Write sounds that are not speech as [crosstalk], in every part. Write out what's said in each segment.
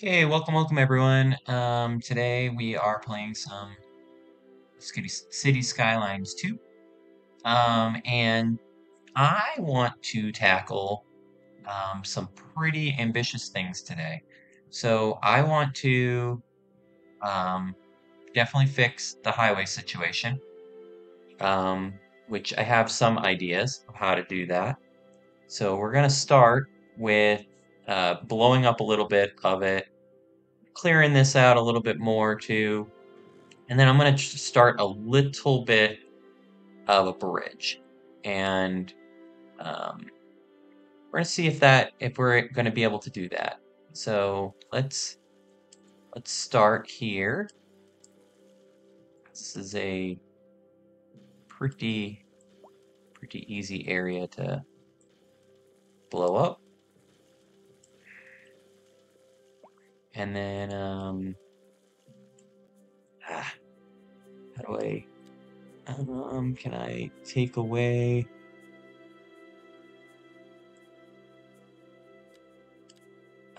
Okay, welcome, welcome everyone. Um, today we are playing some City, Skylines 2. Um, and I want to tackle um, some pretty ambitious things today. So I want to um, definitely fix the highway situation, um, which I have some ideas of how to do that. So we're going to start with uh, blowing up a little bit of it, clearing this out a little bit more too, and then I'm going to start a little bit of a bridge, and um, we're going to see if that if we're going to be able to do that. So let's let's start here. This is a pretty pretty easy area to blow up. And then, um, ah, how do I, um, can I take away,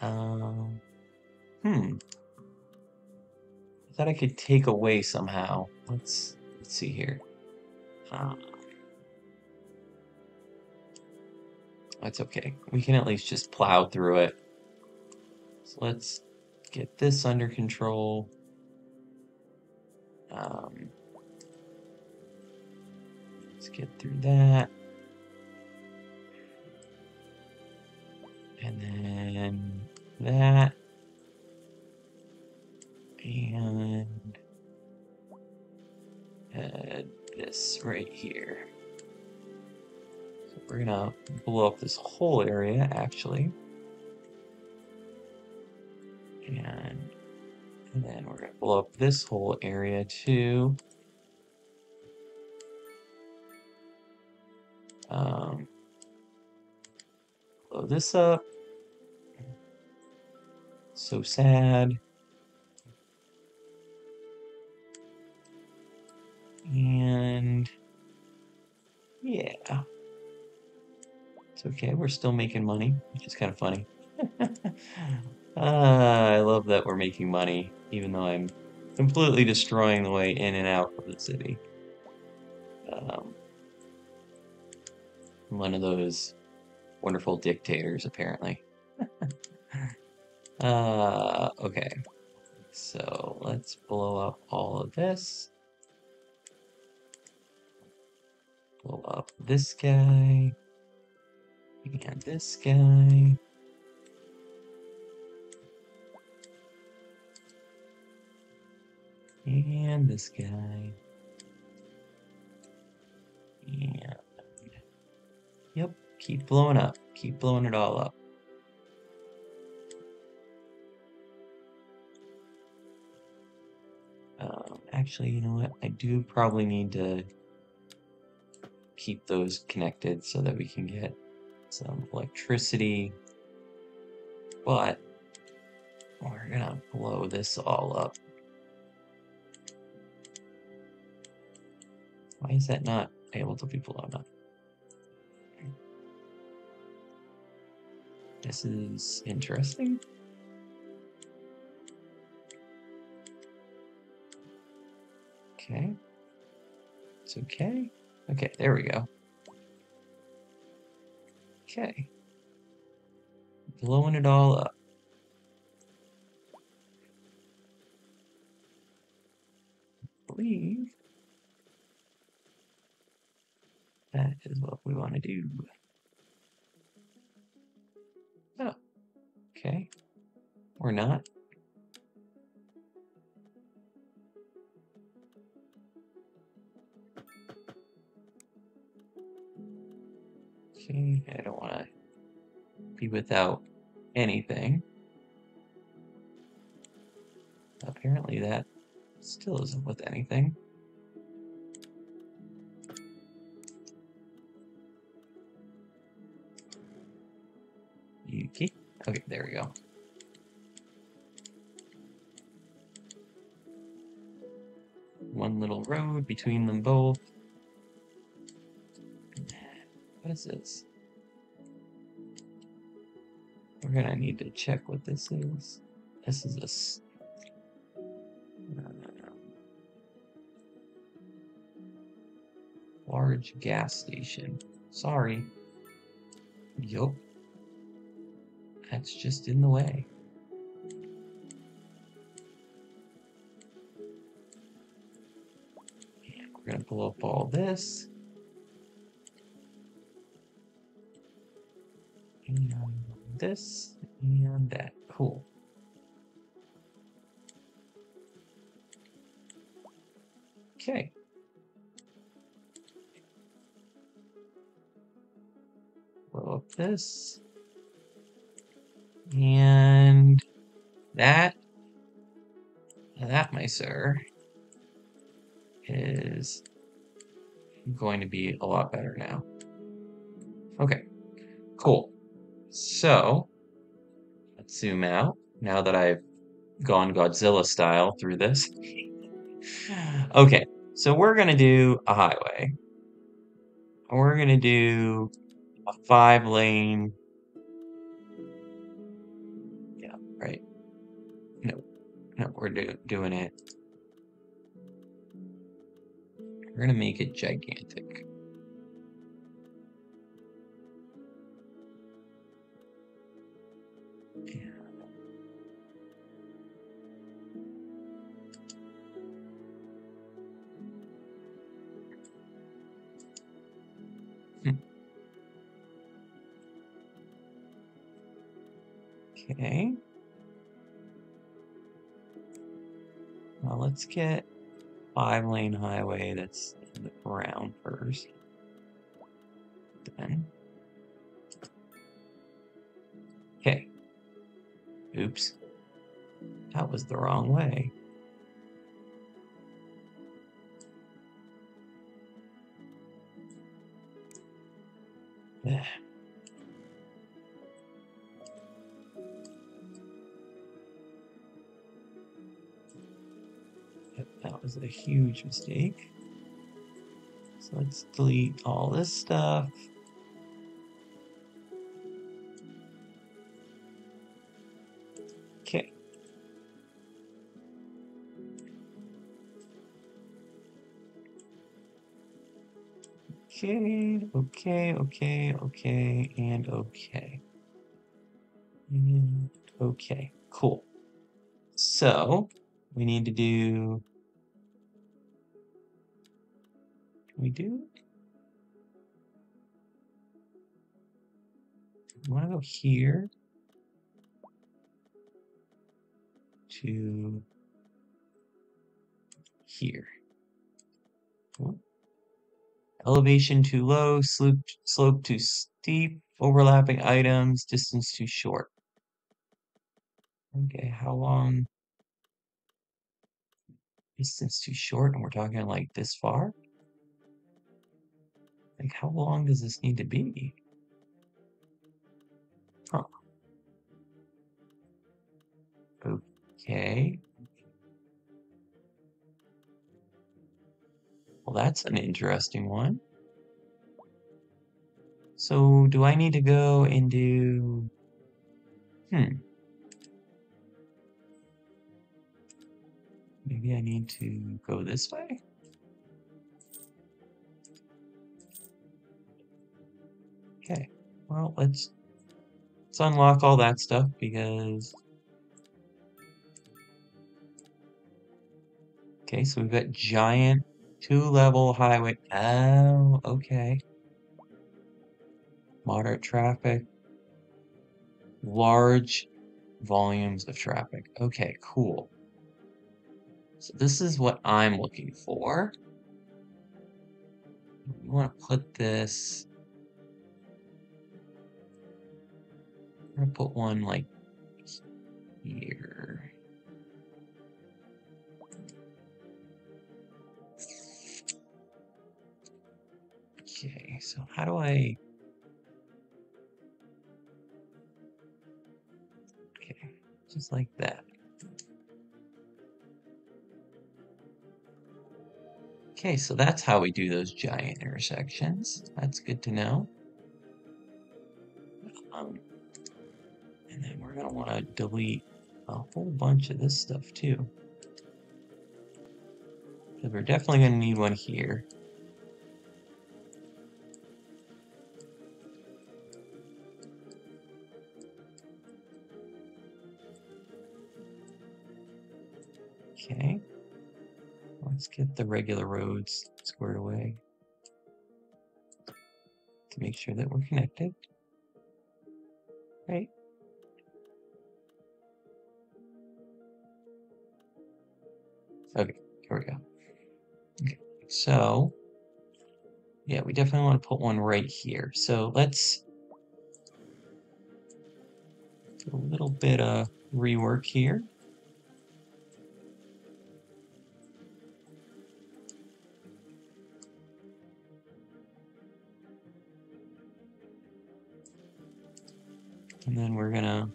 um, hmm, I thought I could take away somehow. Let's, let's see here. Um, that's okay. We can at least just plow through it. So let's get this under control. Um, let's get through that. And then that. And uh, this right here. So we're gonna blow up this whole area actually. And, and then we're going to blow up this whole area too. Um, blow this up. So sad. And yeah. It's okay, we're still making money, which is kind of funny. [laughs] Ah, I love that we're making money, even though I'm completely destroying the way in and out of the city. Um, one of those wonderful dictators, apparently. [laughs] uh, okay. So let's blow up all of this. Blow up this guy. And this guy. And this guy. And yep, keep blowing up. Keep blowing it all up. Um, actually, you know what? I do probably need to keep those connected so that we can get some electricity. But we're gonna blow this all up. Why is that not able to be blown up? This is interesting. Okay. It's okay. Okay, there we go. Okay. Blowing it all up. I believe that is what we want to do. Oh, okay. Or not. Okay, I don't want to be without anything. Apparently that still isn't with anything. Okay, there we go. One little road between them both. What is this? We're gonna need to check what this is. This is a large gas station. Sorry. Yup. That's just in the way. And we're gonna blow up all this. And this and that. Cool. Okay. Blow up this. And that, that, my sir, is going to be a lot better now. Okay, cool. So, let's zoom out now that I've gone Godzilla style through this. [laughs] okay, so we're going to do a highway. We're going to do a five lane. We're do, doing it. We're to make it gigantic. Hmm. Okay. Let's get five lane highway that's in the brown first. Then. Okay. Oops. That was the wrong way. Ugh. Huge mistake. So let's delete all this stuff. Okay. Okay, okay, okay, okay, and okay. And okay, cool. So, we need to do... we do? I want to go here to here. Elevation too low, slope, slope too steep, overlapping items, distance too short. Okay, how long? Distance too short, and we're talking like this far? Like, how long does this need to be? Huh. Okay. Well, that's an interesting one. So, do I need to go and do... Hmm. Maybe I need to go this way? Okay, well, let's, let's unlock all that stuff because... Okay, so we've got giant two-level highway. Oh, okay. Moderate traffic. Large volumes of traffic. Okay, cool. So this is what I'm looking for. We want to put this... I'm to put one like here. Okay, so how do I... Okay, just like that. Okay, so that's how we do those giant intersections. That's good to know. Um, and then we're want to delete a whole bunch of this stuff too. Because we're definitely going to need one here. Okay. Let's get the regular roads squared away to make sure that we're connected. Right? Okay, here we go. Okay, so yeah, we definitely want to put one right here. So let's do a little bit of rework here. And then we're gonna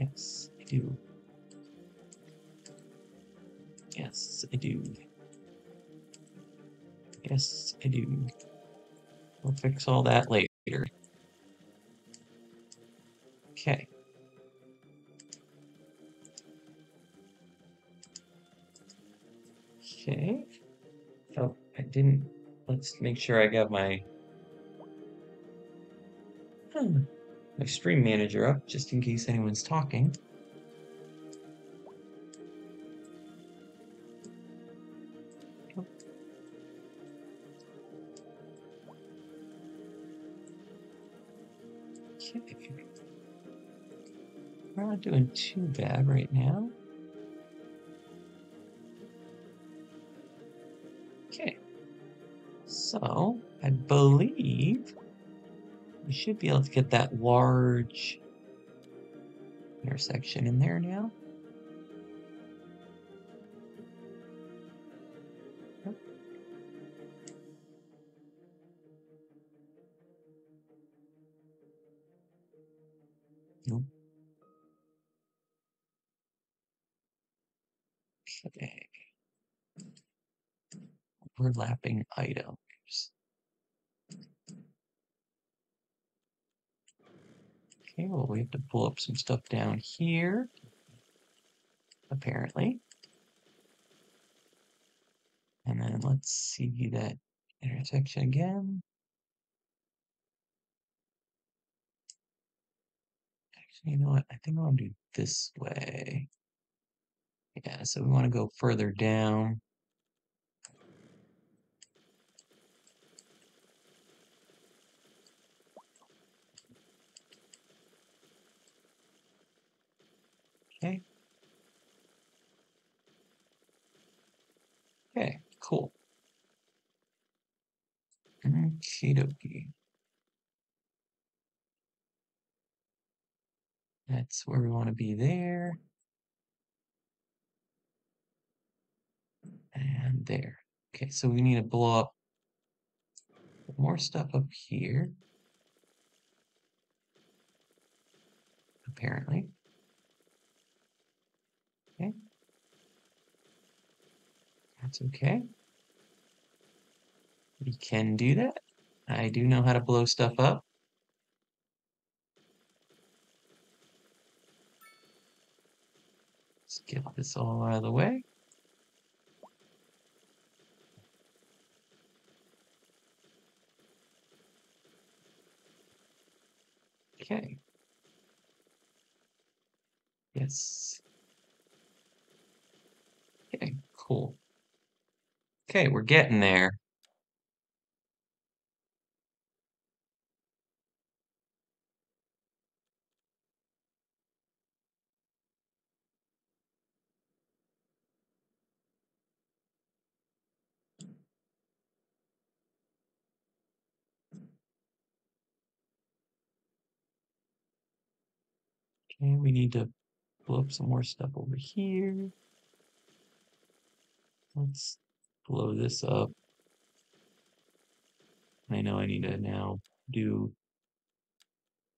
Yes, do. Yes, I do. Yes, I do. We'll fix all that later. Okay. Okay. Oh, I didn't. Let's make sure I got my hmm, my stream manager up just in case anyone's talking. Not doing too bad right now. Okay. So, I believe we should be able to get that large intersection in there now. Okay. Overlapping items. Okay, well, we have to pull up some stuff down here, apparently. And then let's see that intersection again. Actually, you know what? I think I'll do this way. Yeah, so we want to go further down. Okay. Okay, cool. Okie dokie. That's where we want to be there. And there. Okay, so we need to blow up more stuff up here. Apparently. Okay. That's okay. We can do that. I do know how to blow stuff up. Let's get this all out of the way. Okay. Yes. Okay, cool. Okay, we're getting there. Okay, we need to blow up some more stuff over here. Let's blow this up. I know I need to now do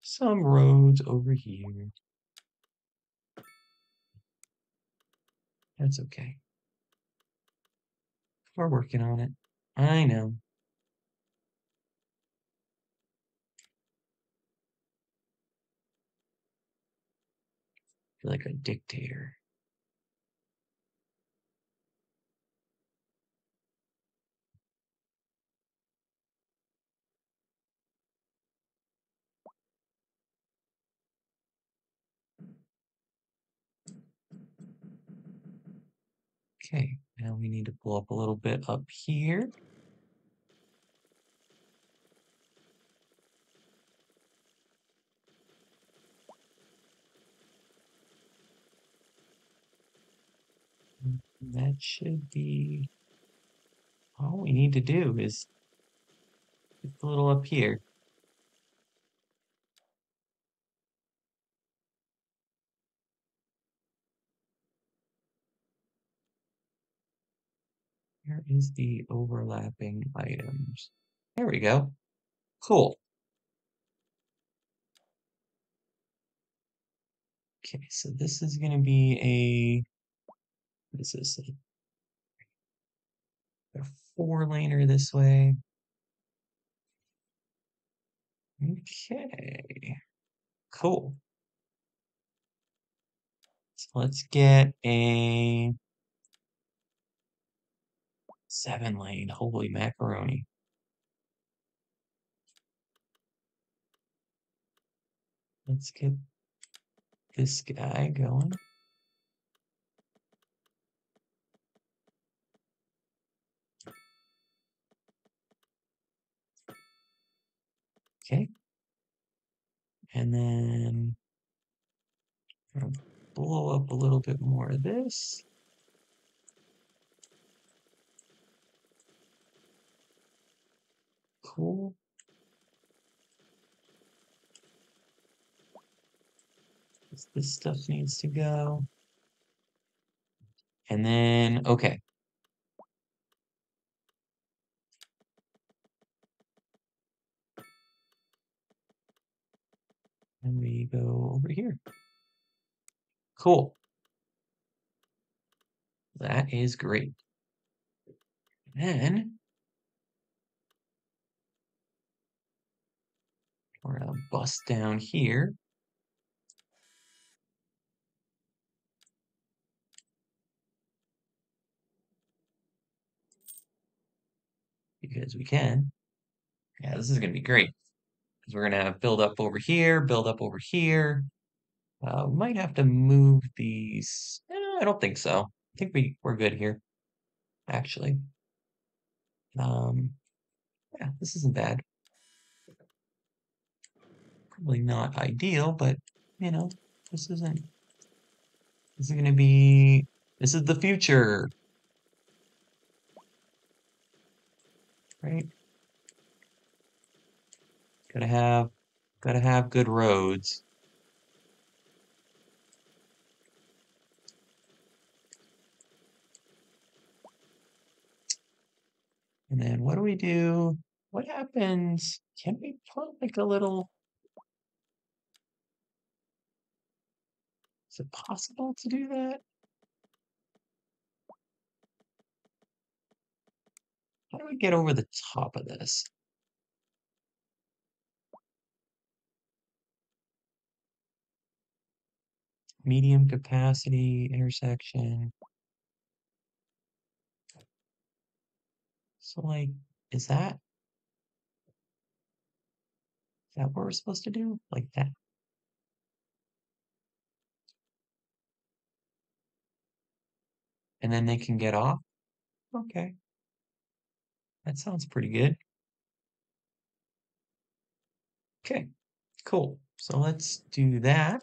some roads over here. That's okay. We're working on it. I know. Feel like a dictator. Okay, now we need to pull up a little bit up here. That should be all we need to do is a little up here. Where is the overlapping items? There we go. Cool. Okay, so this is going to be this is a, a four laner this way. Okay, cool. So let's get a seven lane. Holy macaroni. Let's get this guy going. Okay. And then blow up a little bit more of this. Cool. This stuff needs to go. And then, okay. And we go over here. Cool. That is great. Then we're gonna bust down here. Because we can. Yeah, this is gonna be great. Because we're gonna have build up over here, build up over here. Uh, we might have to move these. Eh, I don't think so. I think we, we're good here, actually. Um, yeah, this isn't bad. Probably not ideal, but, you know, this isn't, this is going to be, this is the future. Right? Gotta have, gotta have good roads. And then what do we do? What happens? Can we put like a little... Is it possible to do that? How do we get over the top of this? Medium capacity intersection. So like, is that, is that what we're supposed to do? Like that? And then they can get off? Okay. That sounds pretty good. Okay, cool. So let's do that.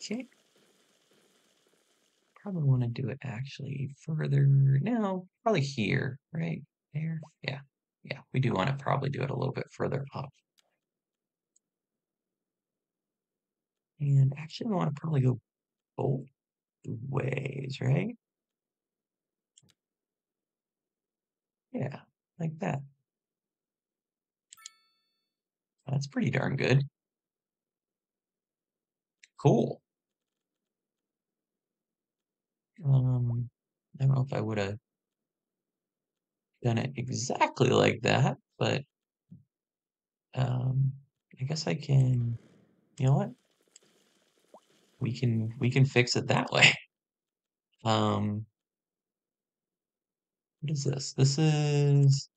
Okay. Probably want to do it actually further. No, probably here, right? There. Yeah. Yeah, we do want to probably do it a little bit further up. And actually, we want to probably go both ways, right? Yeah, like that. That's pretty darn good. Cool. Um, I don't know if I would have done it exactly like that, but um, I guess I can, you know what? We can we can fix it that way. [laughs] Um, what is this? This is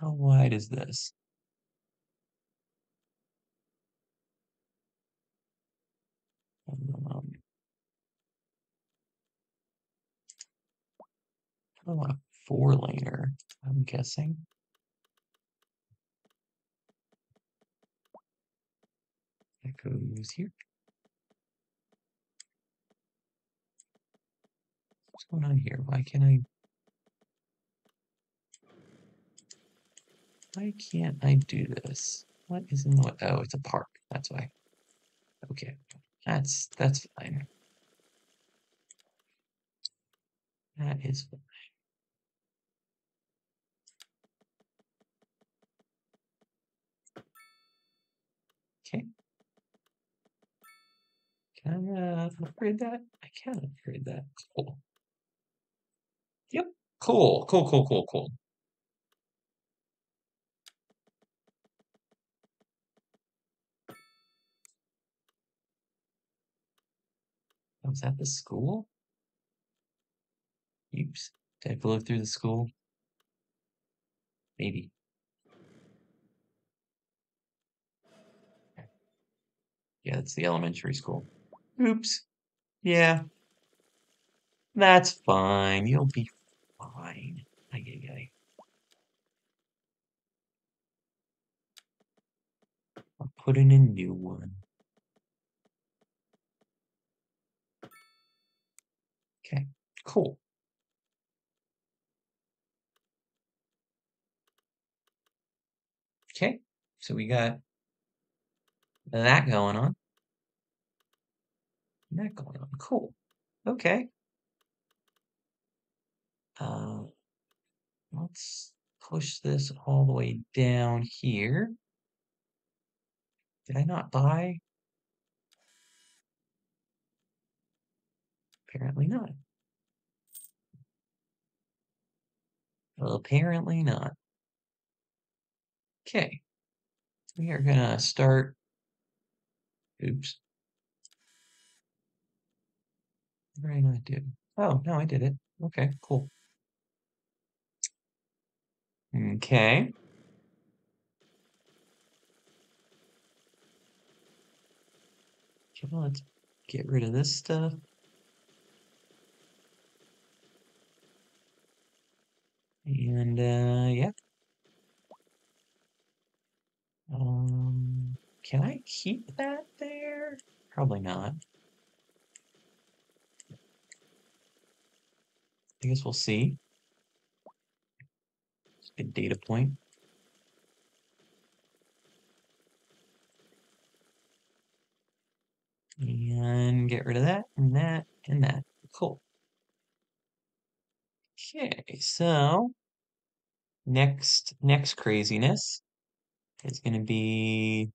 how wide is this? Um, I want a four laner, I'm guessing. That goes here. What's going on here? Why can't I? Why can't I do this? What is in the? Oh, it's a park. That's why. Okay, that's that's fine. That is fine. Okay. Can I uh, upgrade that? I can upgrade that. Cool. Yep. Cool. Cool. Cool. Cool. Cool. Was that the school? Oops. Did I blow through the school? Maybe. Yeah, it's the elementary school. Oops. Yeah. That's fine. You'll be fine. Ay, ay, ay. I'll put in a new one. Okay, cool. Okay, so we got that going on. That going on. Cool. Okay. Uh, let's push this all the way down here. Did I not buy? Apparently not. Well, apparently not. Okay. We are gonna start. Oops. What did I? Oh, no, I did it. Okay, cool. Okay. Okay, well, let's get rid of this stuff. And, uh, yeah. Um, can I keep that there? Probably not. I guess we'll see. It's a data point. And get rid of that and that and that. Cool. Okay, so next next craziness is going to be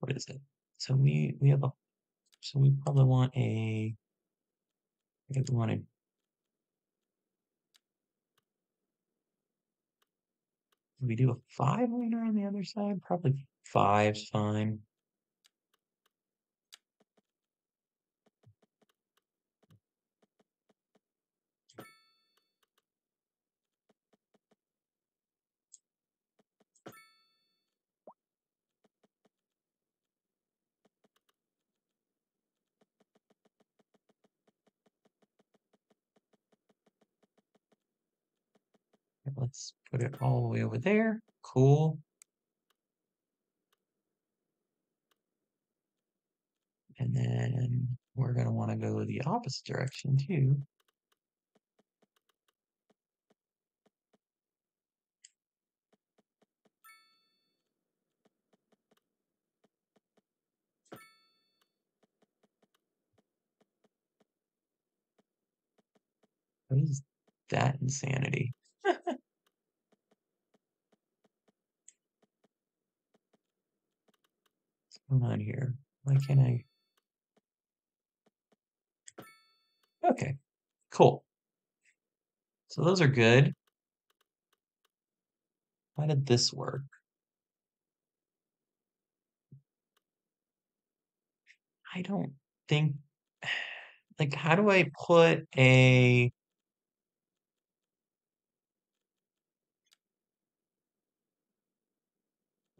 what is it? So we we have a so we probably want a I think we want to we do a five laner on the other side? Probably five's fine. Let's put it all the way over there. Cool. And then we're going to want to go the opposite direction too. What is that insanity? [laughs] Come on here. Why can't I? Okay, cool. So those are good. How did this work? I don't think, [sighs] like, how do I put a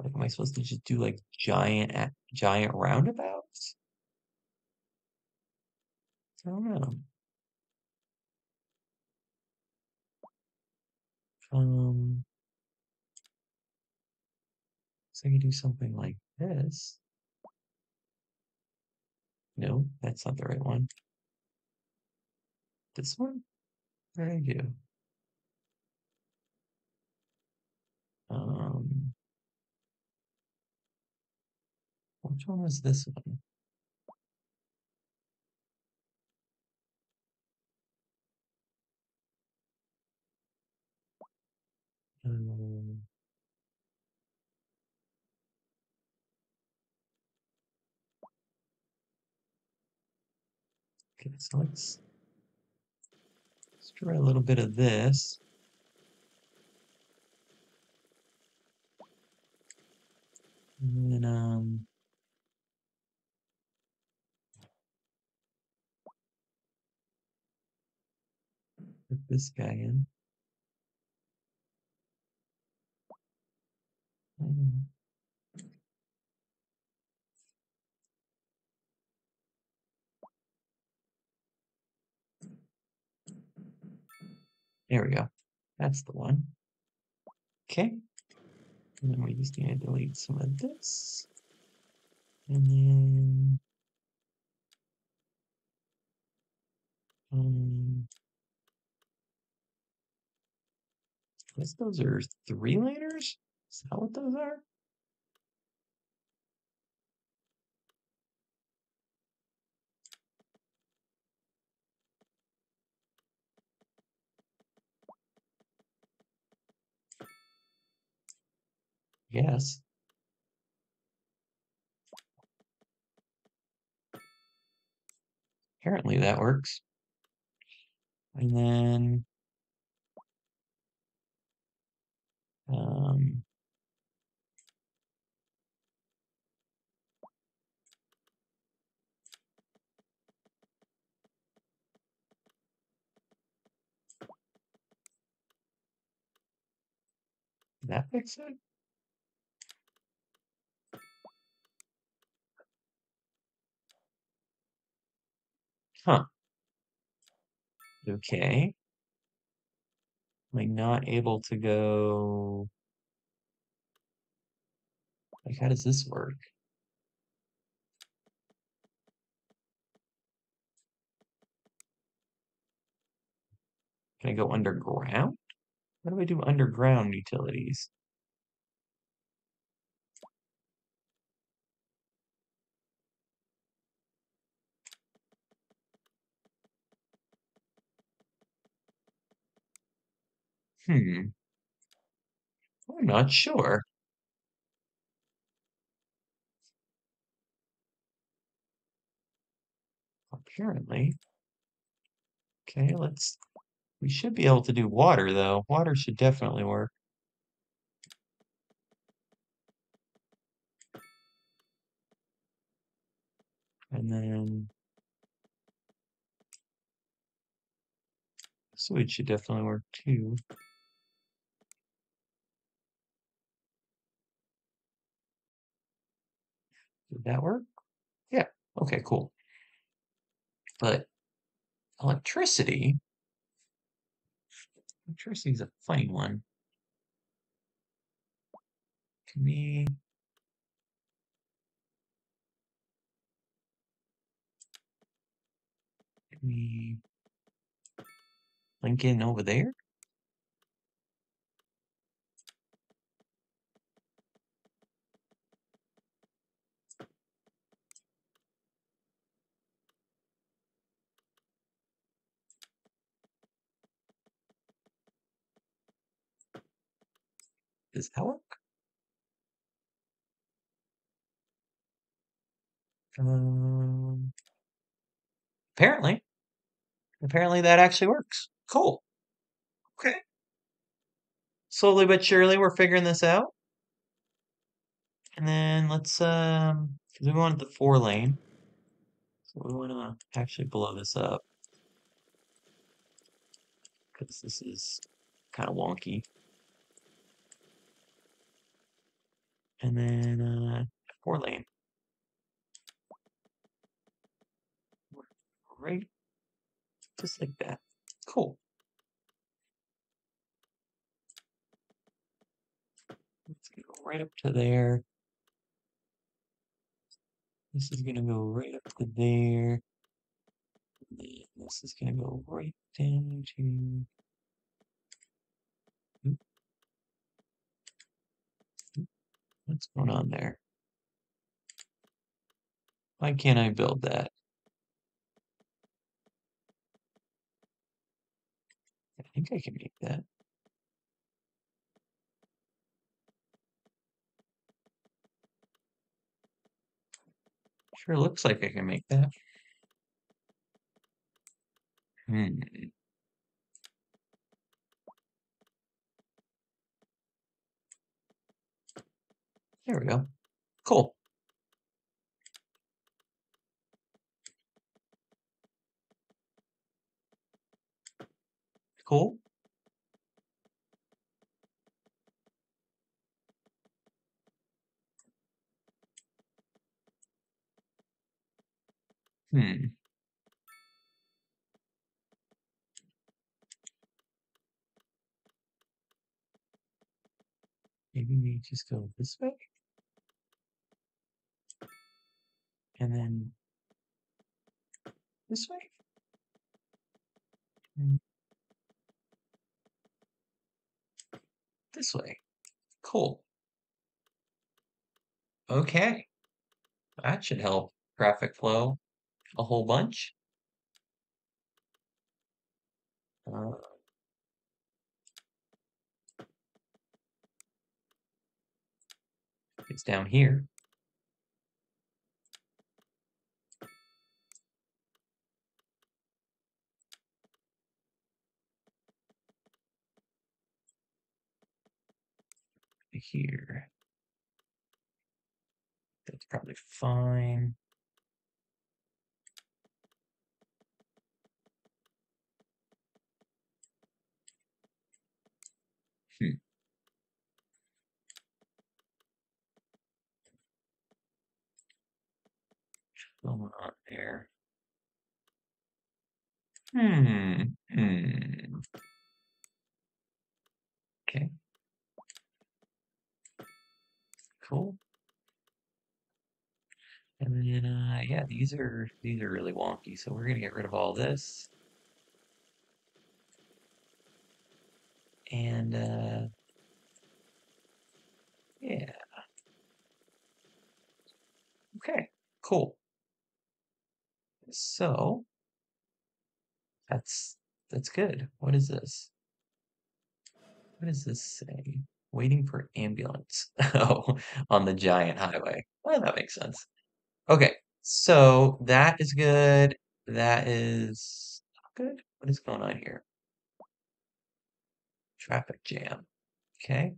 like am I supposed to just do like giant giant roundabouts? I don't know. Um so I could do something like this. No, that's not the right one. This one? What did I do? Um which one was this one? Um, okay, so let's let's try a little bit of this. And then um this guy in. There we go. That's the one. Okay. And then we just need to delete some of this. And then um I guess those are three laners? Is that what those are? Yes. Apparently that works. And then um that fix it? Huh. Okay. I not able to go like how does this work? Can I go underground? How do I do underground utilities? Hmm. I'm not sure. Apparently. Okay, let's we should be able to do water though. Water should definitely work. And then sewage should definitely work too. Did that work? Yeah. Okay, cool. But electricity, electricity is a funny one. We can we link in over there? Does that work? Um, apparently. Apparently that actually works. Cool. Okay. Slowly but surely we're figuring this out. And then let's, um, because we wanted the four lane. So we want to actually blow this up. Because this is kind of wonky. And then, uh, four lane. Right, just like that. Cool. Let's go right up to there. This is gonna go right up to there. This is gonna go right down to. What's going on there? Why can't I build that? I think I can make that. Sure looks like I can make that. Hmm. There we go. Cool. Cool. Hmm. Maybe we just go this way. And then this way. And this way. Cool. Okay. That should help traffic flow a whole bunch. Uh, it's down here. Here. That's probably fine. Hmm. Going on there. Hmm. Hmm. Okay. Cool. And then, uh, yeah, these are these are really wonky, so we're gonna get rid of all this. And, uh, yeah. Okay, cool. So, that's that's good. What is this? What does this say? Waiting for ambulance. [laughs] Oh, on the giant highway. Well, that makes sense. Okay, so that is good. That is good. What is going on here? Traffic jam. Okay.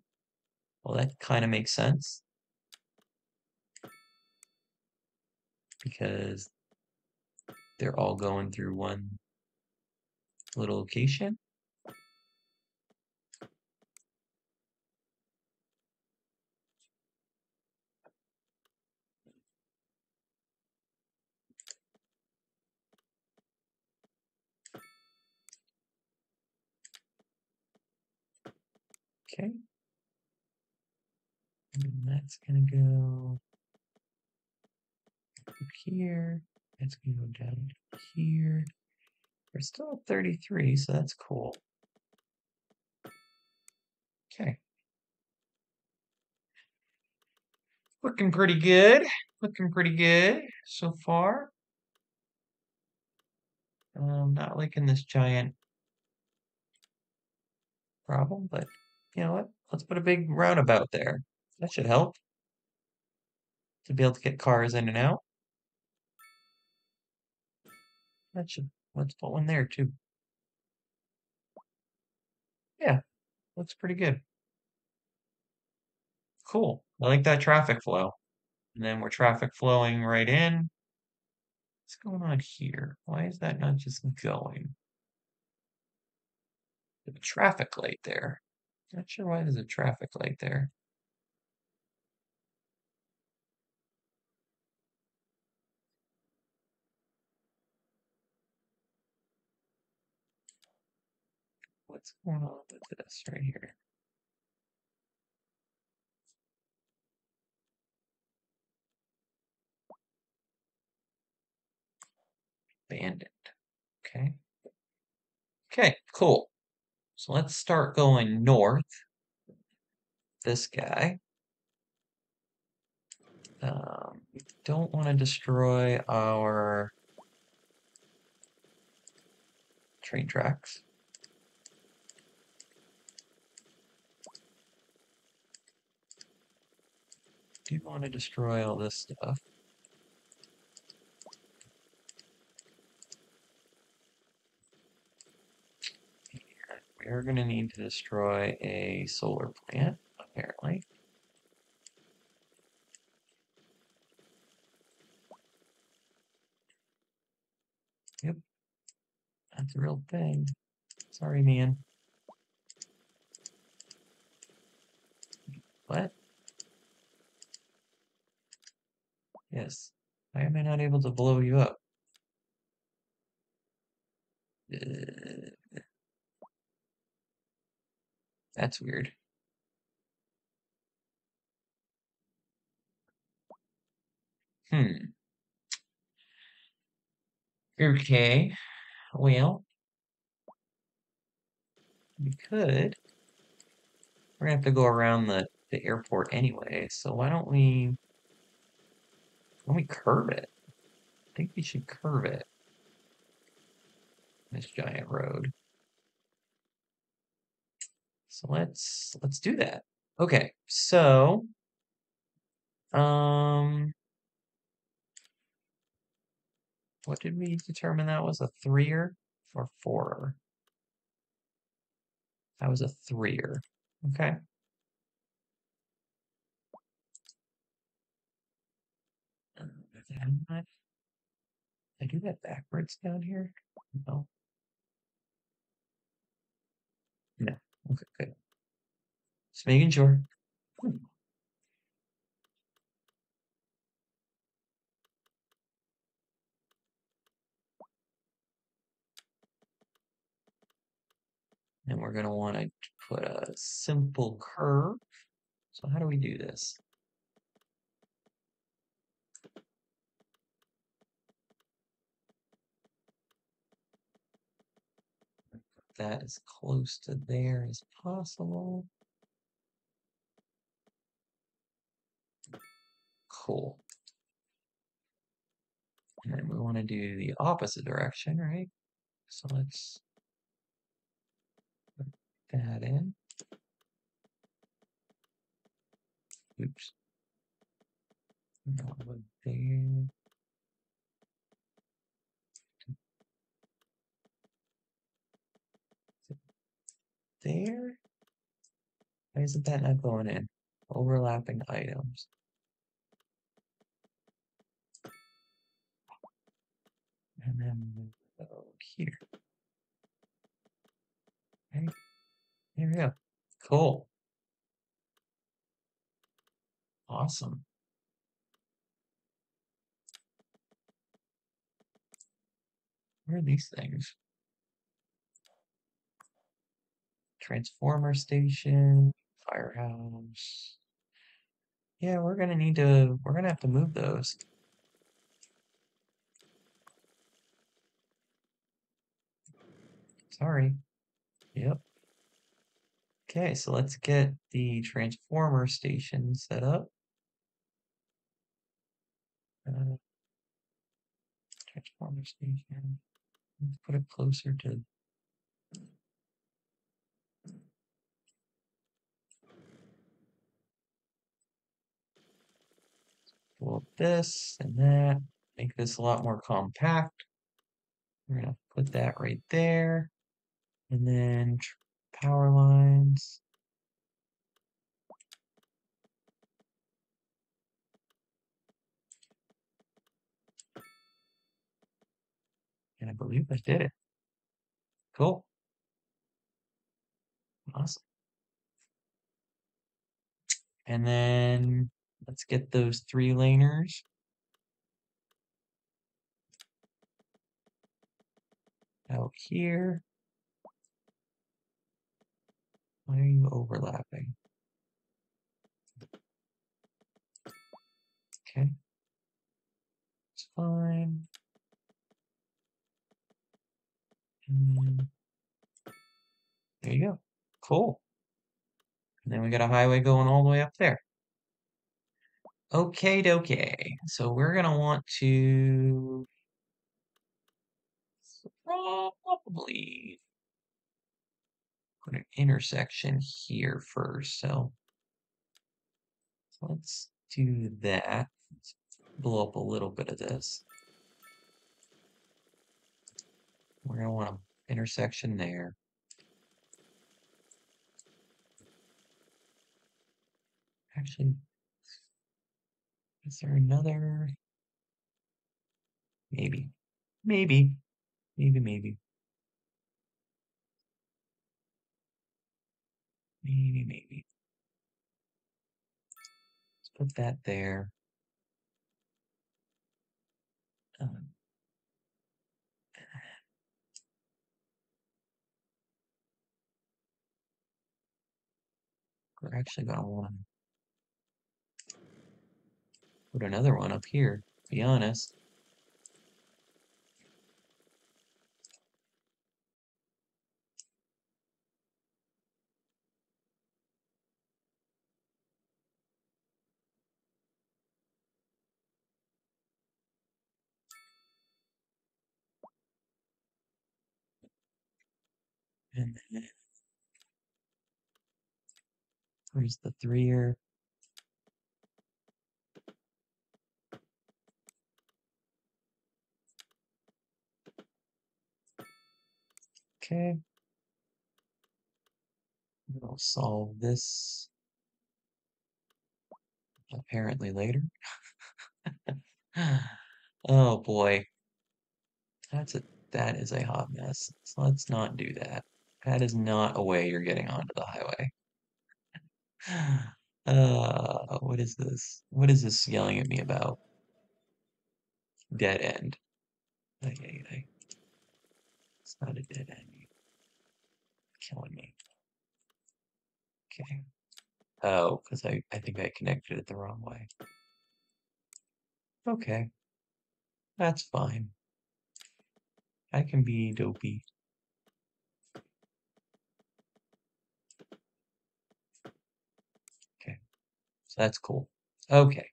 Well, that kind of makes sense. Because they're all going through one little location. Okay. And that's gonna go up here. That's gonna go down here. We're still at 33, so that's cool. Okay. Looking pretty good. Looking pretty good so far. Um, not liking this giant problem, but you know what? Let's put a big roundabout there. That should help. To be able to get cars in and out. That should let's put one there too. Yeah, looks pretty good. Cool. I like that traffic flow. And then we're traffic flowing right in. What's going on here? Why is that not just going? The traffic light there. Not sure why there's a traffic light there. What's going on with this right here? Abandoned. Okay. Okay, cool. So let's start going north. This guy. Um, don't want to destroy our train tracks. Do you want to destroy all this stuff. We're going to need to destroy a solar plant, apparently. Yep. That's a real thing. Sorry, man. What? Yes. Why am I not able to blow you up? That's weird. Hmm. Okay. Well, we could. We're gonna have to go around the, the airport anyway, so why don't we why don't we curve it? I think we should curve it. This giant road. So let's let's do that. Okay, so um what did we determine that was a threer or fourer? That was a threer. Okay. I do that backwards down here? No. No. Okay, good. Just making sure. And we're going to want to put a simple curve. So how do we do this? That as close to there as possible. Cool. And we want to do the opposite direction, right? So let's put that in. Oops. there. There? Why isn't that not going in? Overlapping items. And then go here. Okay. There we go. Cool. Awesome. Where are these things? Transformer station, firehouse. Yeah, we're gonna need to, we're gonna have to move those. Sorry. Yep. Okay, so let's get the transformer station set up. Uh, transformer station. Let's put it closer to pull this and that, make this a lot more compact. We're gonna Put that right there. And then power lines. And I believe I did it. Cool. Awesome. And then let's get those three laners. Out here. Why are you overlapping? Okay. It's fine. And there you go. Cool. And then we got a highway going all the way up there. Okay, okay. So we're gonna want to probably put an intersection here first. So let's do that. Let's blow up a little bit of this. We're gonna want an intersection there. Actually, is there another? Maybe. Maybe. Maybe, maybe. Maybe, maybe. Let's put that there. Um, we're actually want to put another one up here, be honest. And then where's the three-er? Okay. We'll solve this apparently later. [laughs] Oh boy. That's a that is a hot mess. So let's not do that. That is not a way you're getting onto the highway. [sighs] Uh, what is this? What is this yelling at me about? Dead end. It's not a dead end. Killing me. Okay. Oh, because I, I think I connected it the wrong way. Okay. That's fine. I can be dopey. Okay. So that's cool. Okay.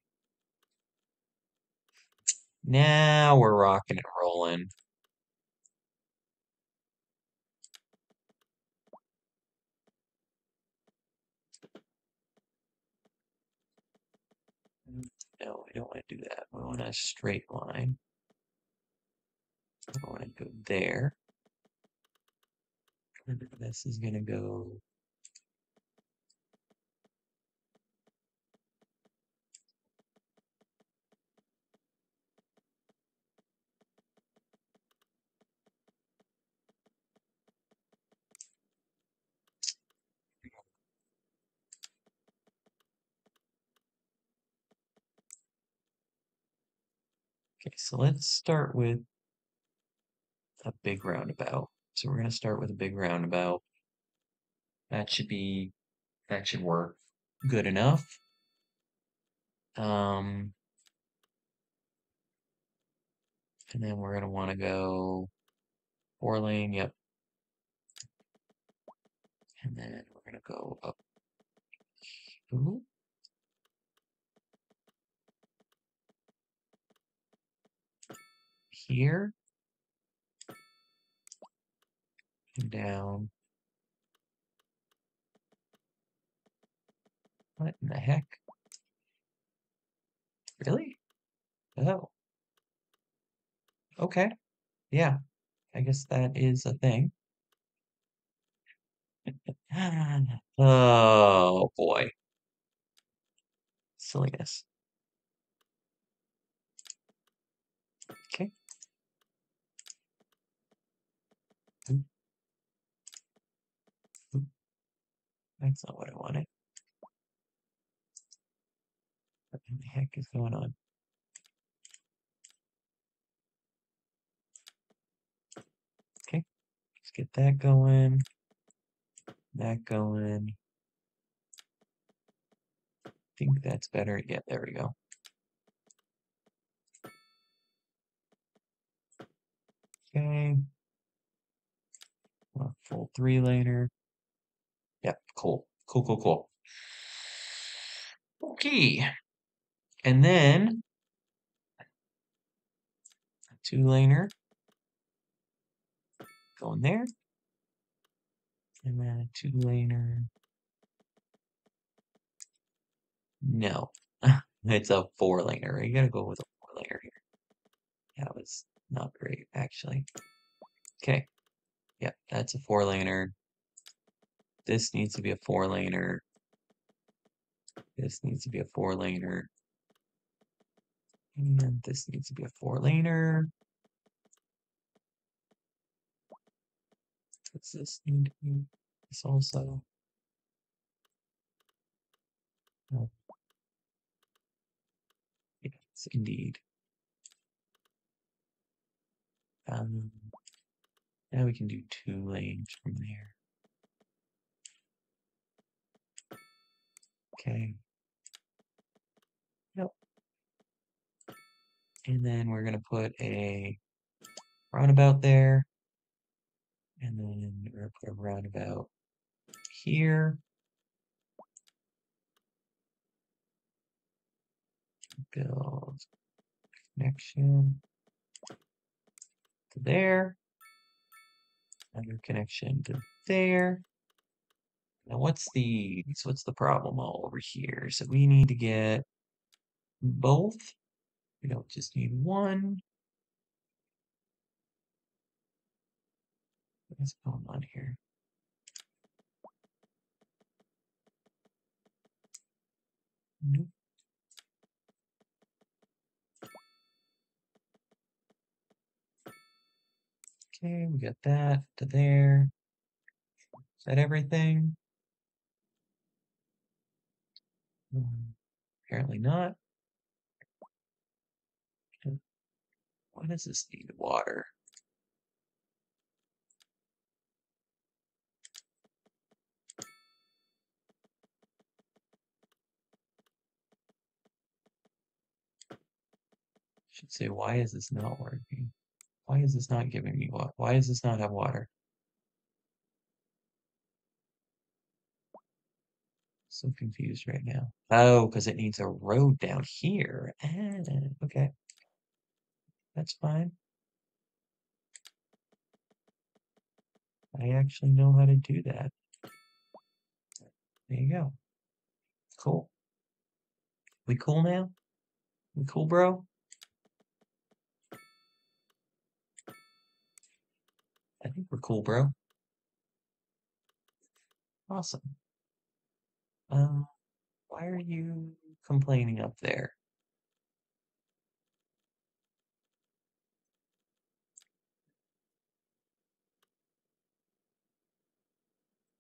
Now we're rocking and rolling. No, we don't want to do that. We want a straight line. I want to go there. And this is going to go Okay, so let's start with a big roundabout. So we're going to start with a big roundabout. That should be, that should work good enough. Um, and then we're going to want to go four lane, yep. And then we're going to go up. Ooh. Here. And down. What in the heck? Really? Oh. Okay. Yeah. I guess that is a thing. [laughs] Oh boy. Silliness. Okay. That's not what I wanted. What the heck is going on? Okay, let's get that going. That going. I think that's better. Yeah, there we go. Okay. A full three laner. Yep, cool. Cool, cool, cool. Okay. And then a two laner going there. And then a two laner. No, [laughs] it's a four laner. You gotta go with a four laner here. That was not great, actually. Okay. Yep, that's a four laner. This needs to be a four laner. This needs to be a four laner. And this needs to be a four laner. Does this need to be this also? No. Yes, indeed. Um, now we can do two lanes from there. Okay. Yep. And then we're gonna put a roundabout there. And then we're gonna put a roundabout here. Build connection to there. Another connection to there. Now what's the so what's the problem all over here? So we need to get both. We don't just need one. What's going on here? Nope. Okay, we got that to there. Is that everything? Um, apparently not. Why does this need water? Should say, why is this not working? Why is this not giving me water? Why does this not have water? So confused right now. Oh, because it needs a road down here. Ah, okay. That's fine. I actually know how to do that. There you go. Cool. We cool now? We cool, bro? I think we're cool, bro. Awesome. Um, why are you complaining up there?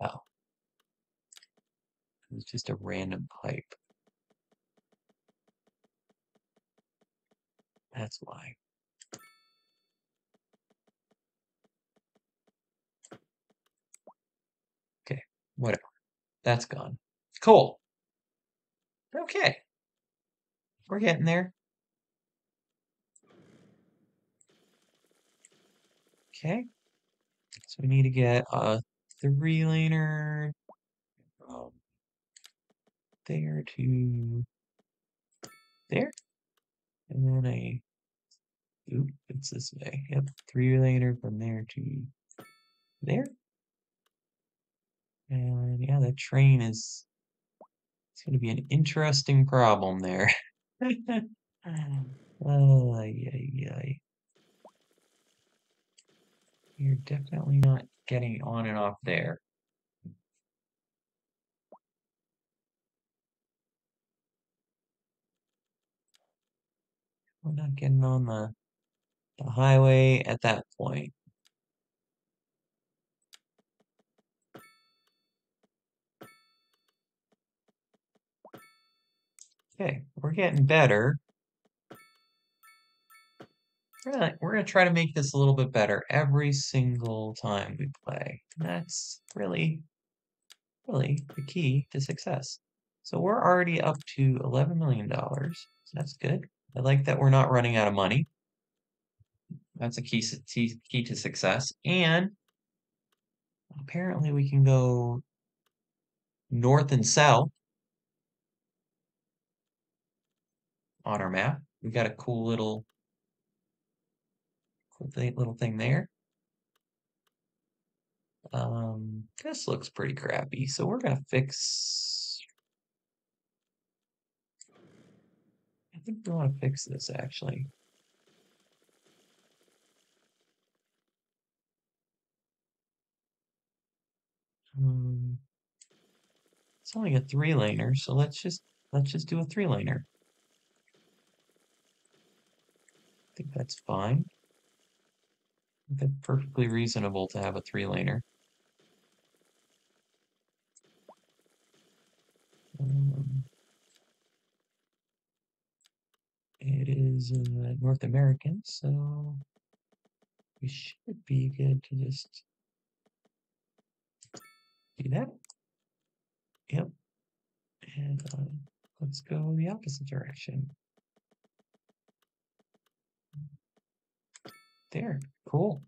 Oh. It's just a random pipe. That's why. Okay, whatever. That's gone. Cool. Okay. We're getting there. Okay. So we need to get a three laner from um, there to there. And then a oop, it's this way. Yep, three laner from there to there. And yeah, the train is it's gonna be an interesting problem there. oh, yeah, yeah. You're definitely not getting on and off there. We're not getting on the, the highway at that point. Okay, we're getting better. We're gonna, try to make this a little bit better every single time we play. And that's really, really the key to success. So we're already up to $11 million. So that's good. I like that we're not running out of money. That's a key, key to success. And apparently we can go north and south on our map. We've got a cool little, cool little thing there. Um, this looks pretty crappy, so we're gonna fix. I think we want to fix this actually. Um, it's only a three laner, so let's just let's just do a three laner. I think that's fine. I think that's perfectly reasonable to have a three laner. Um, it is uh, North American, so we should be good to just do that. Yep. And uh, let's go the opposite direction. There, cool.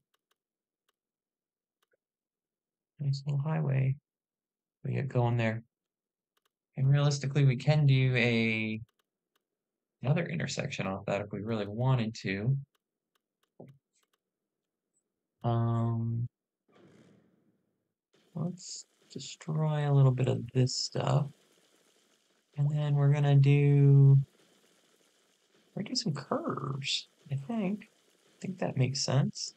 Nice little highway we get going there. And realistically, we can do a another intersection off that if we really wanted to. Um, let's destroy a little bit of this stuff. And then we're gonna do, we're gonna do some curves, I think. I think that makes sense.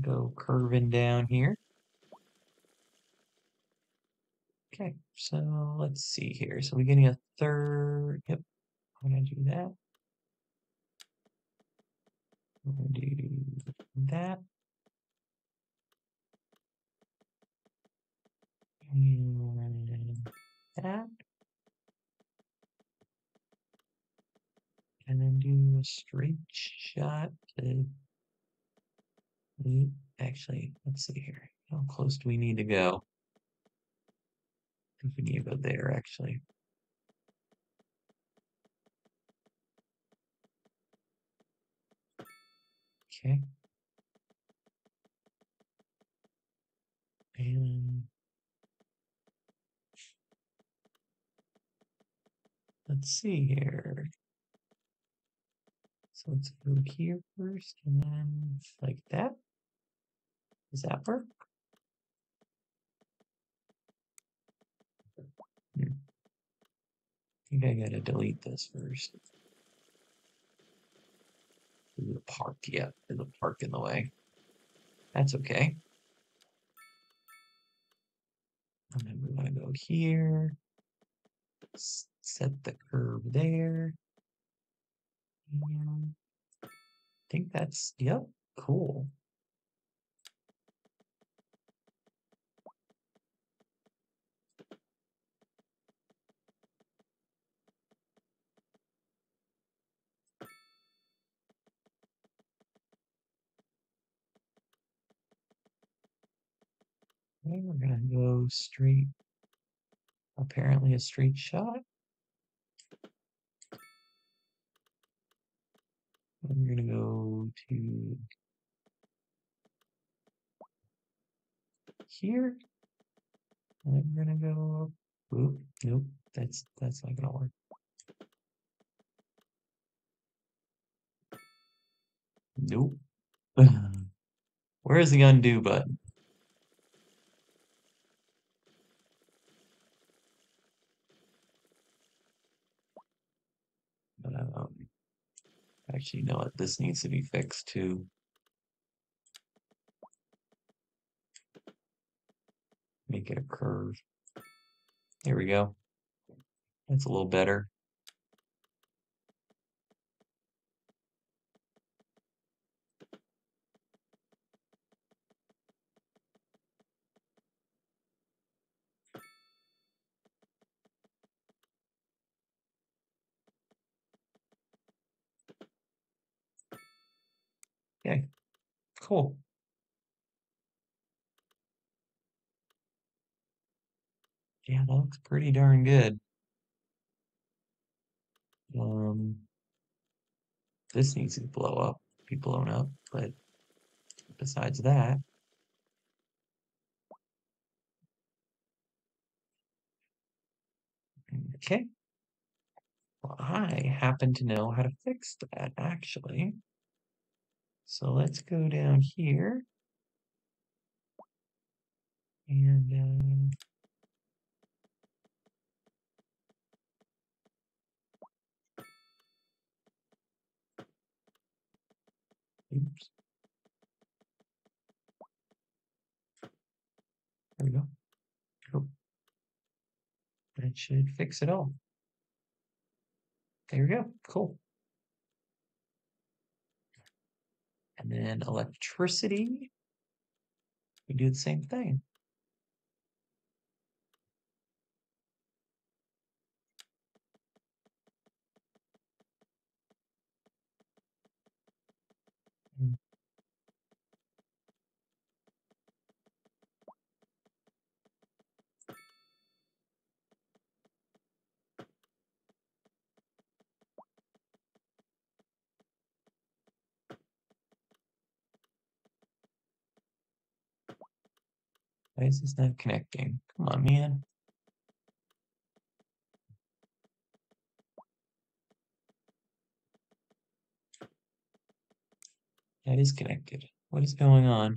Go curving down here. Okay, so let's see here. So we're getting a third, yep, I'm gonna do that. I'm gonna do that. And that. And then do a straight shot to mm, actually, let's see here. How close do we need to go? if we need to go there actually. Okay. And let's see here. So let's go here first and then like that. Does that work? Hmm. I think I gotta delete this first. The park, yeah, there's a park in the way. That's okay. And then we want to go here, set the curve there. And I think that's, yep, cool. Okay, we're gonna go straight, apparently a straight shot. We're gonna go to here. Then we're gonna go, oop, nope, that's, that's not gonna work. Nope. [sighs] Where's the undo button? Actually, you know what? This needs to be fixed too. Make it a curve. There we go. That's a little better. Okay, cool. Yeah, that looks pretty darn good. Um, this needs to blow up, be blown up, but besides that, okay. Well, I happen to know how to fix that actually. So let's go down here and uh, oops. There we go. Cool. That should fix it all. There we go. Cool. And then electricity, we do the same thing. Mm. Why is this not connecting? Come on, man. That is connected. What is going on?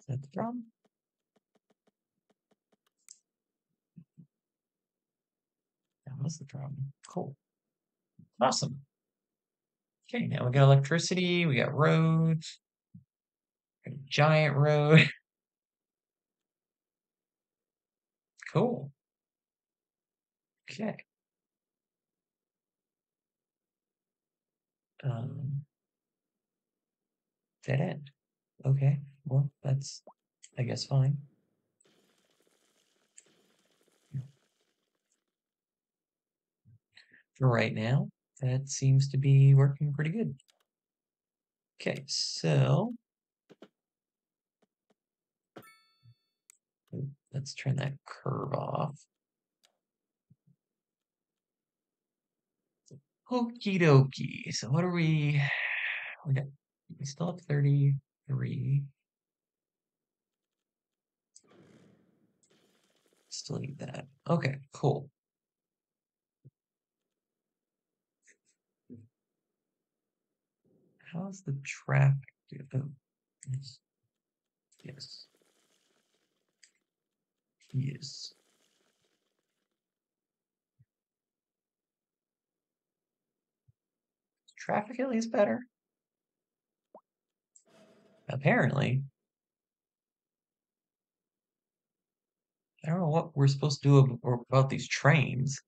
Is that the? That was the problem. Cool. Awesome. Okay, now we got electricity, we got roads, got a giant road. [laughs] Cool. Okay. Um, dead end. Okay, well, that's, I guess, fine. For right now, that seems to be working pretty good. Okay, so let's turn that curve off. Okie dokie. So what are we? We got we still have 33. Still need that. Okay, cool. How's the traffic? Oh, yes. Yes. Yes. Traffic at least better? Apparently. I don't know what we're supposed to do about these trains.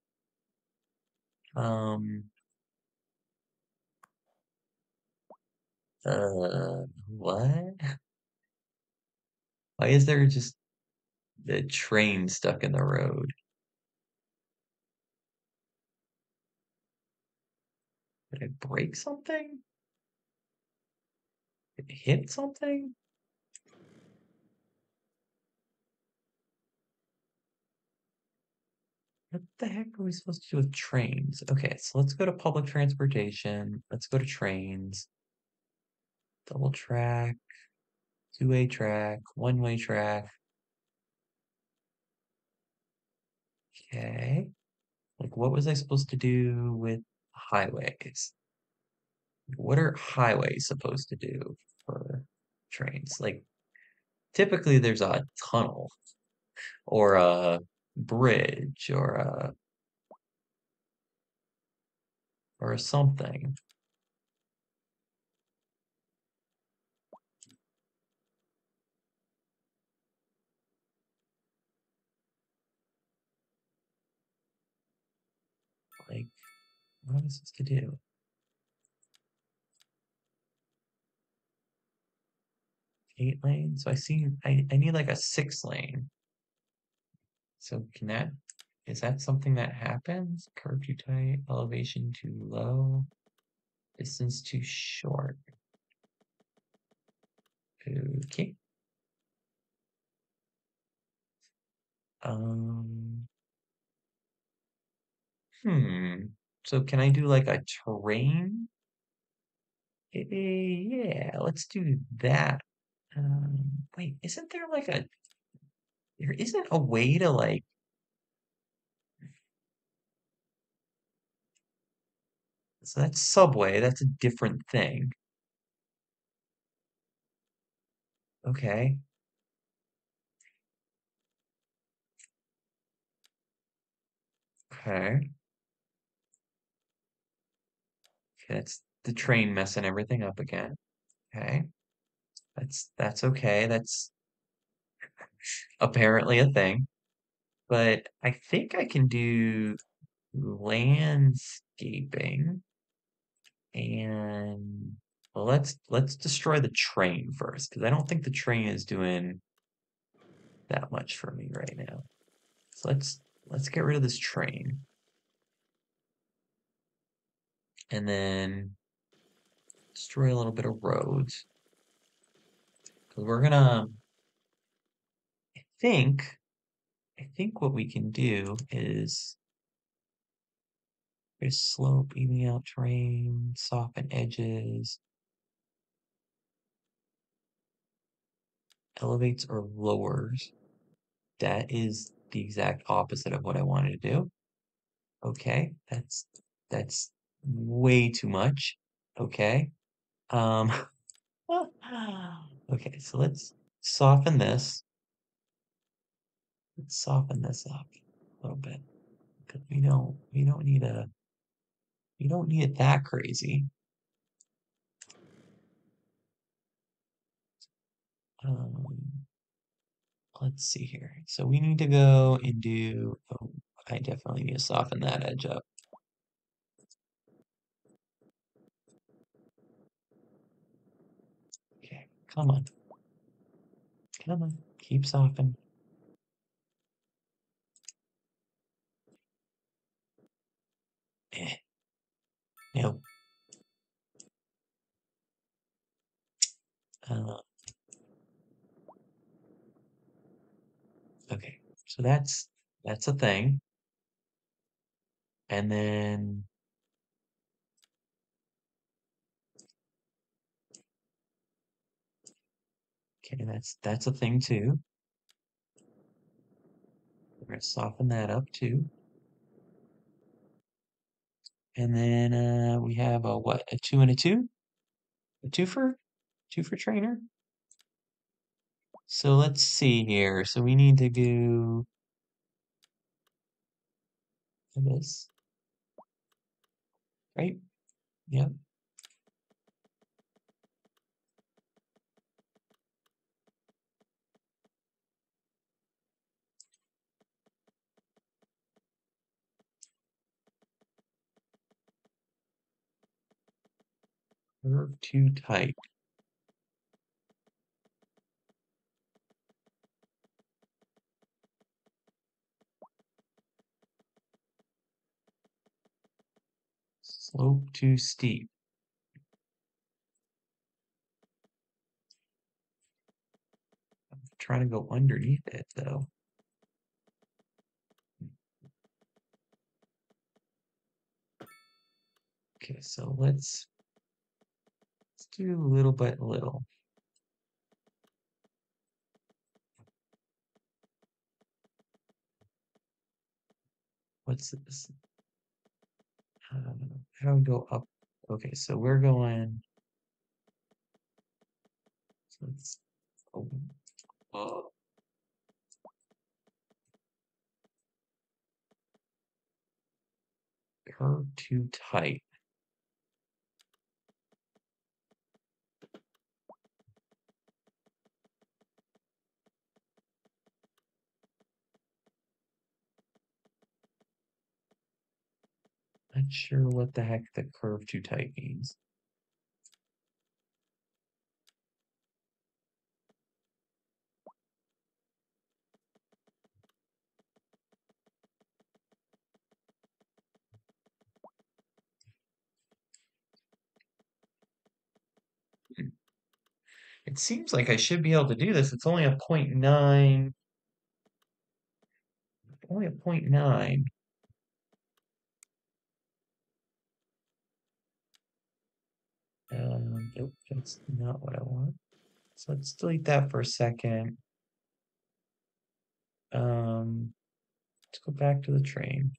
Um, uh, what? Why is there just the train stuck in the road? Did I break something? Did it hit something? What the heck are we supposed to do with trains? Okay, so let's go to public transportation. Let's go to trains. Double track, two-way track, one-way track. Okay. Like, what was I supposed to do with highways? what are highways supposed to do for trains? Like, typically there's a tunnel or a bridge or a or something. Like, what this I to do? Eight lane. So I see I, I need like a six lane. So can that is that something that happens? Curb too tight, elevation too low, distance too short. Okay. Um, hmm. So can I do like a terrain? Eh, yeah, let's do that. Um, wait, isn't there like a there isn't a way to like so that's subway, that's a different thing. Okay. Okay. Okay, that's the train messing everything up again. Okay. That's that's okay. That's [laughs] apparently a thing. But I think I can do landscaping and well, let's let's destroy the train first because I don't think the train is doing that much for me right now. So let's let's get rid of this train. And then destroy a little bit of roads. Because we're gonna I think I think what we can do is just slope, even out terrain, soften edges, elevates or lowers. That is the exact opposite of what I wanted to do. Okay, that's that's way too much. Okay. Um [laughs] [sighs] okay, so let's soften this. Let's soften this up a little bit. Because we don't we don't need a we don't need it that crazy. Um, let's see here. So we need to go and do, oh, I definitely need to soften that edge up. Okay, come on. Come on, keep softening. Eh. No. Uh, okay, so that's that's a thing. And then okay, that's that's a thing too. We're gonna soften that up too. And then uh, we have a what? A two and a two? A two for two for trainer? So let's see here. So we need to do this. Right? Yep. Curve too tight. Slope too steep. I'm trying to go underneath it though. Okay, so let's let's do little by little. What's this? Um, how do I go up Okay, so we're going. So let's open. Oh. Curve too tight. Not sure what the heck the curve too tight means. Hmm. It seems like I should be able to do this. It's only a 0.9. Only a 0.9. Um, nope, that's not what I want. So let's delete that for a second. Um, let's go back to the train.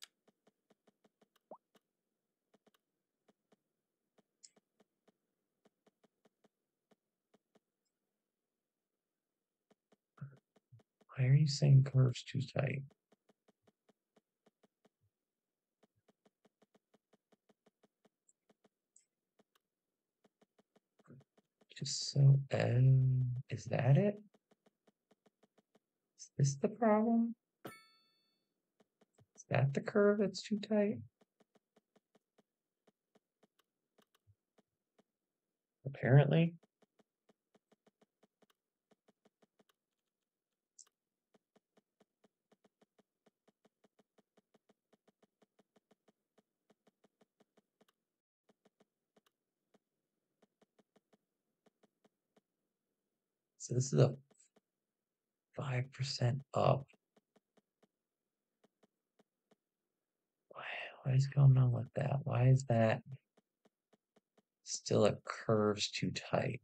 Why are you saying curves too tight? Just so, um, is that it? Is this the problem? Is that the curve that's too tight? Apparently. So this is a 5% up. What is going on with that? Why is that still a curves too tight?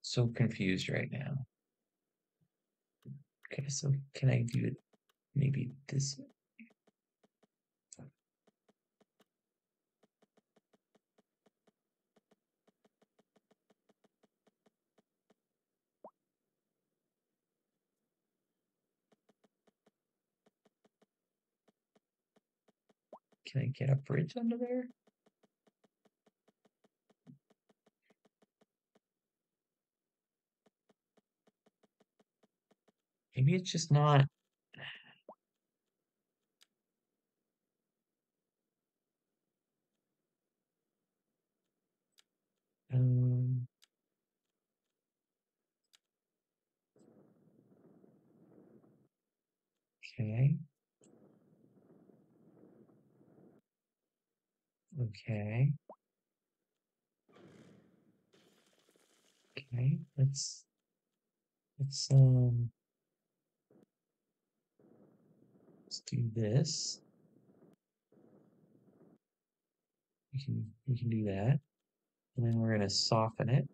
So confused right now. Okay, so can I do it maybe this way? Can I get a bridge under there? Maybe it's just not. Um, okay. Okay. Okay, let's let's um let's do this. We can we can do that. And then we're gonna soften it.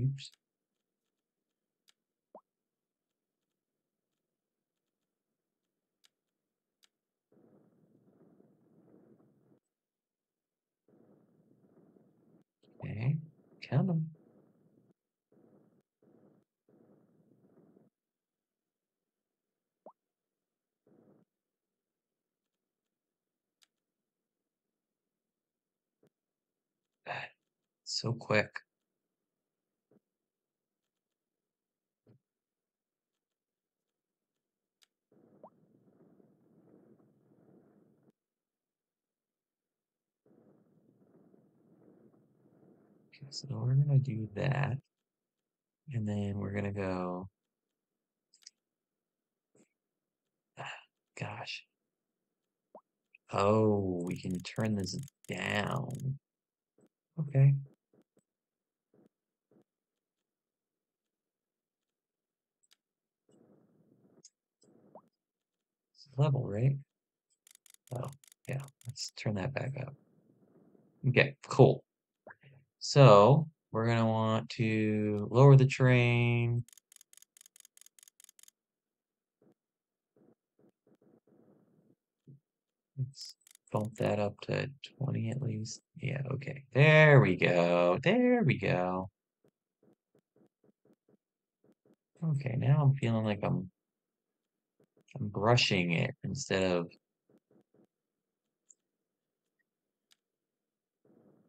Oops. Count. [sighs] So quick. So we're gonna do that. And then we're gonna go. Ah, gosh. Oh, we can turn this down. Okay. So level, right? Oh, yeah, let's turn that back up. Okay, cool. So we're gonna want to lower the terrain. Let's bump that up to 20 at least. Yeah, okay. There we go. There we go. Okay, now I'm feeling like I'm I'm brushing it instead of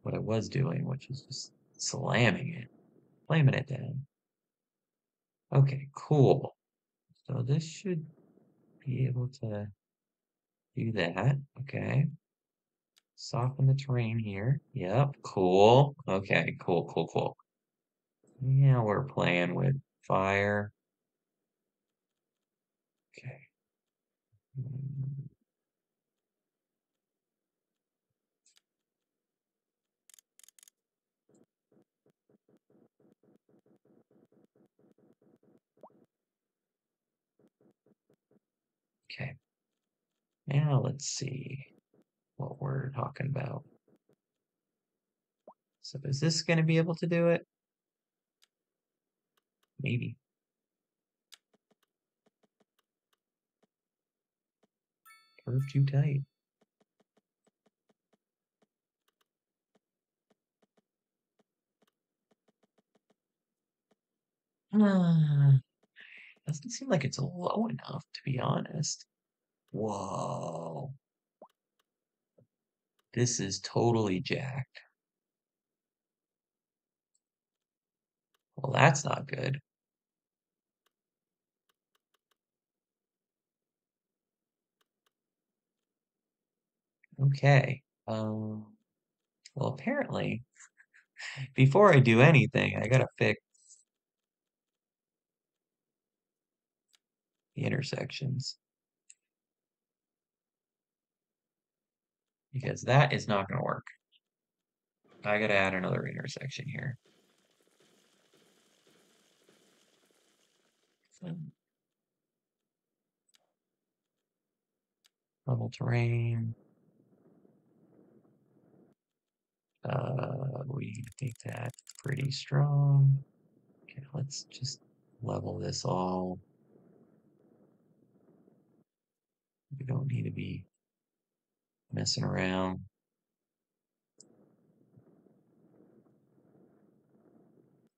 what I was doing, which is just slamming it, slamming it down. Okay, cool. So this should be able to do that. Okay. Soften the terrain here. Yep, cool. Okay, cool, cool, cool. Now we're playing with fire. Okay. Mm, Okay. Now let's see what we're talking about. So is this going to be able to do it? Maybe. Curve too tight. Ah, [sighs] doesn't seem like it's low enough, to be honest. Whoa. This is totally jacked. Well, that's not good. Okay. Um, well, apparently, [laughs] before I do anything, I gotta fix the intersections. Because that is not gonna work. I gotta add another intersection here. Level terrain. Uh, we make that pretty strong. Okay, let's just level this all. We don't need to be messing around.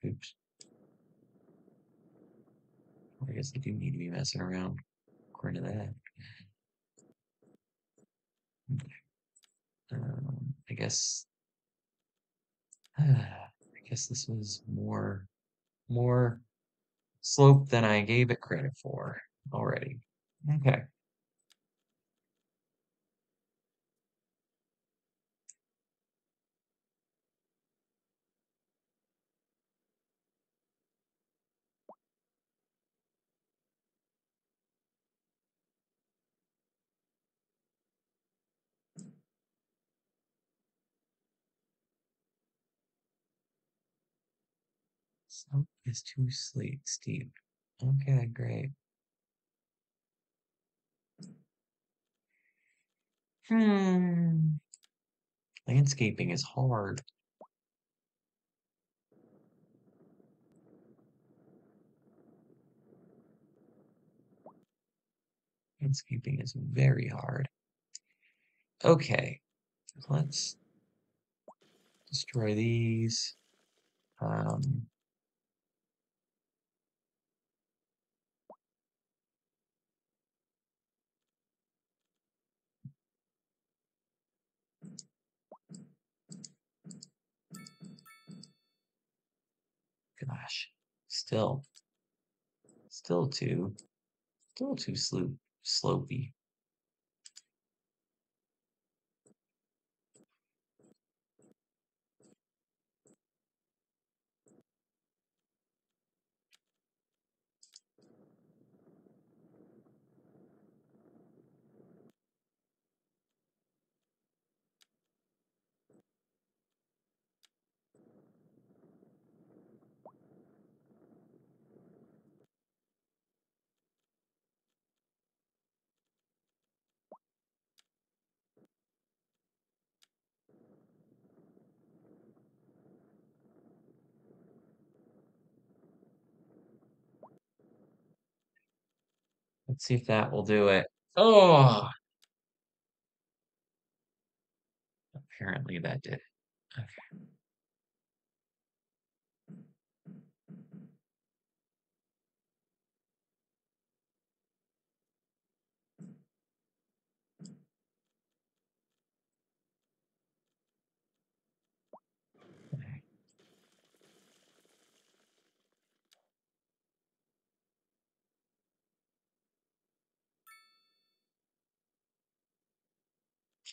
Oops. I guess I do need to be messing around according to that. Um, I guess [sighs] I guess this was more more slope than I gave it credit for already. Okay. Slope is too steep. Okay, great. Hmm. Landscaping is hard. Landscaping is very hard. Okay, let's destroy these. Um, still, still too, still too sloop, slopey. Let's see if that will do it. Oh! Apparently that did it. Okay.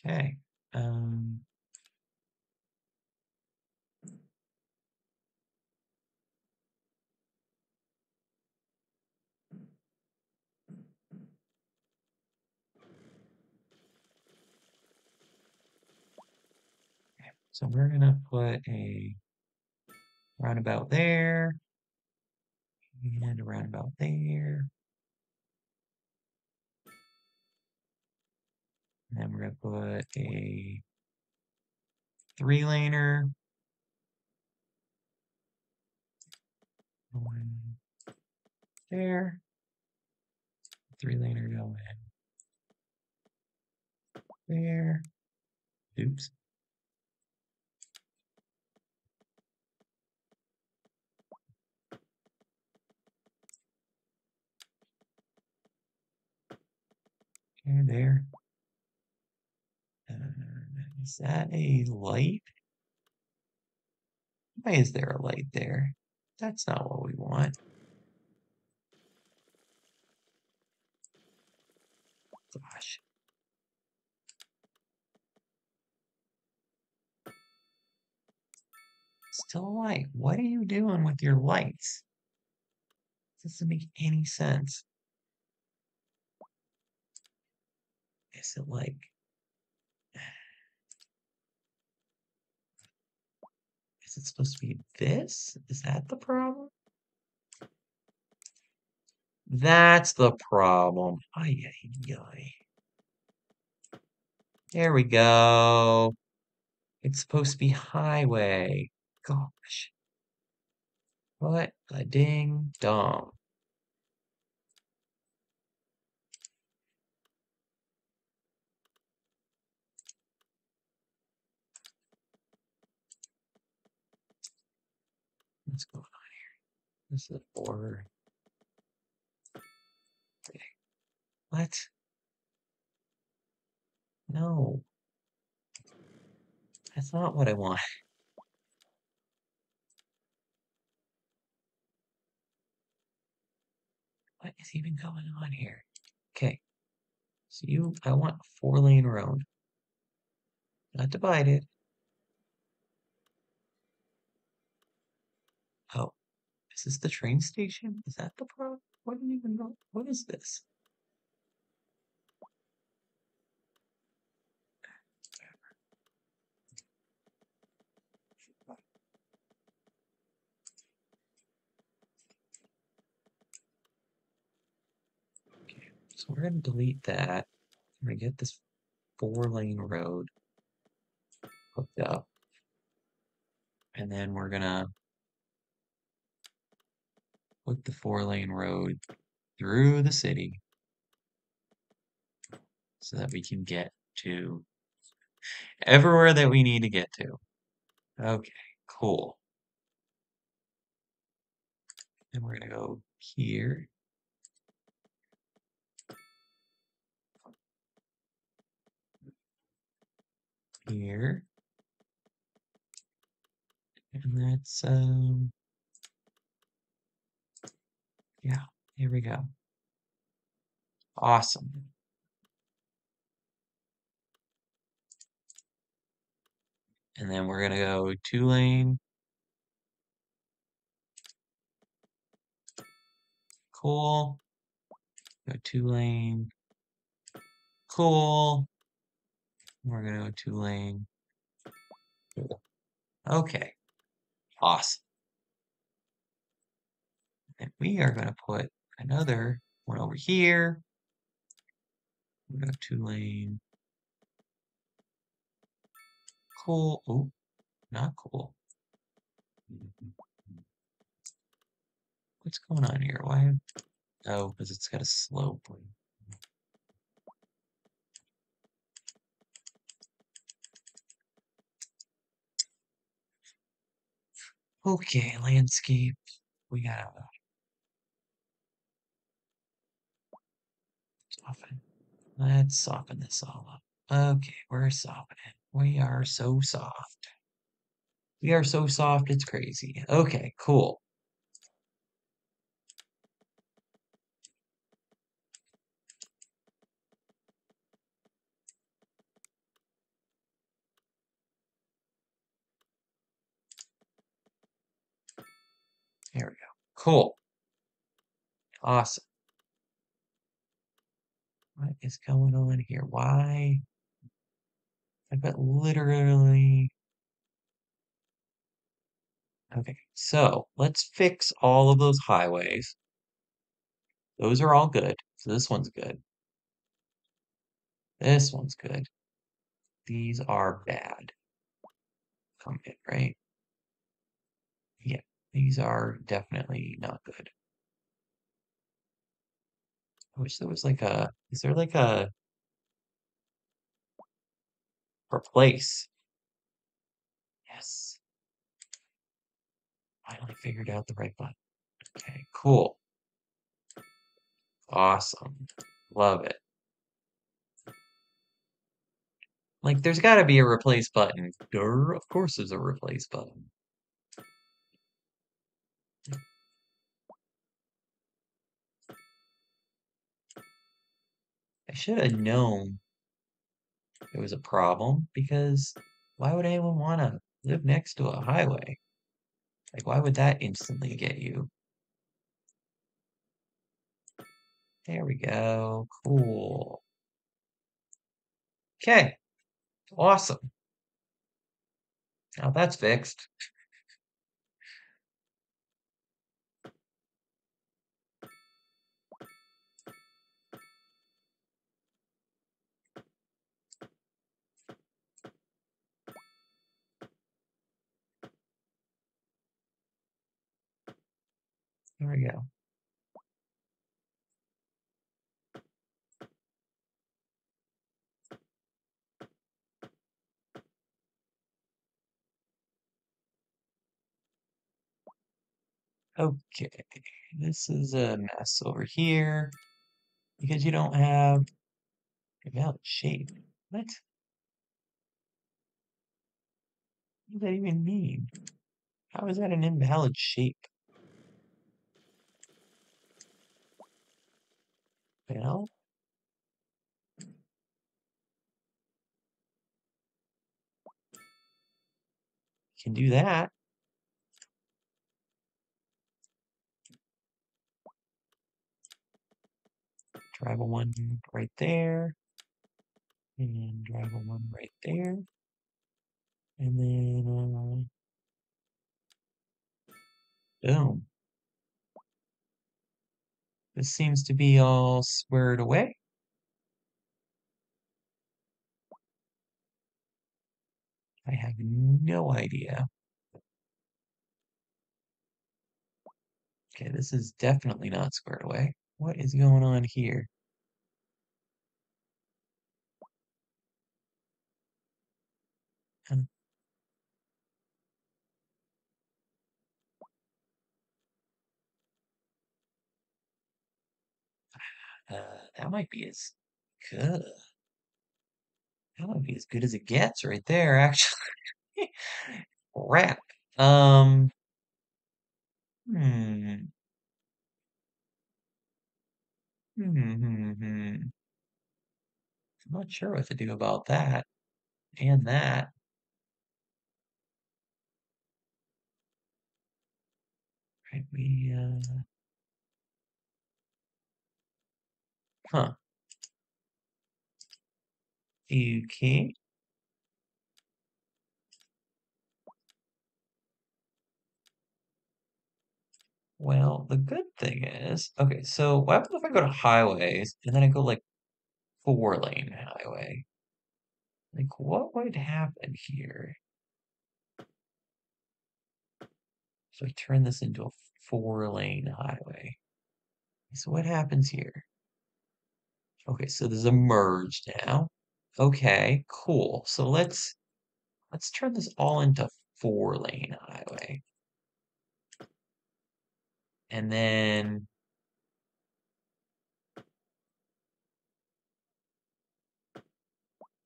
Okay. Um, so we're gonna put a roundabout there and a roundabout there. And then we're gonna put a three laner. One there. Three laner going there. Oops. Okay, there. Is that a light? Why is there a light there? That's not what we want. Gosh. Still light. What are you doing with your lights? This doesn't make any sense. Is it like Is it supposed to be this? Is that the problem? That's the problem. Ay, ay, ay. There we go. It's supposed to be highway. Gosh. What a ding dong. What's going on here? This is a border. Okay. What? No. That's not what I want. What is even going on here? Okay. So you, I want a four lane road. Not divided. Oh, is this the train station? Is that the problem? What do you even know? What is this? Okay, so we're gonna delete that. We're gonna get this four lane road hooked up. And then we're gonna put the four lane road through the city so that we can get to everywhere that we need to get to. Okay, cool. And we're gonna go here. Here. And that's, um, yeah, here we go. Awesome. And then we're gonna go two lane. Cool. Go two lane. Cool. We're gonna go two lane. Okay. Awesome. And we are gonna put another one over here. We have two lane. Cool. Oh, not cool. [laughs] What's going on here? Why? Oh, because it's got a slope. Okay, landscape. We gotta soften. Let's soften this all up. Okay, we're softening. We are so soft. We are so soft, it's crazy. Okay, cool. There we go. Cool. Awesome. What is going on here? Why? Got literally. Okay, so let's fix all of those highways. Those are all good. So this one's good. This one's good. These are bad. Come in, right? Yeah, these are definitely not good. I wish there was like a, is there like a replace? Yes. Finally figured out the right button. Okay, cool. Awesome. Love it. Like, there's got to be a replace button. Durr, of course there's a replace button. I should have known it was a problem because why would anyone want to live next to a highway? Like, why would that instantly get you? There we go. Cool. Okay. Awesome. Now that's fixed. There we go. Okay, this is a mess over here because you don't have a valid shape. What? What does that even mean? How is that an invalid shape? Well, you can do that. Drive a one right there. And drive a one right there. And then, uh, boom. This seems to be all squared away. I have no idea. Okay, this is definitely not squared away. What is going on here? Um, uh, that might be as good. That might be as good as it gets right there, actually. [laughs] Crap. Um, hmm. Hmm, hmm. I'm not sure what to do about that and that. Right, we, uh, huh. Okay. Well, the good thing is, okay, so what happens if I go to highways and then I go like four lane highway? Like, what would happen here? So I turn this into a four lane highway. So what happens here? Okay, so there's a merge now. Okay, cool. So let's let's turn this all into four lane highway. And then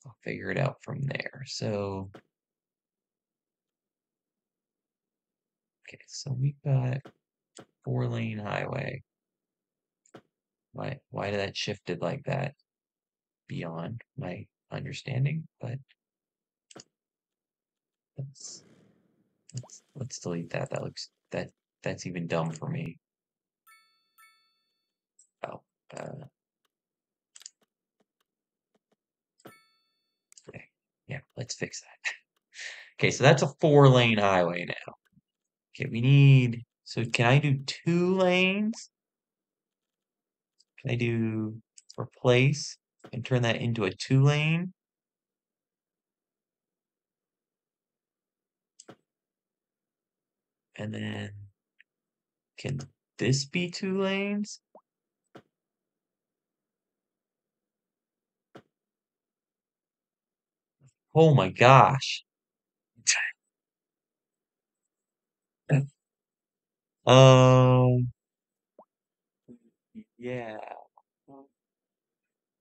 I'll figure it out from there. So okay, so we've got four lane highway. Why why did that shifted like that? Beyond my understanding, but let's let's let's delete that. That looks that that's even dumb for me. Oh, uh, okay, yeah, let's fix that. [laughs] okay, so that's a four lane highway now. Okay, we need, so can I do two lanes? Can I do replace and turn that into a two lane? And then can this be two lanes? Oh my gosh. [laughs] Um, yeah.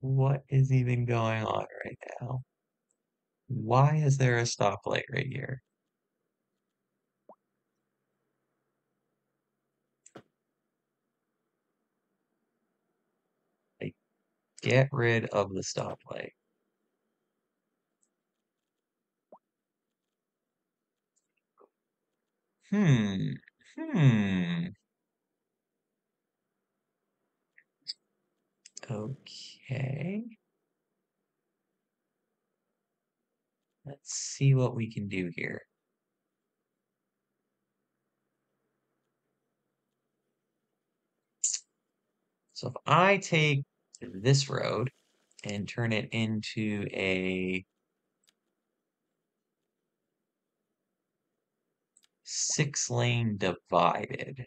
What is even going on right now? Why is there a stoplight right here? Get rid of the stoplight. Hmm. Hmm. Okay. Let's see what we can do here. So if I take this road and turn it into a six lane divided,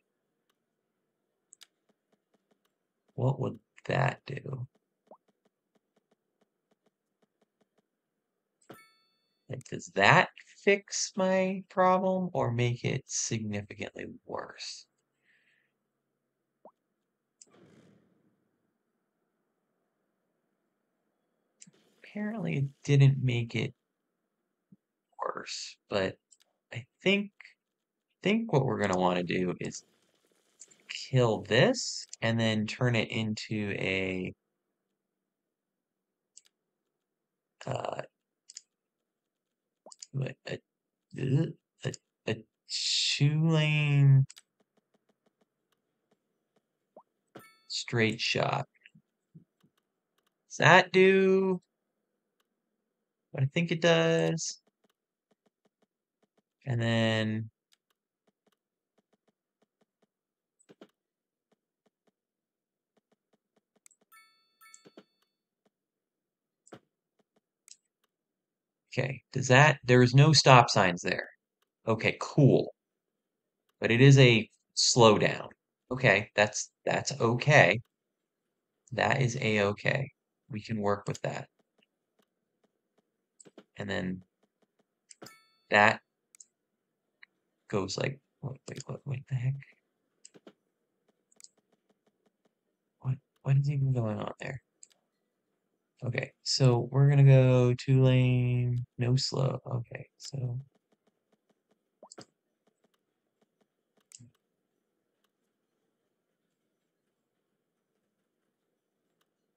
what would that do? Like, does that fix my problem or make it significantly worse? Apparently it didn't make it worse, but I think think what we're gonna want to do is kill this and then turn it into a uh, a, a, a, two lane straight shot. Does that do what I think it does? And then Okay, does that, there is no stop signs there. Okay, cool. But it is a slowdown. Okay, that's, that's okay. That is a-okay. We can work with that. And then that goes like, wait, wait, what, what the heck? What, what is even going on there? Okay, so we're gonna go two lane, no slow. Okay, so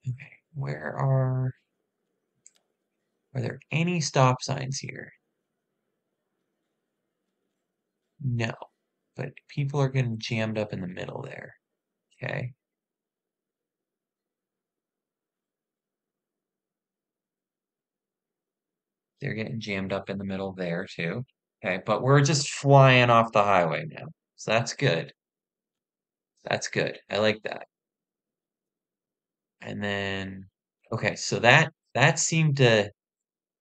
okay, where are are there any stop signs here? No, but people are getting jammed up in the middle there. Okay. They're getting jammed up in the middle there too. Okay, but we're just flying off the highway now. So that's good. That's good. I like that. And then, okay, so that that seemed to,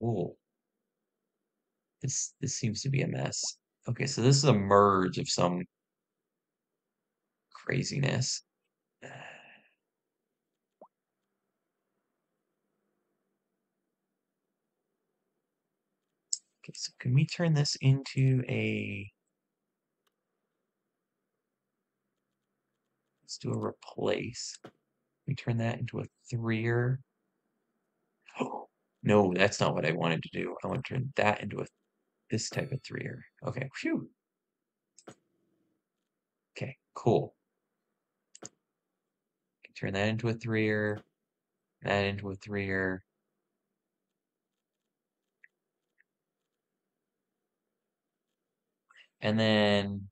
ooh, this this seems to be a mess. Okay, so this is a merge of some craziness. Okay, so can we turn this into a... Let's do a replace. We turn that into a threer. Oh, no, that's not what I wanted to do. I want to turn that into a this type of threer. Okay, phew. Okay, cool. Turn that into a threer, that into a threer. And then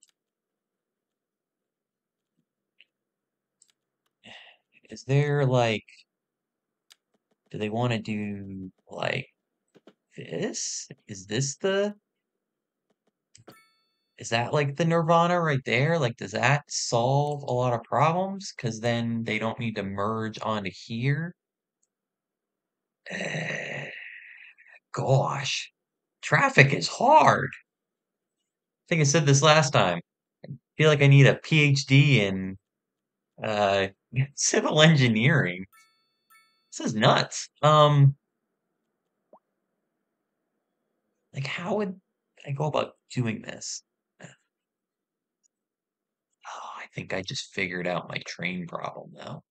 is there like do they want to do like this? Is this the is that like the nirvana right there? Like does that solve a lot of problems? Because then they don't need to merge onto here. Eh, gosh, traffic is hard. I think I said this last time. I feel like I need a PhD in uh, [laughs] civil engineering. This is nuts. Um, like how would I go about doing this? [sighs] Oh, I think I just figured out my train problem now.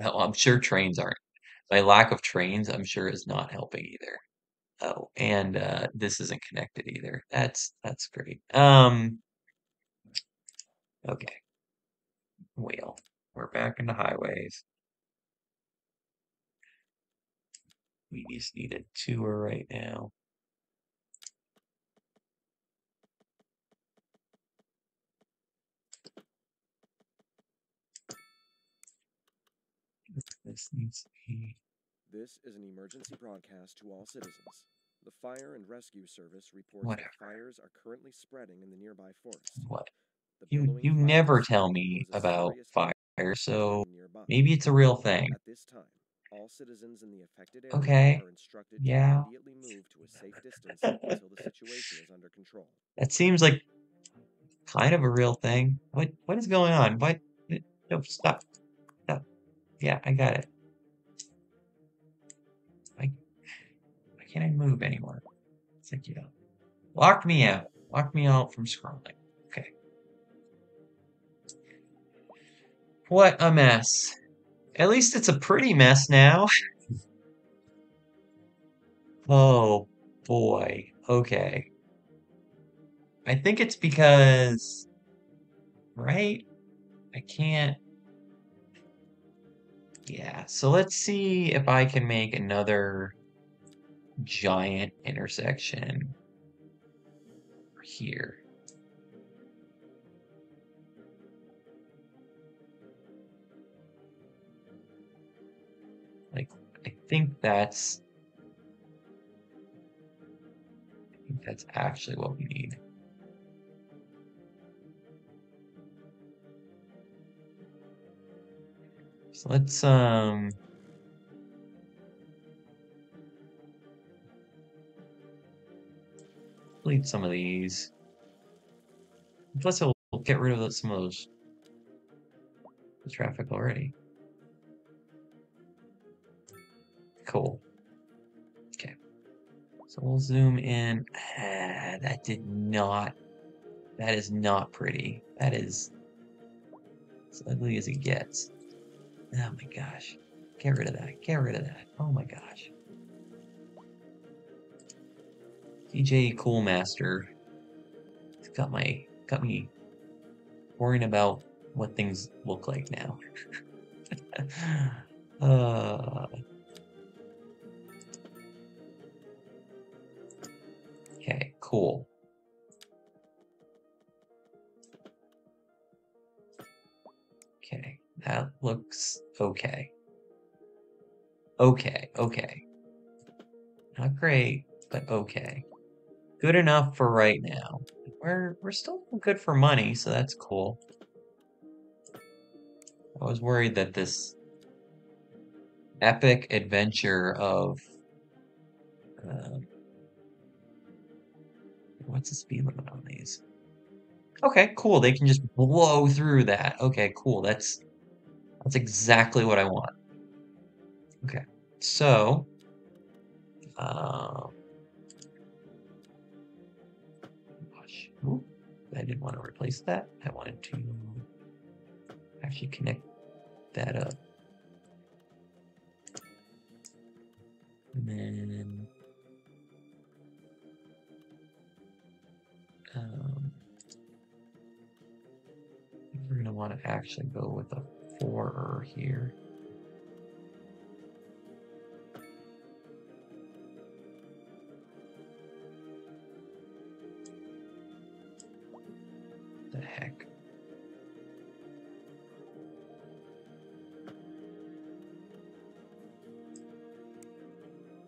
Oh, I'm sure trains aren't. My lack of trains, I'm sure, is not helping either. Oh, and uh, this isn't connected either. That's that's great. Um, okay. Wheel. We're back into highways. We just need a tour right now. This needs to be. This is an emergency broadcast to all citizens. The Fire and Rescue Service reports Whatever. that fires are currently spreading in the nearby forest. What? You you never tell me about fire, so maybe it's a real thing. At this time, all citizens in the affected area Okay. are instructed Yeah. to immediately move to a safe distance until the situation is under control. That seems like kind of a real thing. What what is going on? What? No, stop. Stop. Yeah, I got it. Can't I move anymore? It's like, you know, lock me out. Lock me out from scrolling. Okay. What a mess. At least it's a pretty mess now. [laughs] Oh boy. Okay. I think it's because, right? I can't. Yeah, so let's see if I can make another giant intersection here. Like, I think that's. I think that's actually what we need. So let's um delete some of these. Plus it'll get rid of some of those the traffic already. Cool. Okay. So we'll zoom in. Ah, that did not that is not pretty. That is as ugly as it gets. Oh my gosh. Get rid of that. Get rid of that. Oh my gosh. DJ Coolmaster. It's got my got me worrying about what things look like now. [laughs] uh, okay, cool. Okay, that looks okay. Okay, okay. Not great, but okay. Good enough for right now. We're we're still good for money, so that's cool. I was worried that this epic adventure of um, what's the speed limit on these? Okay, cool. They can just blow through that. Okay, cool. That's that's exactly what I want. Okay, so um, I didn't want to replace that. I wanted to actually connect that up. And then um, we're going to want to actually go with a forer here. The heck?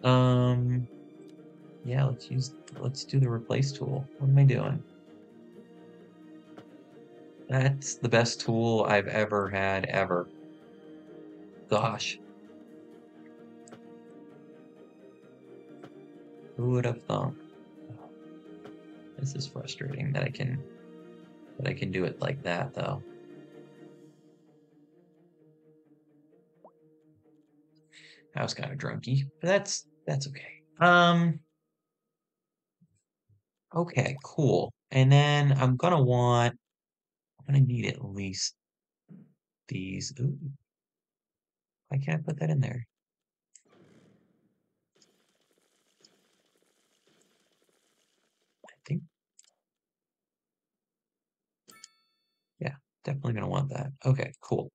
Um, yeah, let's use, let's do the replace tool. What am I doing? That's the best tool I've ever had, ever. Gosh. Who would have thought? This is frustrating that I can, that I can do it like that, though. I was kind of drunky, but that's that's okay. Um. Okay, cool. And then I'm gonna want. I'm gonna need at least these. Ooh. Why can't I put that in there? I think. Definitely gonna want that. Okay, cool.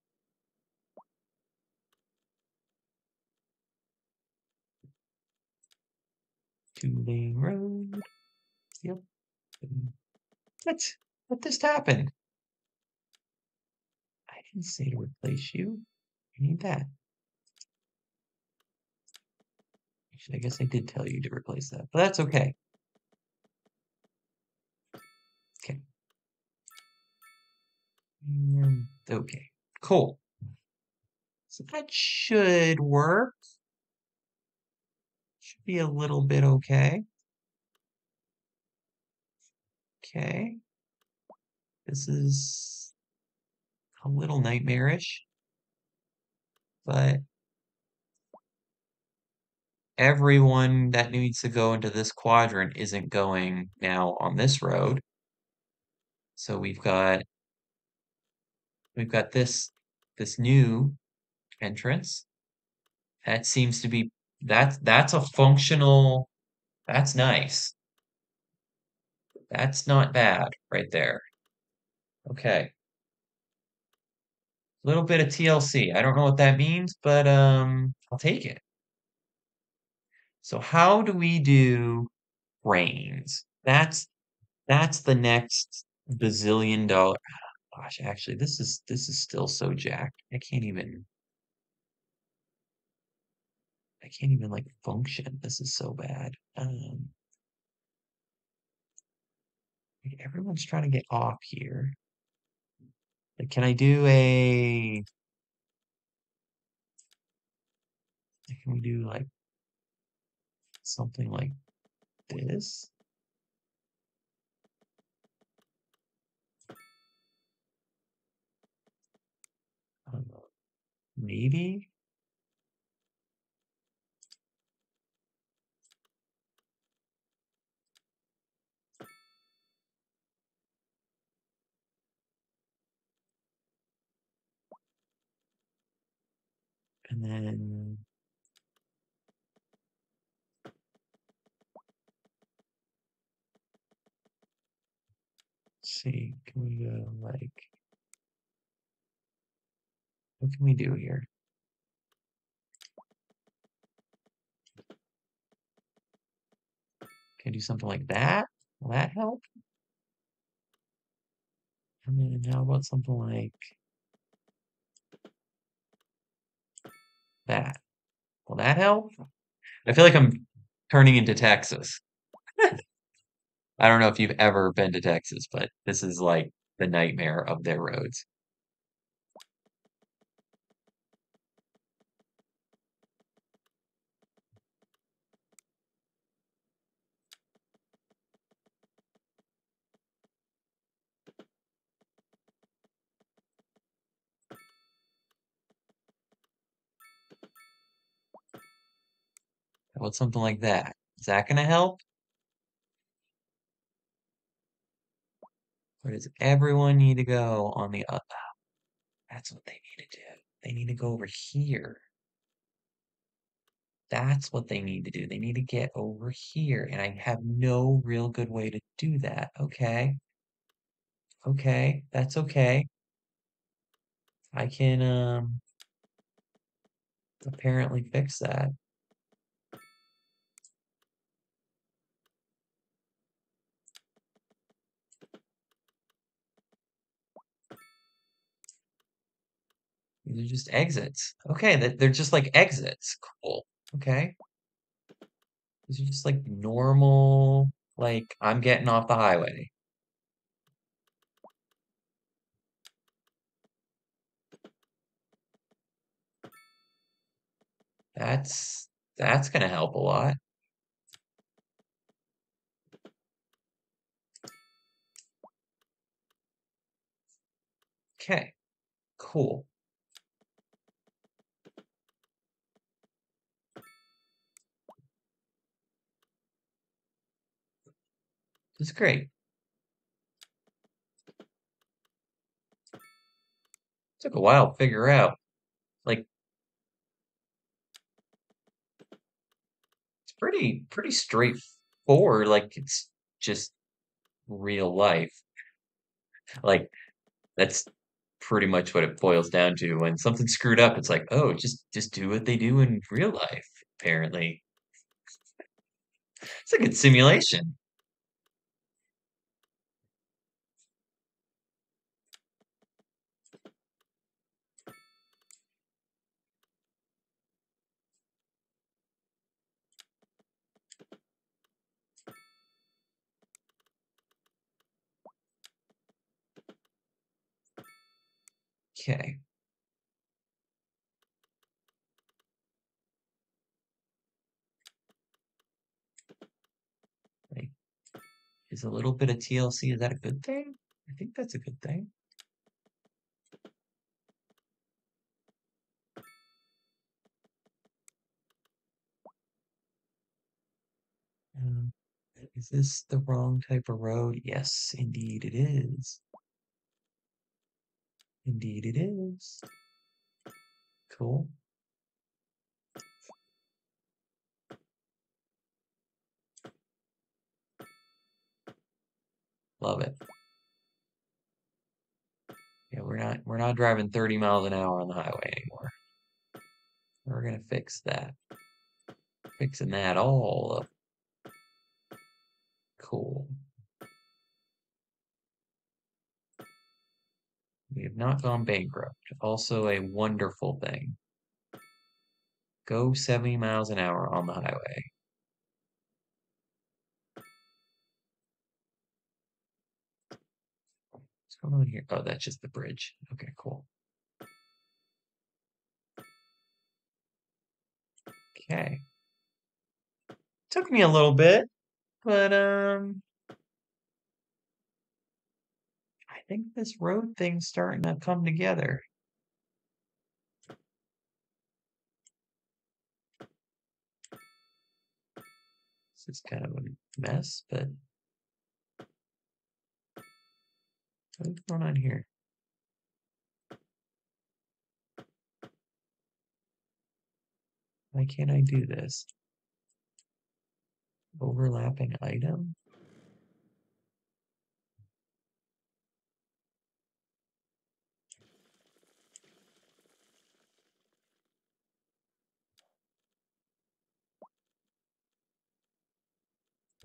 Two lane road. Yep. What? What just happened? I didn't say to replace you. I need that. Actually, I guess I did tell you to replace that, but that's. Okay. And, okay, cool. So that should work. Should be a little bit okay. Okay. This is a little nightmarish, but everyone that needs to go into this quadrant isn't going now on this road. So we've got we've got this this new entrance. That seems to be that's that's a functional that's nice. That's not bad right there. Okay. A little bit of TLC. I don't know what that means, but um I'll take it. So how do we do brains? That's that's the next bazillion dollar gosh, actually this is this is still so jacked. I can't even I can't even like function. This is so bad. Um like, everyone's trying to get off here. Like, can I do a can we do like something like this? I don't know. Maybe? And then see, can we go like what can we do here? Can I do something like that? Will that help? And then how about something like that? Will that help? I feel like I'm turning into Texas. [laughs] I don't know if you've ever been to Texas, but this is like the nightmare of their roads. How about something like that? Is that gonna help? Where does everyone need to go on the up? That's what they need to do. They need to go over here. That's what they need to do. They need to get over here, and I have no real good way to do that. Okay. Okay, that's okay. I can, um, apparently fix that. These are just exits. Okay, they're just like exits. Cool. Okay. These are just like normal, like I'm getting off the highway. That's that's gonna help a lot. Okay, cool. It's great. Took a while to figure out. Like, it's pretty pretty straightforward. Like, it's just real life. Like, that's pretty much what it boils down to. When something's screwed up, it's like, oh, just just do what they do in real life, apparently. It's a good simulation. Okay. Is a little bit of TLC, is that a good thing? I think that's a good thing. Um, is this the wrong type of road? Yes, indeed it is. Indeed it is. Cool. Love it. Yeah, we're not we're not driving 30 miles an hour on the highway anymore. We're gonna fix that. Fixing that all up. Cool. We have not gone bankrupt. Also a wonderful thing. Go 70 miles an hour on the highway. What's going on here? Oh, that's just the bridge. Okay, cool. Okay. Took me a little bit, but um I think this road thing's starting to come together. This is kind of a mess, but what's going on here? Why can't I do this? Overlapping item?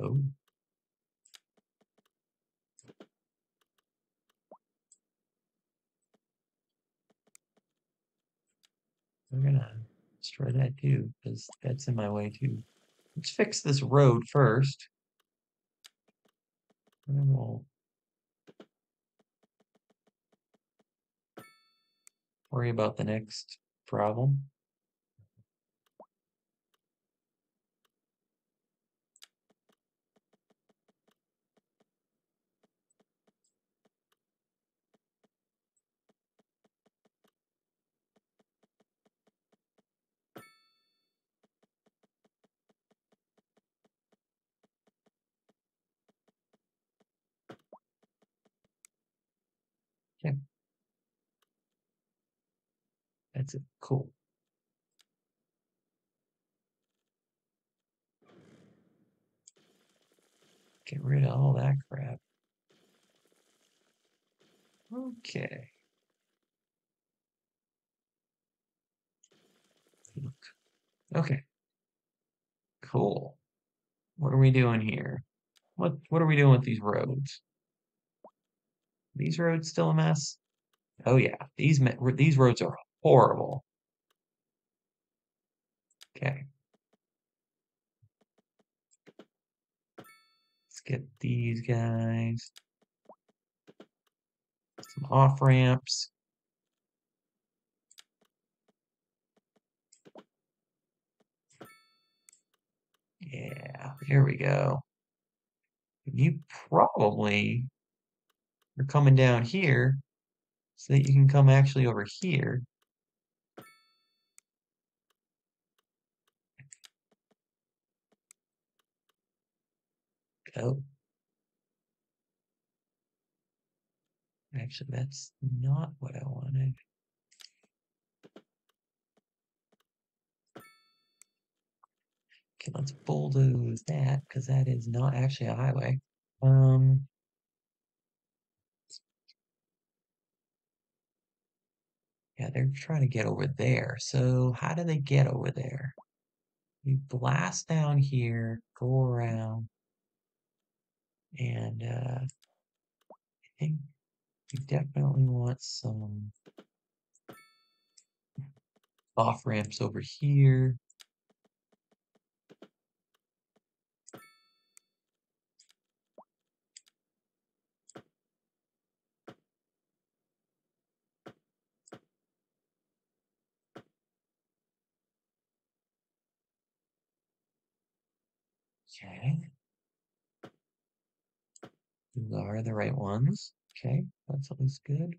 Um, oh. We're gonna destroy that too, because that's in my way too. Let's fix this road first. And then we'll worry about the next problem. That's. Cool. Get rid of all that crap. Okay. Okay. Cool. What are we doing here? What what are we doing with these roads? These roads still a mess? Oh yeah, these these roads are horrible. Okay. Let's get these guys. Some off ramps. Yeah, here we go. You probably are coming down here so that you can come actually over here. Oh. Actually, that's not what I wanted. Okay, let's bulldoze that because that is not actually a highway. Um, yeah, they're trying to get over there. So how do they get over there? You blast down here, go around, and uh, I think we definitely want some off ramps over here. Okay. These are the right ones. Okay, that's always good.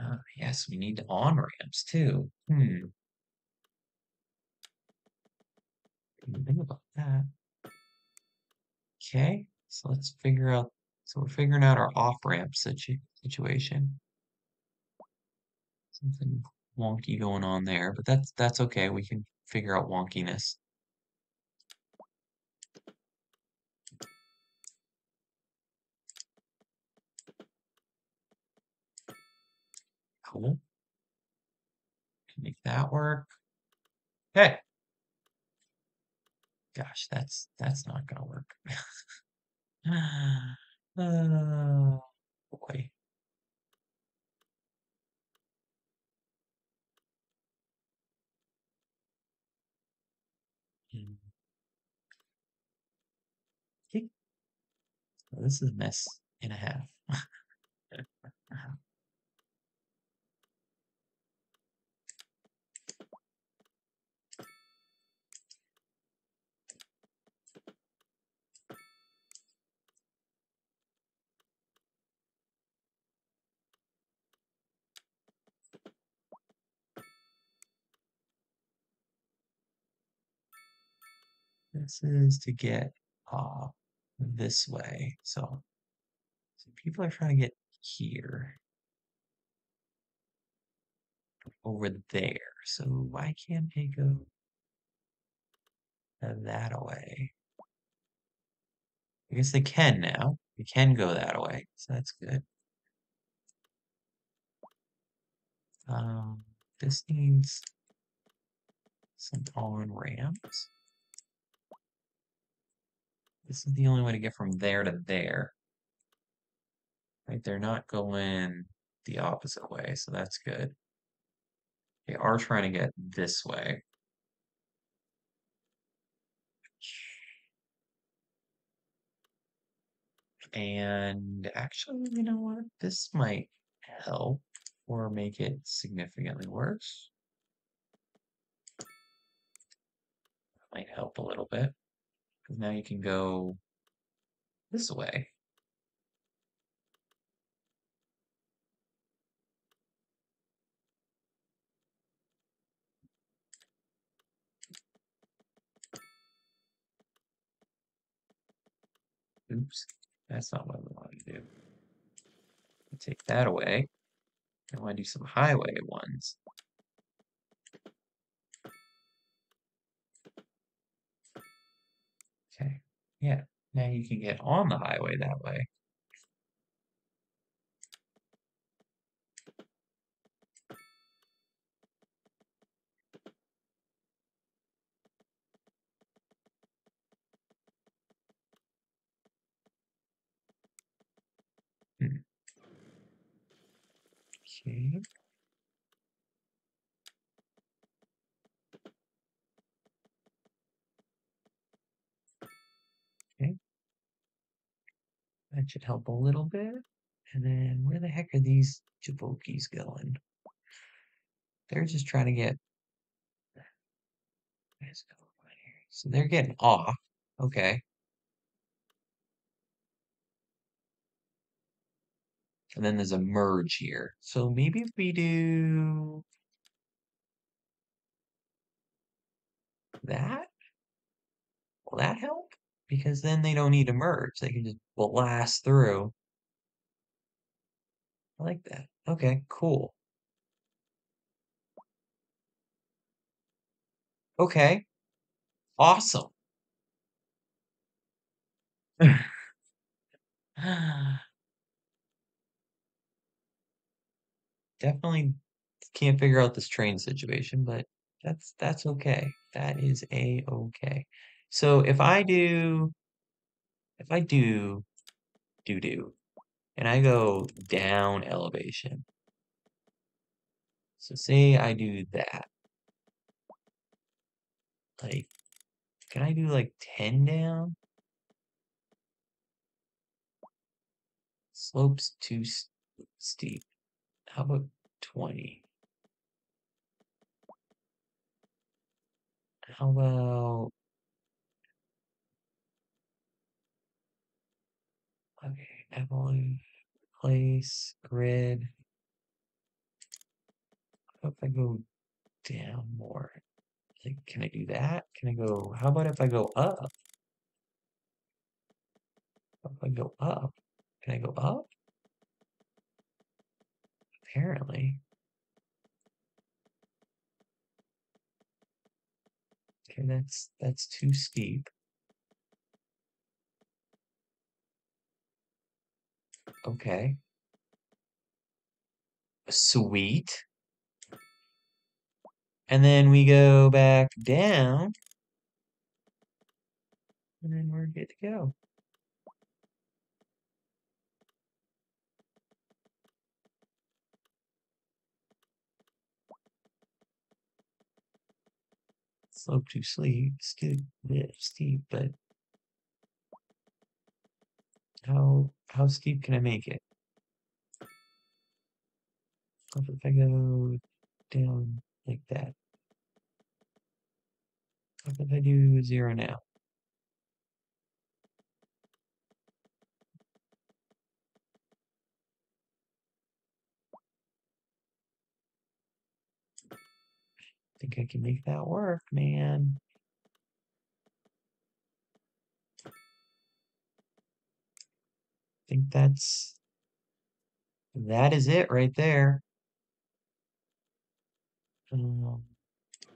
Uh, yes, we need on ramps too. Hmm. Think about that. Okay, so let's figure out. So we're figuring out our off ramp situ situation. Something wonky going on there, but that's that's okay. We can figure out wonkiness. Cool. Can make that work. Okay. Gosh, that's that's not gonna work. [sighs] oh boy. Hmm. This is a mess and a half. [laughs] This is to get uh, this way. So, so people are trying to get here over there. So why can't they go that away? I guess they can now. They can go that way, so that's good. Um, this needs some on ramps. This is the only way to get from there to there. Right, they're not going the opposite way, so that's good. They are trying to get this way. And actually, you know what? This might help or make it significantly worse. Might help a little bit. Now you can go this way. Oops, that's not what we want to do. Take that away. I want to do some highway ones. Yeah, now you can get on the highway that way. Hmm. Okay. That should help a little bit. And then where the heck are these Jabokis going? They're just trying to get. So they're getting off. Okay. And then there's a merge here. So maybe if we do that, will that help? Because then they don't need to merge. They can just blast through. I like that. Okay, cool. Okay. Awesome. [sighs] Definitely can't figure out this train situation, but that's that's okay. That is a okay. So if I do if I do do do and I go down elevation. So say I do that. Like can I do like 10 down? Slopes too steep. How about 20? How about okay, Evelyn place grid. How if I go down more? Like, can I do that? Can I go? How about if I go up? If I go up, can I go up? Apparently. Okay, that's that's too steep. Okay. Sweet. And then we go back down. And then we're good to go. Slope too steep, steep, steep, but how how steep can I make it? If I go down like that? What if I do zero now? I think I can make that work, man. Think that's that is it right there. Um, I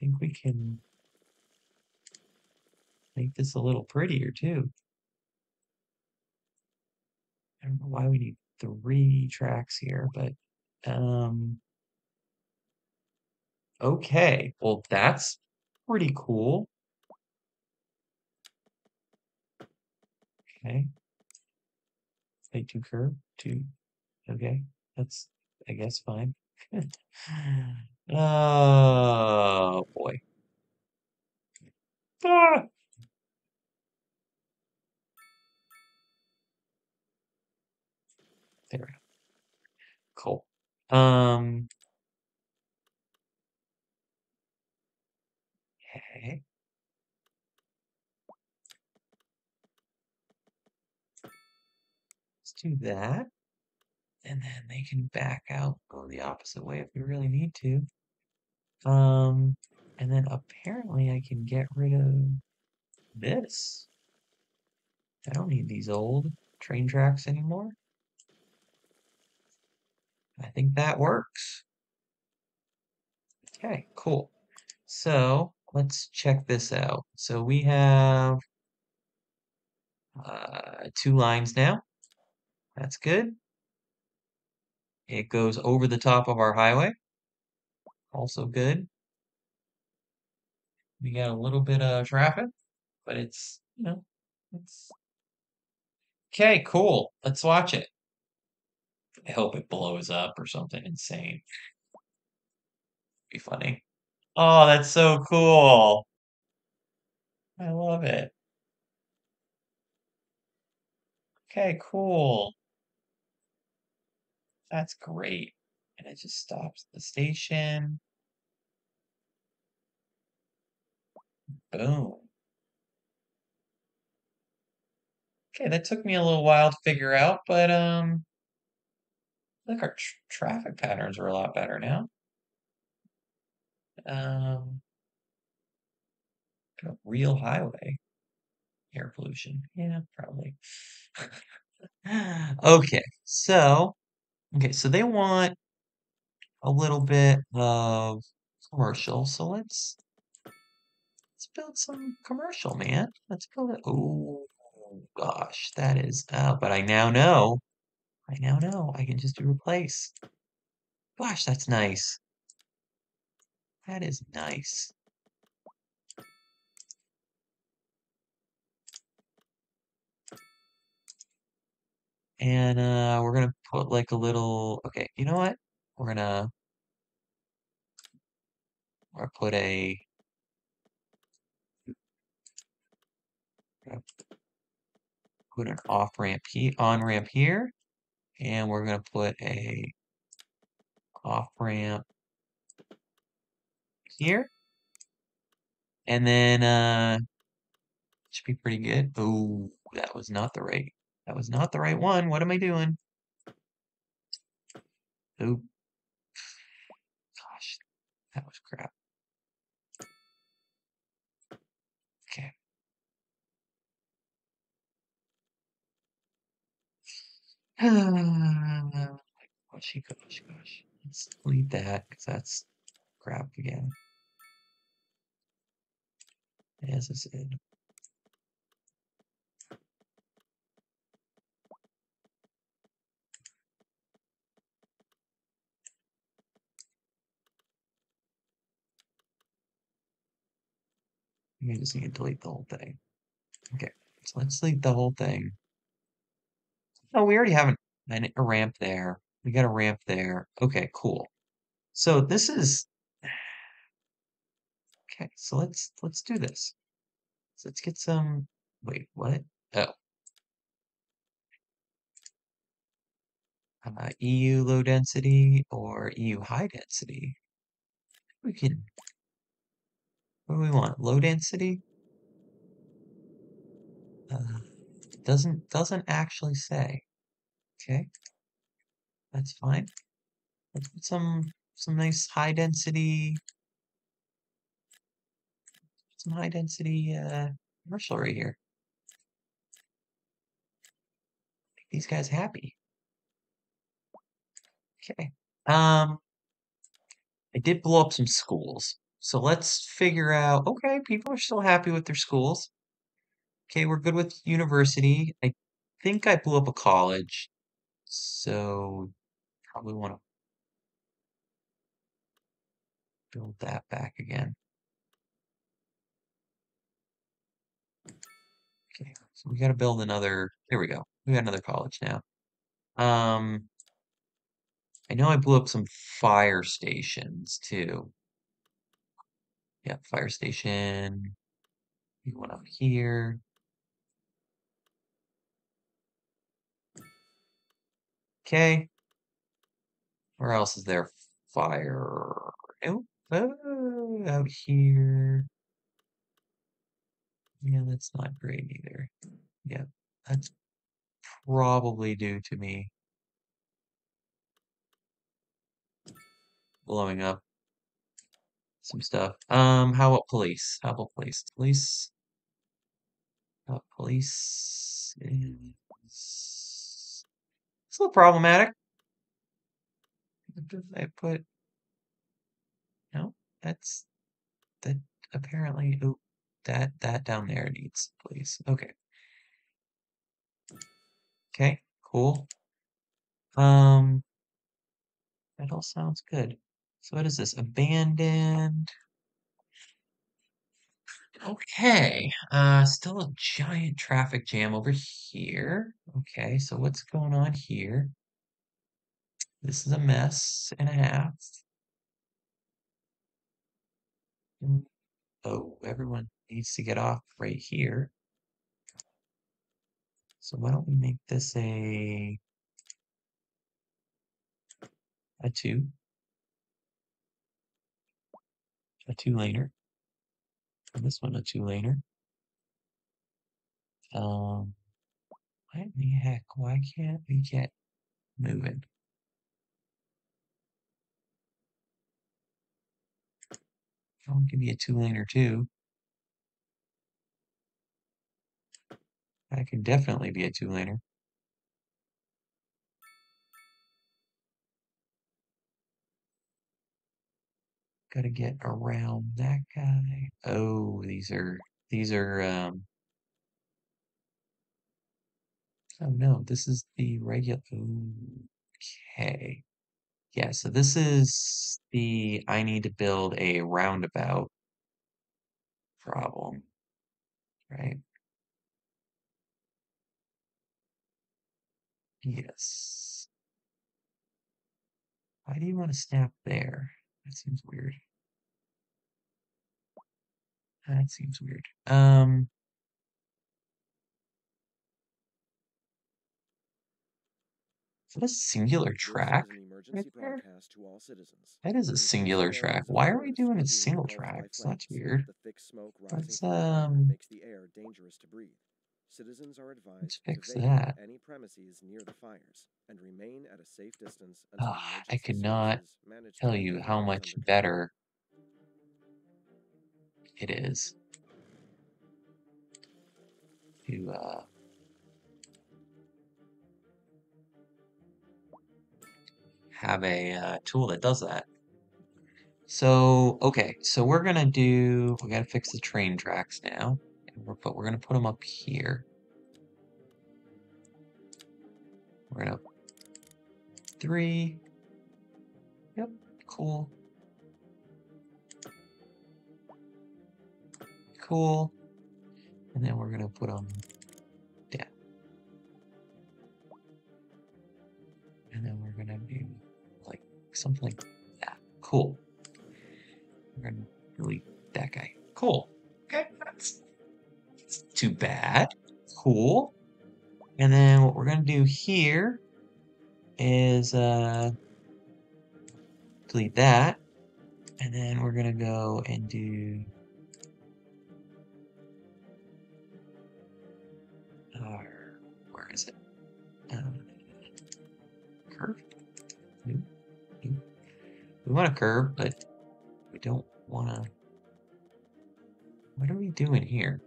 think we can make this a little prettier too. I don't know why we need three tracks here, but um, okay, well that's pretty cool. Okay. Say two curve, two. Okay, that's I guess fine. oh boy. Ah! There we go. Cool. Um. Okay. Do that. And then they can back out, go the opposite way if we really need to. Um, and then apparently I can get rid of this. I don't need these old train tracks anymore. I think that works. Okay, cool. So let's check this out. So we have uh, two lines now. That's good. It goes over the top of our highway. Also good. We got a little bit of traffic, but it's, you know, it's okay, cool. Let's watch it. I hope it blows up or something insane. Be funny. Oh, that's so cool. I love it. Okay, cool. That's great. And it just stops the station. Boom. Okay, that took me a little while to figure out, but um, think our tr traffic patterns are a lot better now. Um, a real highway. Air pollution. Yeah, probably. [laughs] Okay, so okay, so they want a little bit of commercial, so let's let's build some commercial, man. Let's build it. Oh gosh, that is uh, but I now know. I now know I can just do replace. Gosh, that's nice. That is nice. And uh, we're gonna put like a little, okay, you know what? We're gonna, gonna put a, put an off ramp here, on ramp here, and we're gonna put a off ramp here, and then uh, should be pretty good. Oh, that was not the right, that was not the right one. What am I doing? Oop. Gosh, that was crap. Okay. [sighs] Goshy, gosh, gosh. Let's delete that because that's crap again. As I said. You just need to delete the whole thing. Okay, so let's delete the whole thing. Oh, we already have an, a ramp there. We got a ramp there. Okay, cool. So this is [sighs] okay. So let's let's do this. So let's get some. Wait, what? Oh, uh, EU low density or EU high density. We can. What do we want? Low density? Uh, doesn't doesn't actually say. Okay, that's fine. Let's put some some nice high density some high density uh, commercial right here. Make these guys happy. Okay. Um, I did blow up some schools. So let's figure out, okay, people are still happy with their schools. Okay, we're good with university. I think I blew up a college. So probably want to build that back again. Okay, so we got to build another, there we go. We got another college now. Um, I know I blew up some fire stations too. Yeah, fire station. We one out here. Okay. Where else is there fire? Oh, out here. Yeah, that's not great either. Yeah, that's probably due to me blowing up some stuff. Um, how about police? How about police? Police. Police is it's a little problematic. I put? No, that's that apparently. Oh, that that down there needs police. Okay. Okay, cool. Um, that all sounds good. So what is this? Abandoned. Okay, uh, still a giant traffic jam over here. Okay, so what's going on here? This is a mess and a half. Mm, Oh, everyone needs to get off right here. So why don't we make this a a two, a two laner, and this one a two laner. Um, in the heck? Why can't we get moving? Someone give me a two laner too. I can definitely be a two Gotta get around that guy. Oh, these are these are um oh no, this is the regular okay. Yeah, so this is the I need to build a roundabout problem. Right? Yes. Why do you want to snap there? That seems weird. That seems weird. Um, is that a singular track? an emergency there? broadcast to all citizens. That is a singular track. Why are we doing a single engulfed track? by So that's weird. The thick smoke rising Let's from the ground um makes the air dangerous to breathe. Citizens are let's advised fix to that. any premises near the fires and remain at a safe distance Ah, I could not services manage to tell you how much better it is to uh have a uh, tool that does that. So, okay, so we're gonna do, we gotta fix the train tracks now. And we're we're gonna put them up here. We're gonna, three. Yep, cool. Cool. And then we're gonna put them down. And then we're gonna do like something like that. Cool. We're gonna delete that guy. Cool. Too bad. Cool. And then what we're gonna do here is uh delete that. And then we're gonna go and do our where is it? Um, curve? Nope. Nope. We want a curve, but we don't want to. What are we doing here?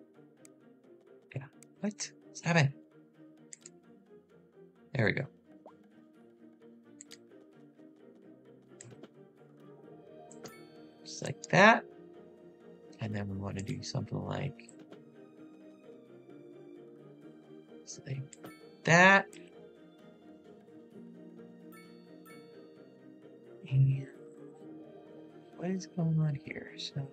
What? Stop it. There we go. Just like that. And then we want to do something like, like that. And what is going on here? So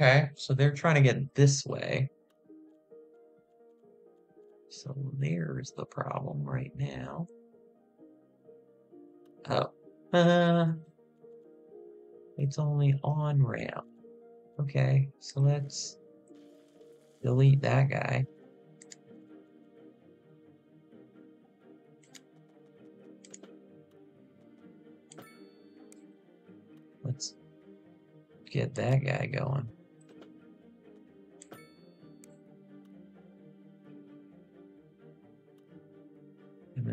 Okay, so they're trying to get this way. So there's the problem right now. Oh. Uh, it's only on ramp. Okay, so let's delete that guy. Let's get that guy going.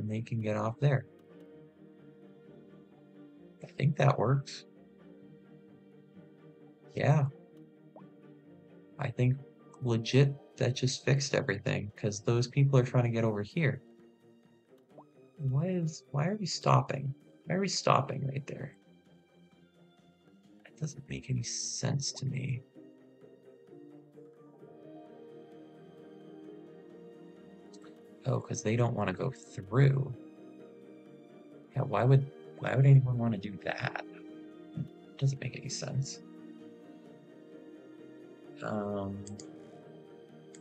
They can get off there. I think that works. Yeah. I think legit that just fixed everything because those people are trying to get over here. Why is why are we stopping? Why are we stopping right there? It doesn't make any sense to me. Oh, because they don't want to go through. Yeah, why would why would anyone want to do that? It doesn't make any sense. Um,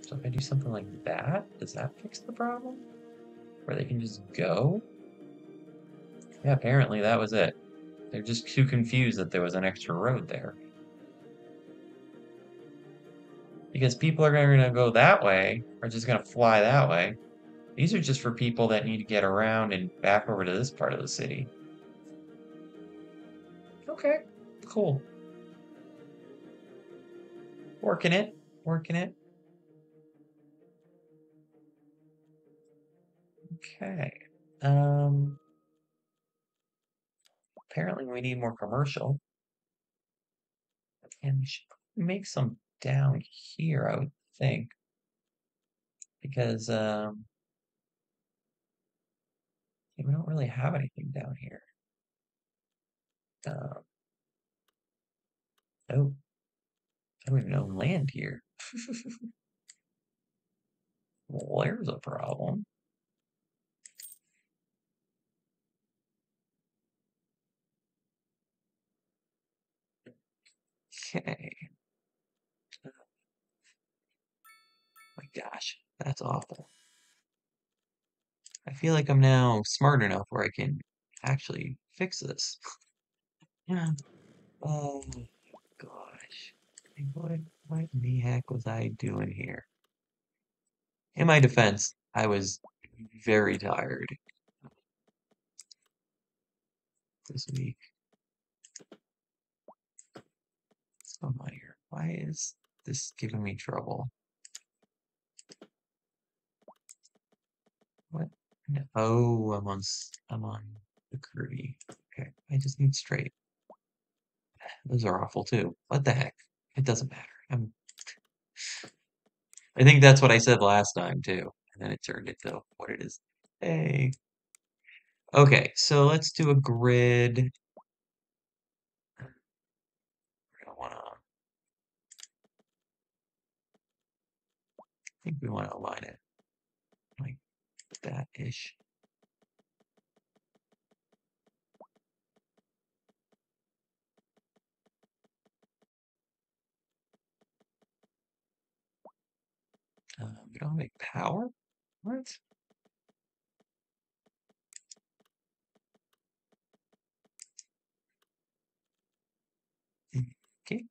so if I do something like that, does that fix the problem? Where they can just go? Yeah, apparently that was it. They're just too confused that there was an extra road there. Because people are going to go that way, or just going to fly that way. These are just for people that need to get around and back over to this part of the city. Okay, cool. Working it, working it. Okay. Um, apparently we need more commercial. And we should make some down here, I would think. Because um, we don't really have anything down here. Um, oh, I don't even own land here. [laughs] well, there's a problem. Okay. My gosh, that's awful. I feel like I'm now smart enough where I can actually fix this. Yeah. [laughs] Oh gosh. What what in the heck was I doing here? In my defense, I was very tired this week. What's going on here? Why is this giving me trouble? Oh, I'm on I'm on the curvy. Okay, I just need straight. Those are awful too. What the heck? It doesn't matter. I'm I think that's what I said last time too. And then it turned into what it is. Hey. Okay, so let's do a grid. We're gonna wanna I think we want to align it that-ish. Uh, we don't make power? What? Okay.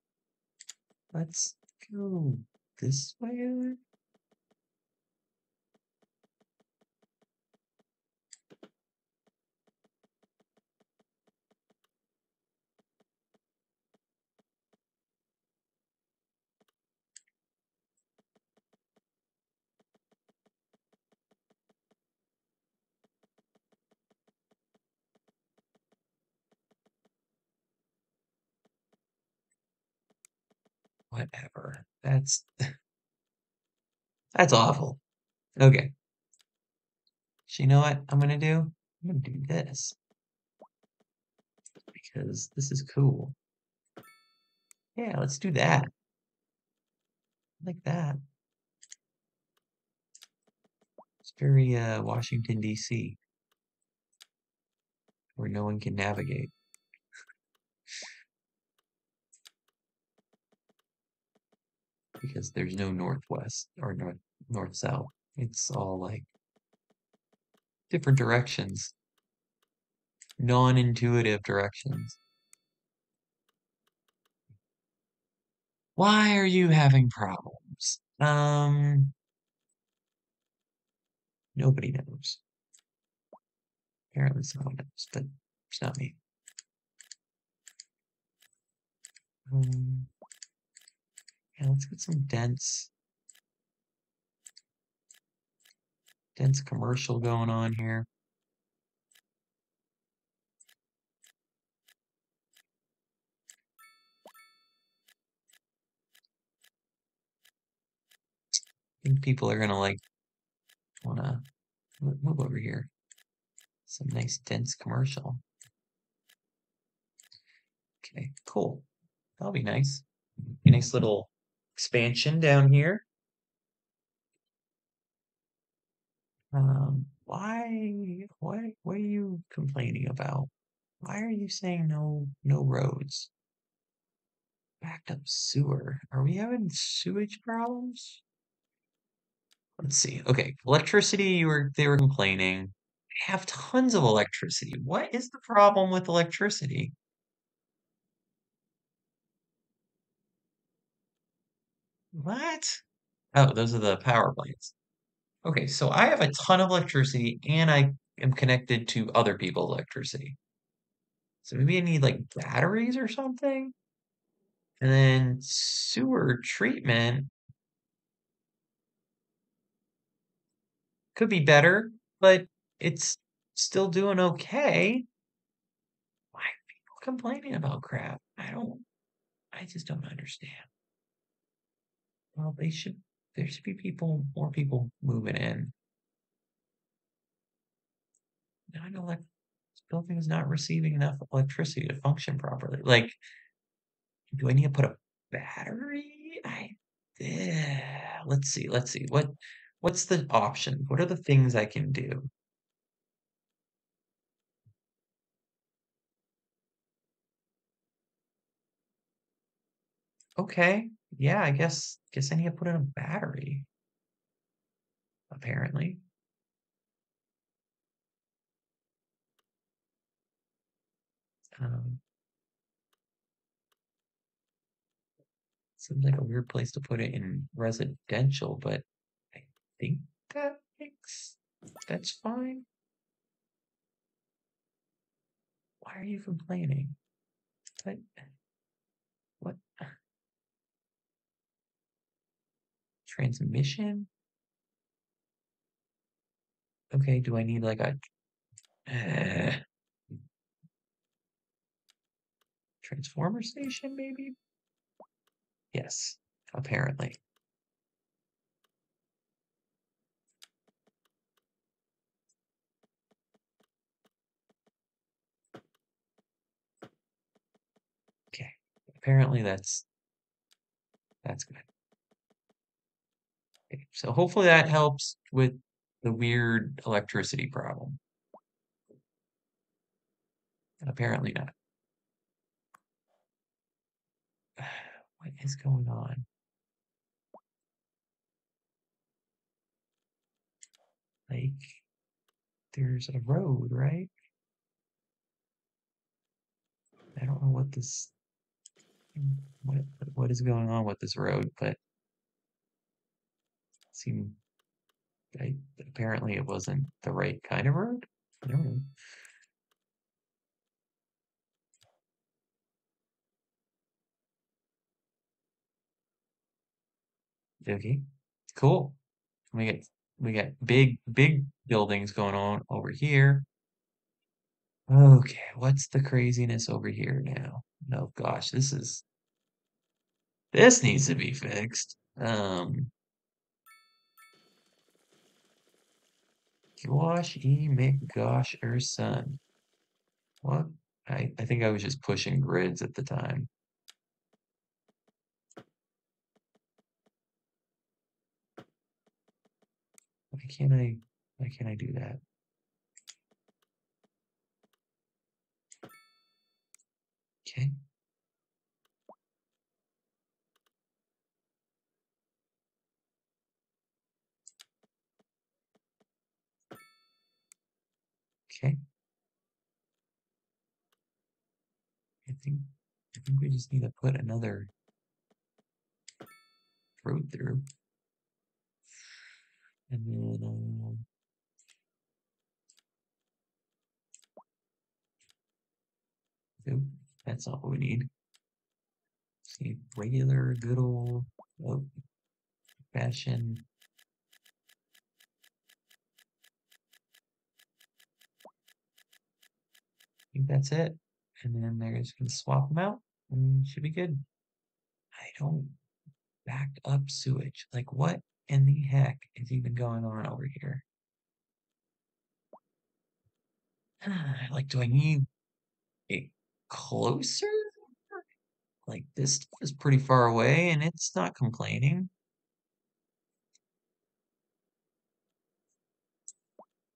Let's go this way. Whatever. That's [laughs] that's awful. Okay. So you know what I'm gonna do? I'm gonna do this. Because this is cool. Yeah, let's do that. Like that. It's very uh, Washington, D.C., where no one can navigate. Because there's no northwest or north north south. It's all like different directions. Non-intuitive directions. Why are you having problems? Um, nobody knows. Apparently someone knows, but it's not me. Um, Okay, let's get some dense, dense commercial going on here. I think people are gonna like wanna move over here. Some nice dense commercial. Okay, cool. That'll be nice. A nice little expansion down here. Um, why, why, what are you complaining about? Why are you saying no, no roads? Backed up sewer. Are we having sewage problems? Let's see. Okay, electricity. You were they were complaining. I have tons of electricity. What is the problem with electricity? What? Oh, those are the power plants. Okay, so I have a ton of electricity and I am connected to other people's electricity. So maybe I need like batteries or something? And then sewer treatment could be better, but it's still doing okay. Why are people complaining about crap? I don't, I just don't understand. Well, they should, there should be people, more people moving in. Now I know like this building is not receiving enough electricity to function properly. Like, do I need to put a battery? I, yeah, let's see, let's see. What, what's the option? What are the things I can do? Okay, yeah, I guess guess I need to put in a battery. Apparently. Um, seems like a weird place to put it in residential, but I think that makes that's fine. Why are you complaining? But what? Transmission? Okay, do I need like a uh, transformer station maybe? Yes, apparently. Okay, apparently that's that's good. So hopefully that helps with the weird electricity problem. Apparently not. [sighs] What is going on? Like, there's a road, right? I don't know what this, what, what is going on with this road, but seemed, I, apparently it wasn't the right kind of road. I don't know. Okay, cool. We get we got big big buildings going on over here. Okay, what's the craziness over here now? No, gosh, this is this needs to be fixed. Um, Gosh, E McGosh, er son. What? I I think I was just pushing grids at the time. Why can't I, why can't I do that? Okay. I think, I think we just need to put another road through. And then, um, that's all we need. See, regular, good old, oh, fashion. I think that's it. And then they're just gonna swap them out and should be good. I don't backed up sewage. Like what? in the heck is even going on over here? [sighs] Like, do I need it closer? Like, this is pretty far away and it's not complaining.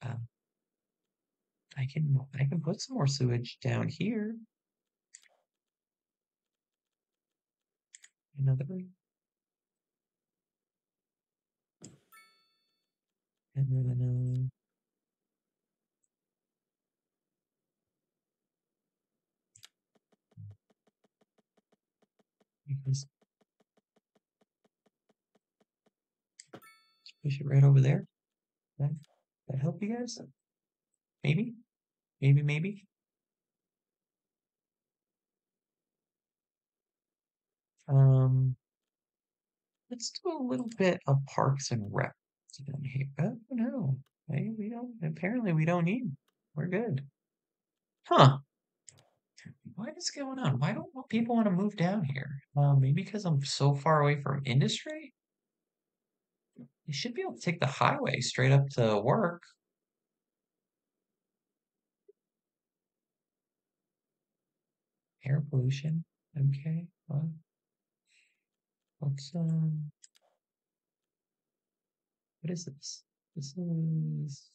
Um, I can I can put some more sewage down here. Another. And then uh, because push it right over there. That that help you guys? Maybe, maybe, maybe. Um, let's do a little bit of Parks and Rec down here. Oh no, maybe we don't. Apparently, we don't need. We're good. Huh? What is going on? Why don't people want to move down here? Uh, maybe because I'm so far away from industry? You should be able to take the highway straight up to work. Air pollution. Okay. Well, let's um. What is this? This is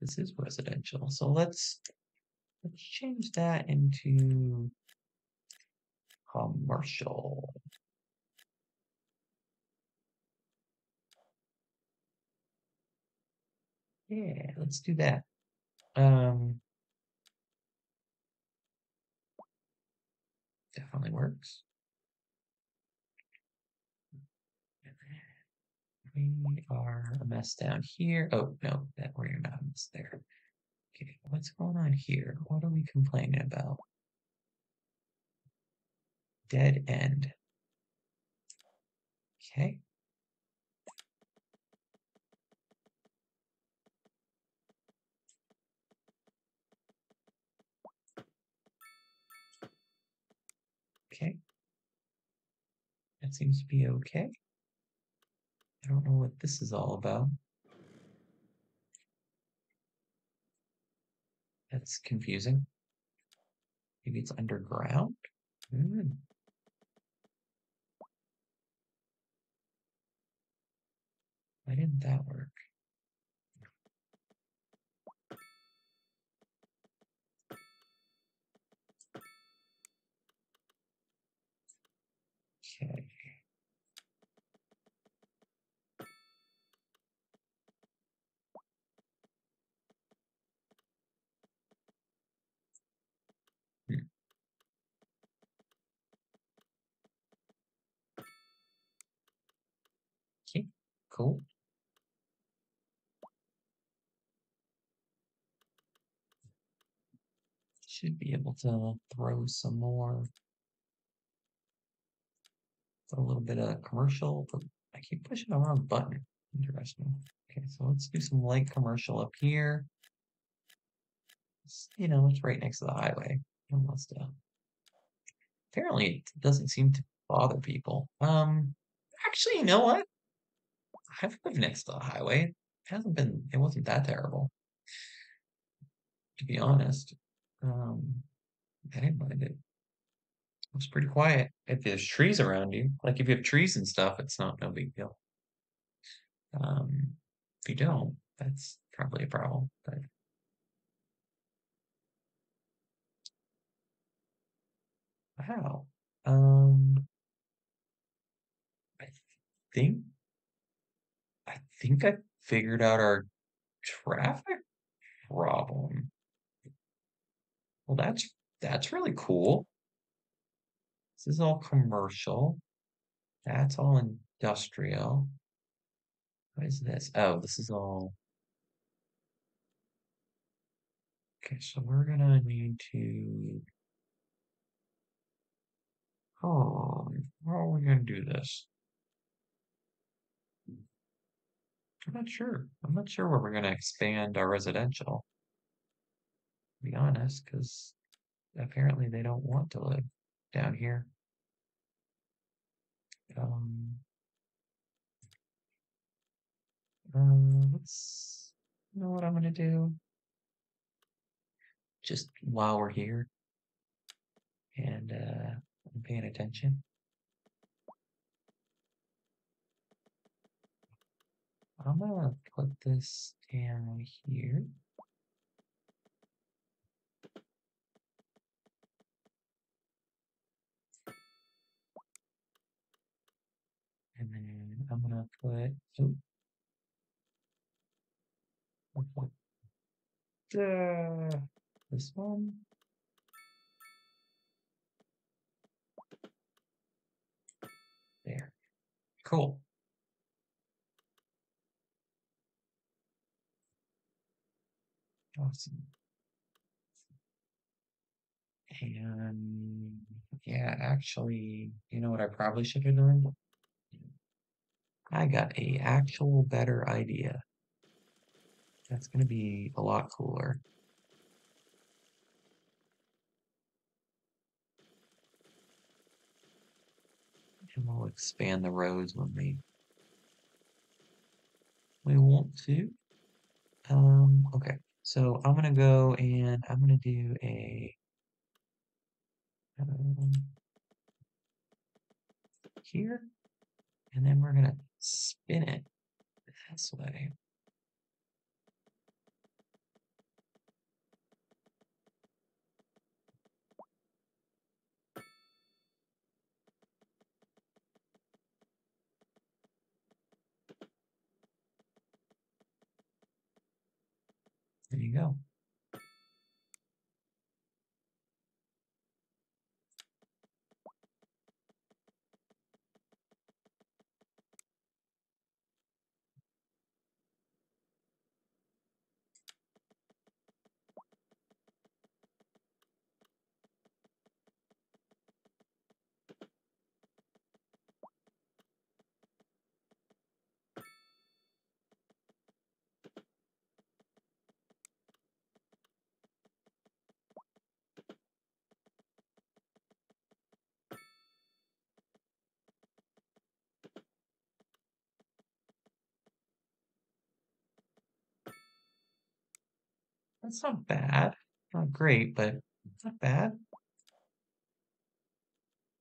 this is residential. So let's let's change that into commercial. Yeah, let's do that. Um, definitely works. We are a mess down here. Oh, no, that we're not a mess there. Okay, what's going on here? What are we complaining about? Dead end. Okay. That seems to be okay. I don't know what this is all about. That's confusing. Maybe it's underground? Hmm. Why didn't that work? Okay. Hmm. Okay, cool. Should be able to throw some more. A little bit of commercial, I keep pushing the wrong button. Interesting. Okay, so let's do some light commercial up here. It's, you know, it's right next to the highway. Almost uh apparently it doesn't seem to bother people. Um actually you know what? I've lived next to the highway. It hasn't been it wasn't that terrible. To be honest. Um I didn't mind it. It was pretty quiet. If there's trees around you, like if you have trees and stuff, it's not no big deal. Um, if you don't, that's probably a problem. But wow. Um, I think think I figured out our traffic problem. Well, that's that's really cool. This is all commercial. That's all industrial. What is this? Oh, this is all. Okay, so we're gonna need to. Oh, how are we gonna do this? I'm not sure. I'm not sure where we're gonna expand our residential. To be honest, because apparently they don't want to live down here. Um, Uh, let's, you know what I'm gonna do? Just while we're here and uh, I'm paying attention. I'm gonna put this down here. And then I'm gonna put, oh, uh, this one. There. Cool. Awesome. And yeah, actually, you know what I probably should have done? I got a actual better idea. That's gonna be a lot cooler. And we'll expand the rows when we we want to. Um, okay, so I'm gonna go and I'm gonna do a um, here, and then we're gonna spin it this way. You go. That's not bad. Not great, but not bad.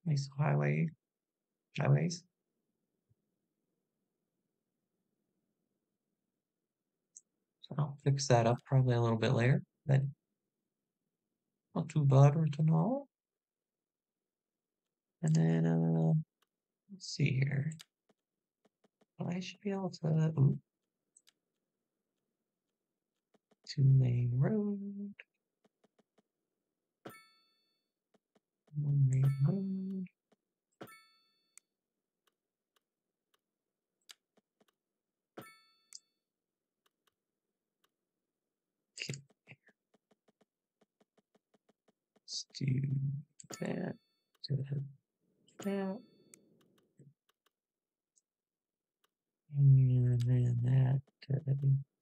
Nice highway, highways. So I'll fix that up probably a little bit later, but not too bad or right now. And then, uh, let's see here. I should be able to, ooh. Two lane road. Lane road. Okay. Let's do that, to that, that. And then that, to that.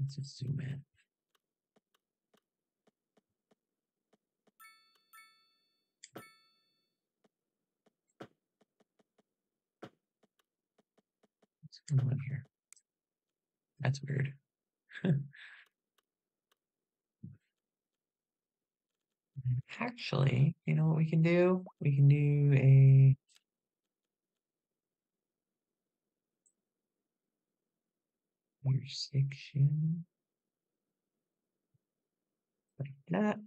Let's just zoom in. What's going on here? That's weird. [laughs] Actually, you know what we can do? We can do a intersection like that.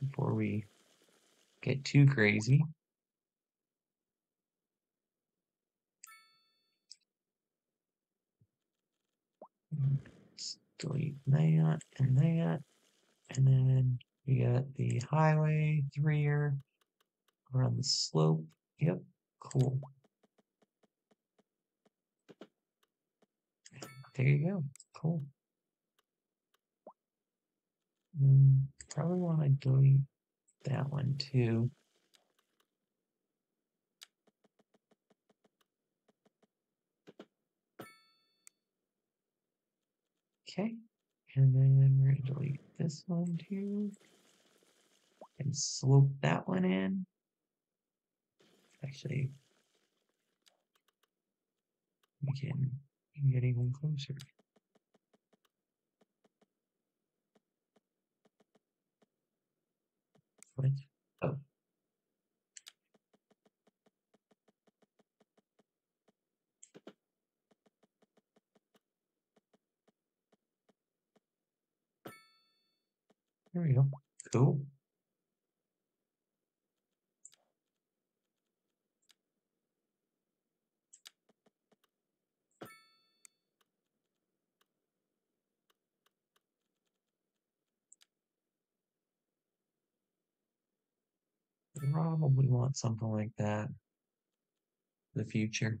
Before we get too crazy. Let's delete that and that. And then we got the highway three-year around the slope. Yep, cool. There you go. Cool. Mm, probably want to delete that one too. Okay, And then we're gonna delete this one too. And slope that one in. Actually, we can, we get even closer. What? Oh. There we go. Cool. Probably want something like that. for The future.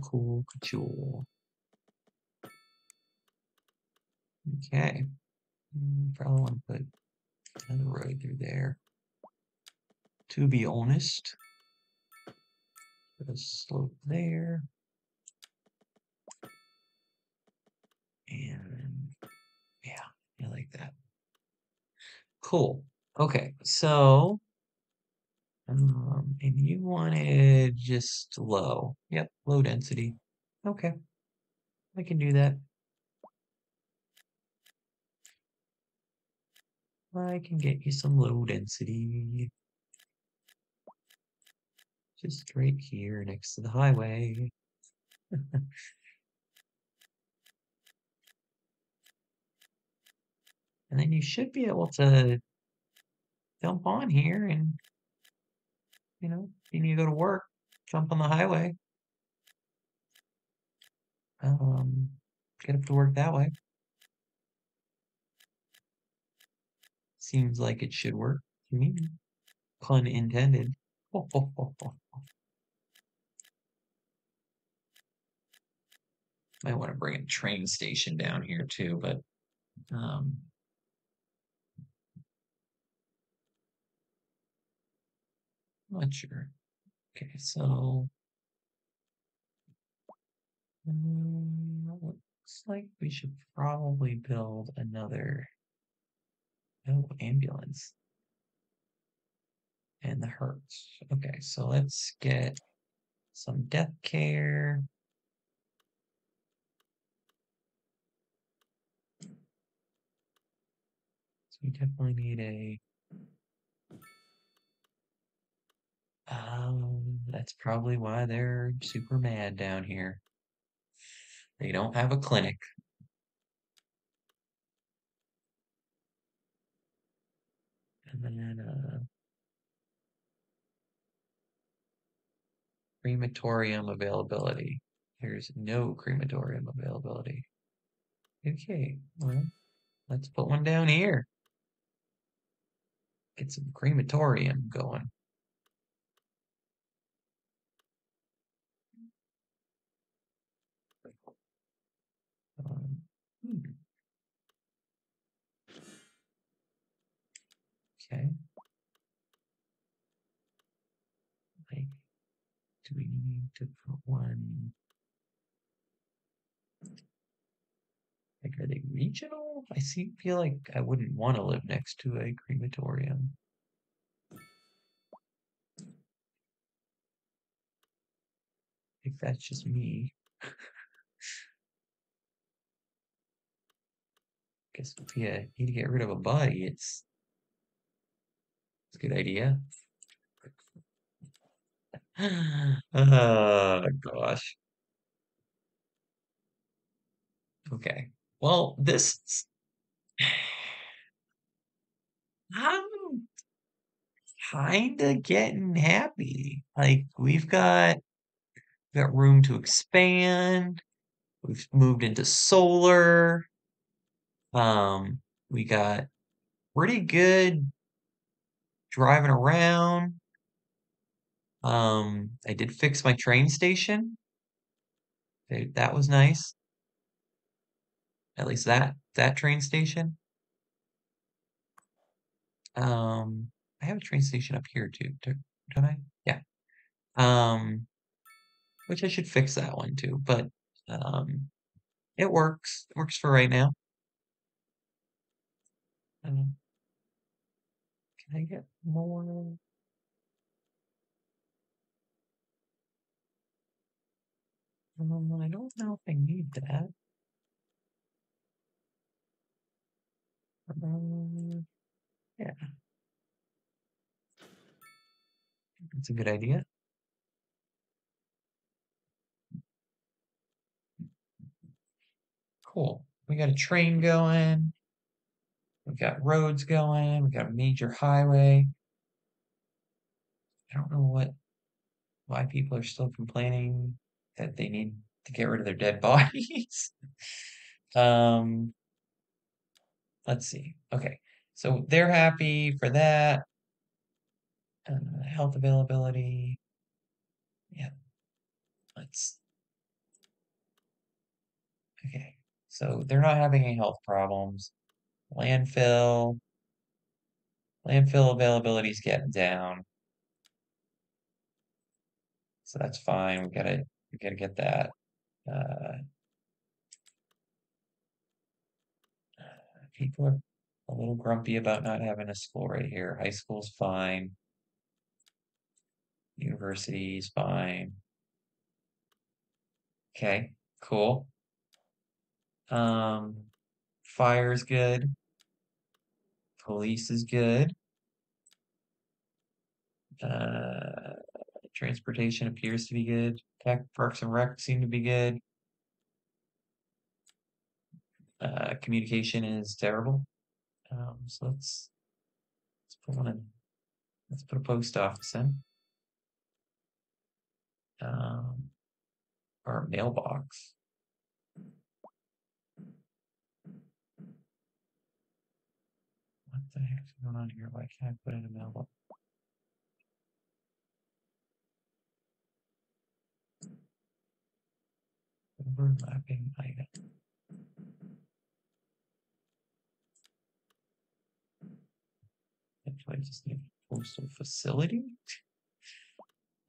Cool. Okay. Mm, Probably want to put another road through there. To be honest, put a slope there. And yeah, I like that. Cool. Okay, so um, and you wanted just low. Yep, low density. Okay, I can do that. I can get you some low density. Just right here next to the highway. [laughs] And then you should be able to dump on here and, you know, if you need to go to work, jump on the highway. Um, get up to work that way. Seems like it should work to me. Pun intended. [laughs] Might want to bring a train station down here too, but um, not sure. Okay, so um, looks like we should probably build another oh ambulance and the hearse. Okay, so let's get some death care. So we definitely need a. Um, that's probably why they're super mad down here. They don't have a clinic. And then uh, crematorium availability. There's no crematorium availability. Okay, well, let's put one down here. Get some crematorium going. Hmm. Okay. Like, do we need to put one? Like, are they regional? I see, feel like I wouldn't want to live next to a crematorium. If that's just me. [laughs] Guess if you need to get rid of a body, it's, it's a good idea. [sighs] Oh gosh. Okay. Well, this [sighs] I'm kinda getting happy. Like we've got got room to expand. We've moved into solar. Um, we got pretty good driving around. Um, I did fix my train station. That was nice. At least that that train station. Um, I have a train station up here too, do- don't I? Yeah. Um, which I should fix that one too, but um, it works. It works for right now. Um, can I get more? Um, I don't know if I need that. Um, yeah. That's a good idea. Cool. We got a train going. We've got roads going. We've got a major highway. I don't know what why people are still complaining that they need to get rid of their dead [laughs] bodies. um, let's see. Okay, so they're happy for that. Uh, health availability. Yeah. Let's. Okay, so they're not having any health problems. Landfill. Landfill availability is getting down. So that's fine. We gotta we gotta get that. Uh, people are a little grumpy about not having a school right here. High school's fine. University's fine. Okay, cool. Um, fire's good. Police is good. Uh, transportation appears to be good. Tech, Parks and Rec seem to be good. Uh, communication is terrible. Um, so let's let's put one in. Let's put a post office in. Um, or mailbox. What the heck's going on here? Why can't I put in a mailbox? Overlapping item. Actually, I just need a postal facility.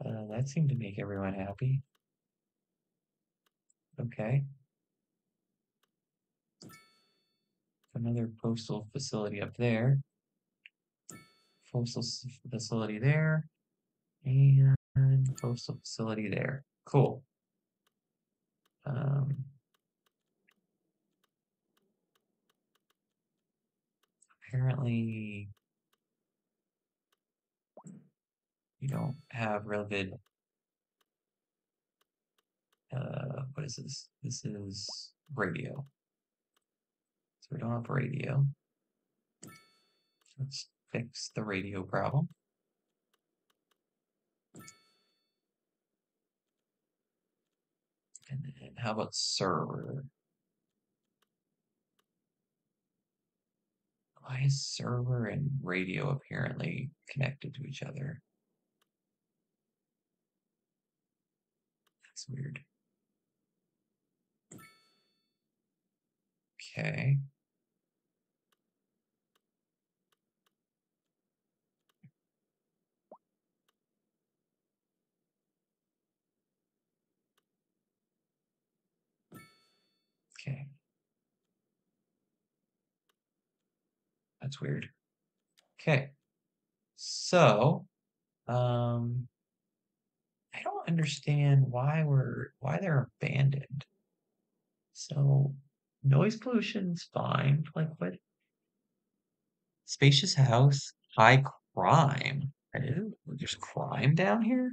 Uh, that seemed to make everyone happy. Okay. Another postal facility up there. Postal facility there. And postal facility there. Cool. Um, apparently, you don't have good. Uh, what is this? This is radio. So we don't have radio. Let's fix the radio problem. And then how about server? Why is server and radio apparently connected to each other? That's weird. Okay. Okay. That's weird. Okay. So, um, I don't understand why we're why they're abandoned. So, noise pollution's fine. Like what? Spacious house, high crime. There's crime down here?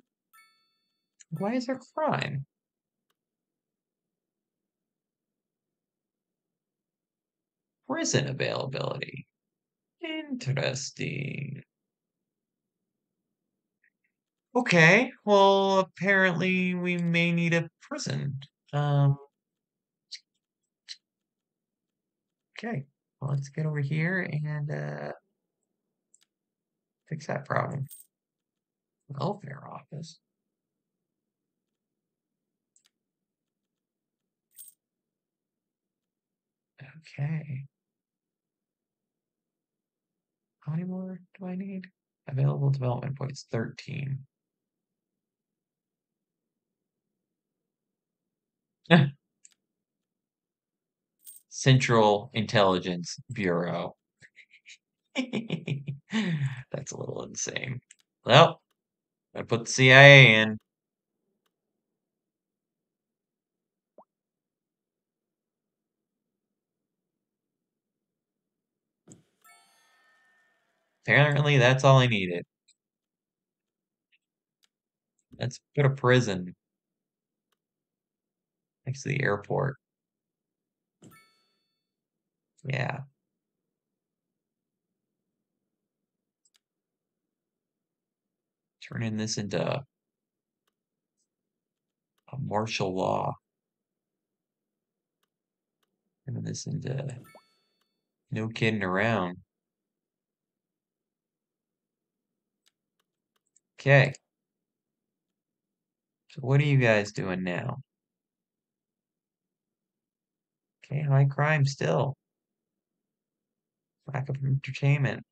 Why is there crime? Prison availability. Interesting. Okay, well, apparently we may need a prison. Um, okay, well, let's get over here and uh, Fix that problem. Welfare office. Okay. How many more do I need? Available development points 13. [laughs] Central Intelligence Bureau. [laughs] That's a little insane. Well, I put the CIA in. Apparently, that's all I needed. Let's put a prison next to the airport. Yeah. Turning this into a martial law. Turning this into no kidding around. Okay. So what are you guys doing now? Okay, high crime still. Lack of entertainment.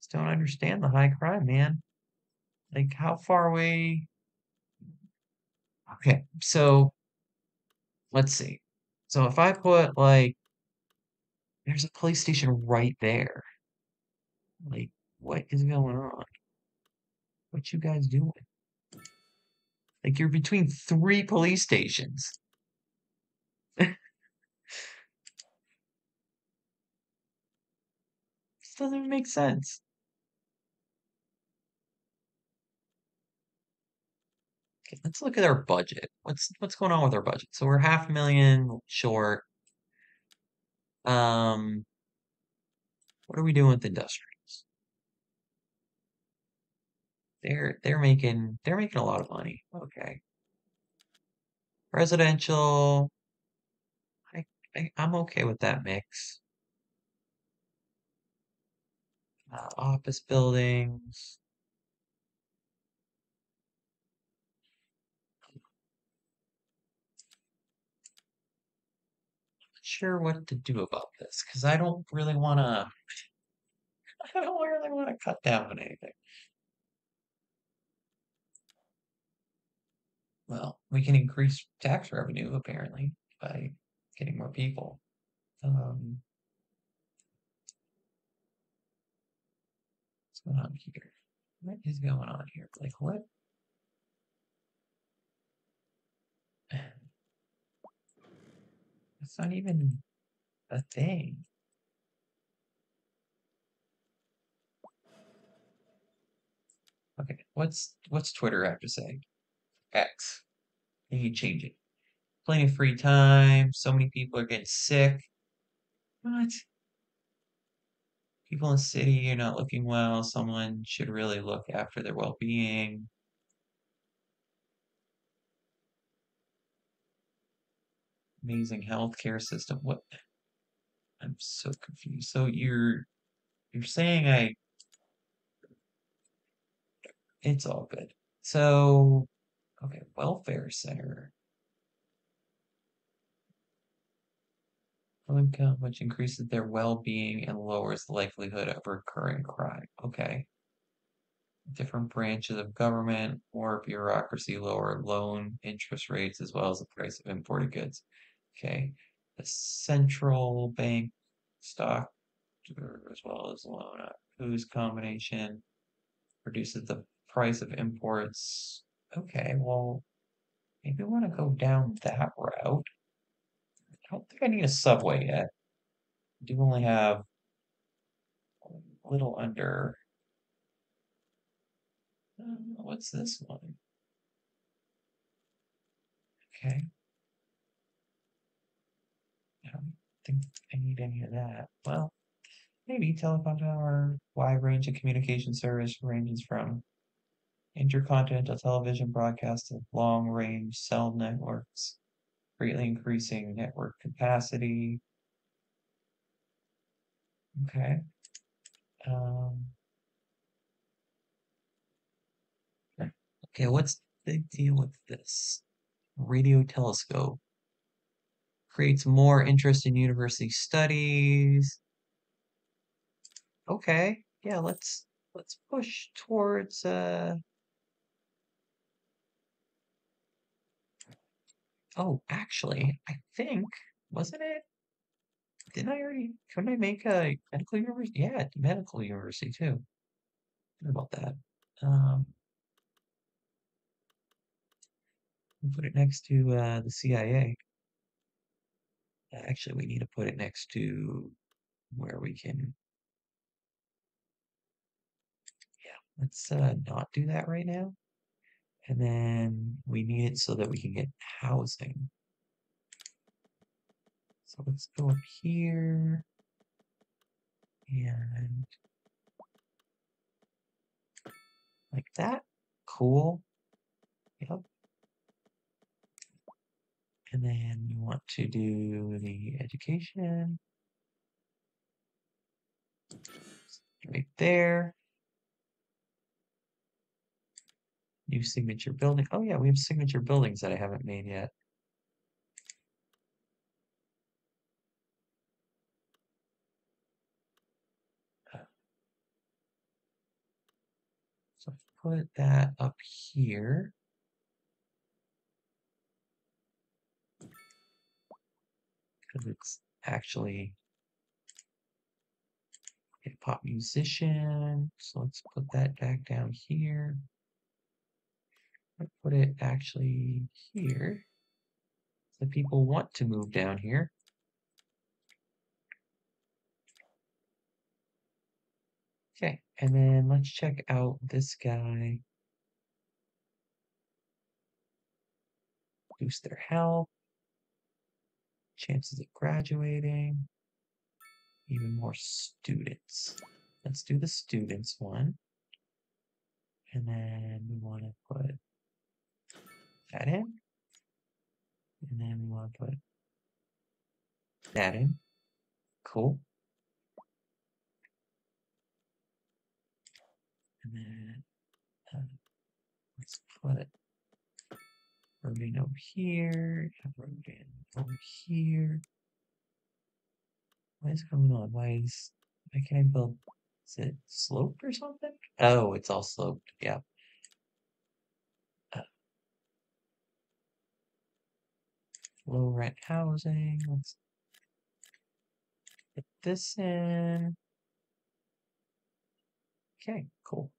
Just don't understand the high crime, man. Like, how far away? Okay, so let's see. So if I put like, there's a police station right there. Like, what is going on? What you guys doing? Like, you're between three police stations. [laughs] This doesn't make sense. Okay, let's look at our budget. What's what's going on with our budget? So we're half a million short. Um, what are we doing with industrials? They're they're making they're making a lot of money. Okay. Residential. I, I I'm okay with that mix. Uh, office buildings. Not sure what to do about this because I don't really want to. [laughs] I don't really want to cut down on anything. Well, we can increase tax revenue apparently by getting more people. Um, what's going on here? What is going on here? Like what? [sighs] It's not even a thing. Okay, what's what's Twitter have to say? X. And you change it. Plenty of free time. So many people are getting sick. What? People in the city are not looking well. Someone should really look after their well-being. Amazing healthcare system. What? I'm so confused. So you're you're saying I it's all good. So okay, welfare center. Income, which increases their well-being and lowers the likelihood of recurring crime. Okay. Different branches of government, or bureaucracy, lower loan interest rates, as well as the price of imported goods. Okay. The central bank stock, as well as loan, uh, whose combination reduces the price of imports. Okay, well, maybe I want to go down that route. I don't think I need a subway yet. I do only have a little under. Uh, what's this one? Okay. I don't think I need any of that. Well, maybe telecom tower, wide range of communication service ranges from intercontinental television broadcast of long range cell networks, greatly increasing network capacity. Okay. Um, okay, what's the deal with this? Radio telescope creates more interest in university studies. Okay, yeah, let's let's push towards uh Oh, actually, I think wasn't it? Didn't I already couldn't I make a medical university? Yeah, medical university too. What about that? Um put it next to uh the CIA. Actually, we need to put it next to where we can yeah, let's uh not do that right now. And then we need it so that we can get housing. So let's go up here and like that. Cool. Yep. And then we want to do the education. Right there. New signature building. Oh yeah, we have signature buildings that I haven't made yet. So put that up here. Because it's actually a pop musician. So let's put that back down here. Put it actually here. So people want to move down here. Okay, and then let's check out this guy. Boost their health. Chances of graduating. Even more students. Let's do the students one. And then we want to put that in. And then we want to put that in. Cool. And then uh, let's put Rodin over here, Rodin over here. What is going on? Why is why can't I build is it sloped or something? Oh, it's all sloped, yeah. Low rent housing. Let's put this in. Okay, cool.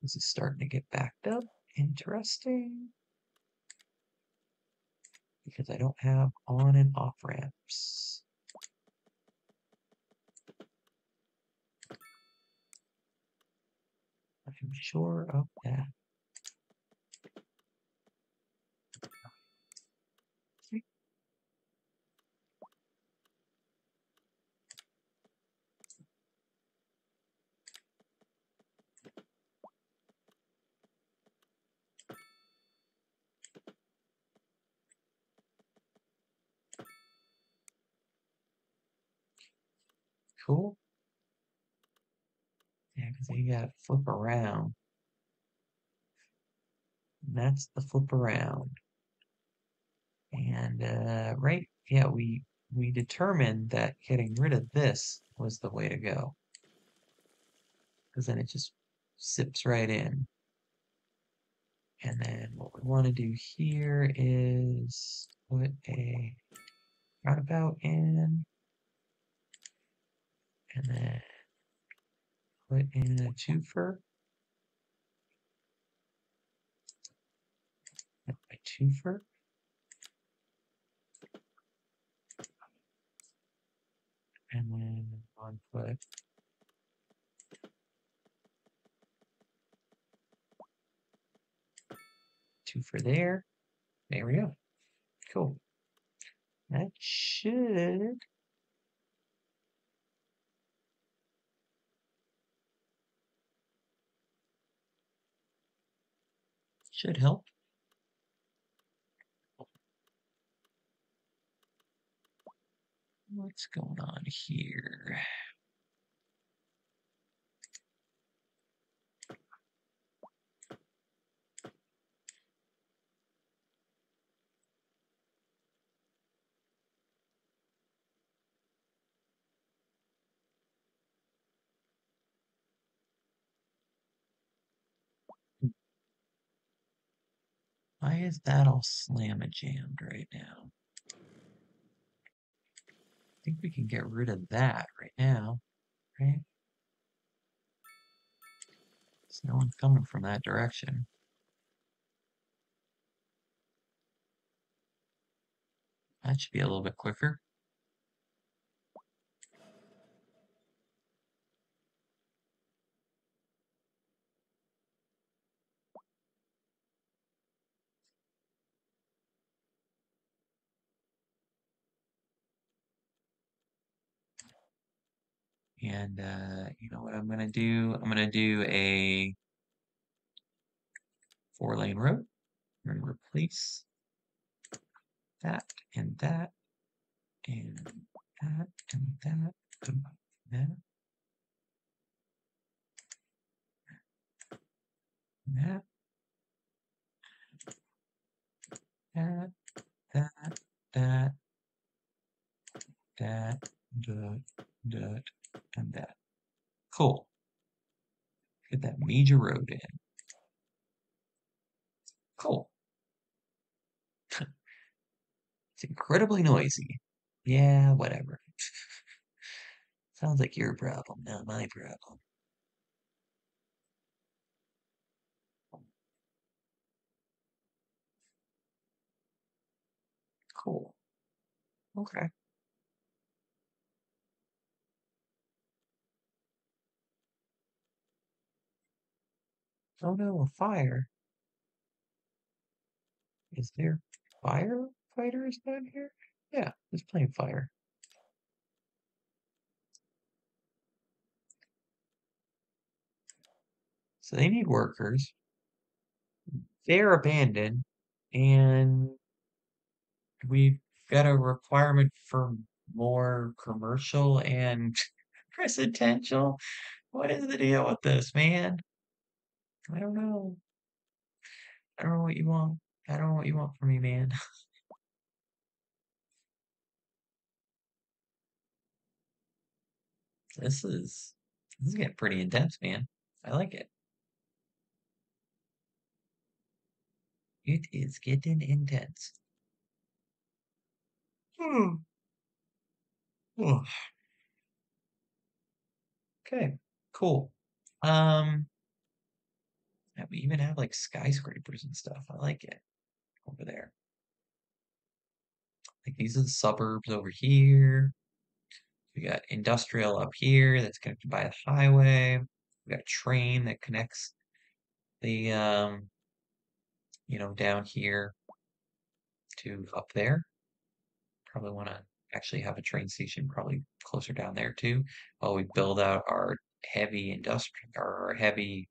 This is starting to get backed up. Interesting. Because I don't have on and off ramps. I'm sure of that. Cool. Because you got flip around. And that's the flip around. And uh, right, yeah, we we determined that getting rid of this was the way to go. Because then it just sips right in. And then what we want to do here is put a roundabout in. And then put in a twofer. A twofer. And then on put two for there. There we go. Cool. That should Should help. What's going on here? Is that all slamma jammed right now? I think we can get rid of that right now, right? There's no one coming from that direction. That should be a little bit quicker. And uh, you know what I'm gonna do? I'm gonna do a four lane road. I'm gonna replace that and that and that and that and that. That, that, that, that, that, that, that, and that. Cool. Get that major road in. Cool. [laughs] it's incredibly noisy. Yeah, whatever. [laughs] Sounds like your problem, not my problem. Cool. Okay. Oh no, a fire. Is there firefighters down here? Yeah, there's plenty of fire. So they need workers. They're abandoned, and we've got a requirement for more commercial and [laughs] residential. What is the deal with this, man? I don't know. I don't know what you want. I don't know what you want from me, man. [laughs] This is this is getting pretty intense, man. I like it. It is getting intense. Hmm. Okay, cool. Um, we even have like skyscrapers and stuff. I like it over there. Like these are the suburbs over here. We got industrial up here that's connected by a highway. We got a train that connects the um, you know, down here to up there. Probably want to actually have a train station probably closer down there too, while we build out our heavy industrial our heavy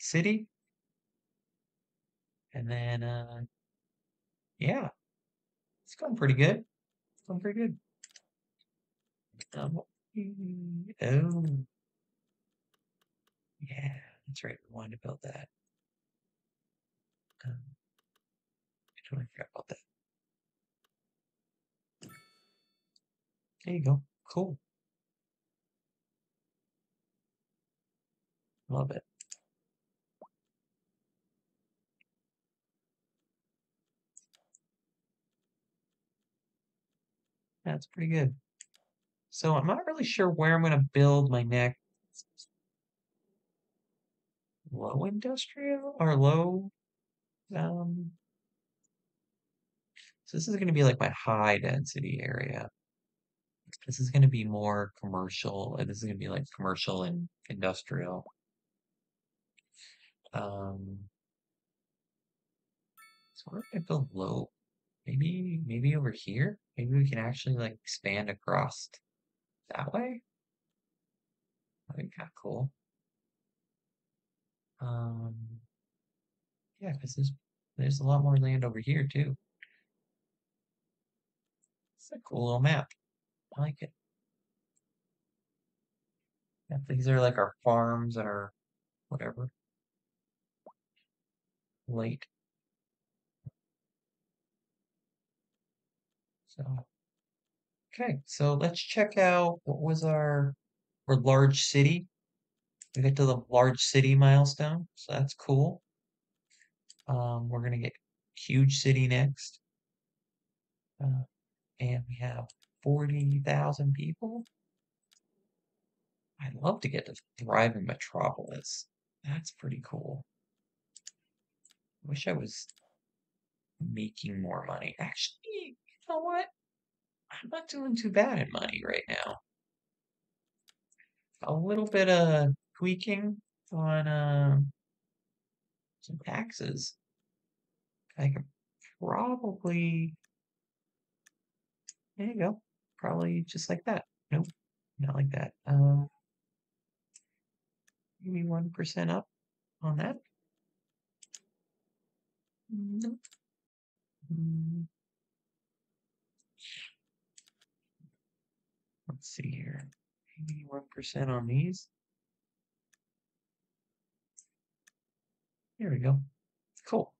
city. And then, uh, yeah, it's going pretty good. It's going pretty good. Um, oh, yeah, that's right. We wanted to build that. Um, I totally forgot about that. There you go. Cool. Love it. That's pretty good. So I'm not really sure where I'm going to build my next low industrial or low um so this is going to be like my high density area. This is going to be more commercial, this is going to be like commercial and industrial. Um, so where can I build low? Maybe, maybe over here? Maybe we can actually like expand across that way? That'd be kind of cool. Um, yeah, because there's, there's a lot more land over here too. It's a cool little map. I like it. Yeah, these are like our farms and our whatever. Late. So, okay, so let's check out what was our, our large city. We get to the large city milestone, so that's cool. Um, we're gonna get huge city next. Uh, and we have 40,000 people. I'd love to get to thriving metropolis. That's pretty cool. Wish I was making more money. Actually, you know what? I'm not doing too bad in money right now. A little bit of tweaking on uh, some taxes. I could probably. There you go. Probably just like that. Nope, not like that. Um, maybe 1% up on that. Nope. Mm. Let's see here. Maybe 1% on these. There we go. Cool.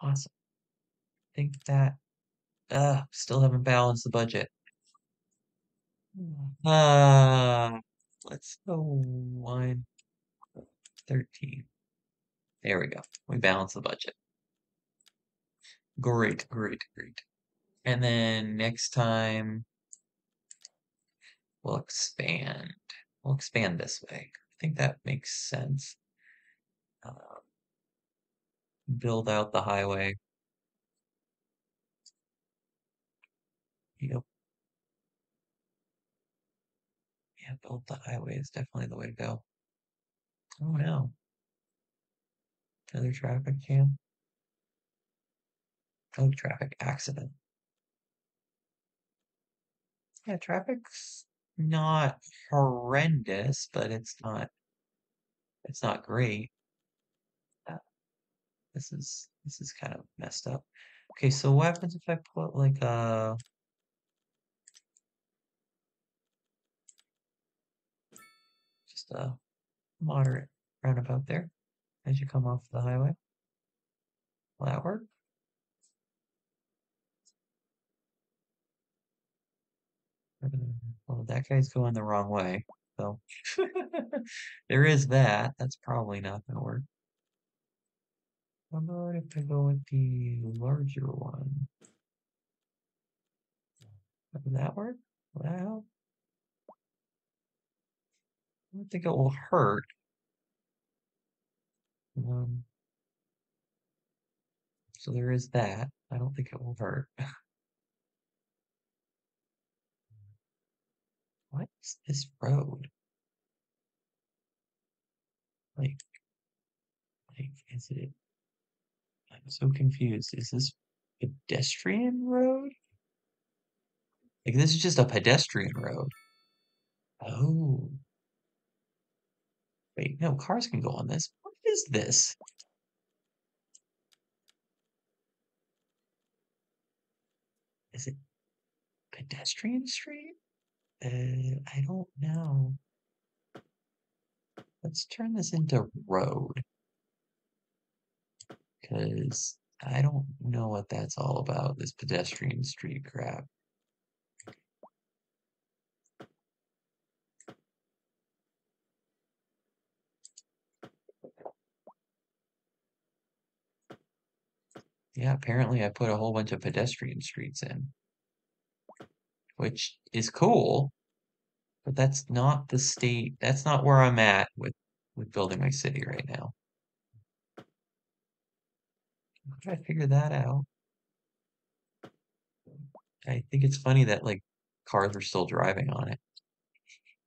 Awesome. think that uh still haven't balanced the budget. Uh let's go one thirteen. There we go. We balance the budget. Great, great, great. And then next time we'll expand. We'll expand this way. I think that makes sense. Uh, build out the highway. Yep. Yeah, build the highway is definitely the way to go. Oh no. Another traffic jam. Oh, traffic accident. Yeah, traffic's not horrendous, but it's not it's not great. Uh, this is this is kind of messed up. Okay, so what happens if I put like a just a moderate roundabout there as you come off the highway? Will that work? [laughs] Well, that guy's going the wrong way, so [laughs] there is that. That's probably not gonna work. How about if I go with the larger one? Would that work? Help? I don't think it will hurt. Um, so there is that. I don't think it will hurt. [laughs] What is this road? Like, like, is it? I'm so confused. Is this pedestrian road? Like, this is just a pedestrian road. Oh. Wait, no, cars can go on this. What is this? Is it pedestrian street? Uh, I don't know. Let's turn this into road. Because I don't know what that's all about, this pedestrian street crap. Yeah, apparently I put a whole bunch of pedestrian streets in. Which is cool, but that's not the state, that's not where I'm at with with building my city right now. How did I figure that out? I think it's funny that like cars are still driving on it.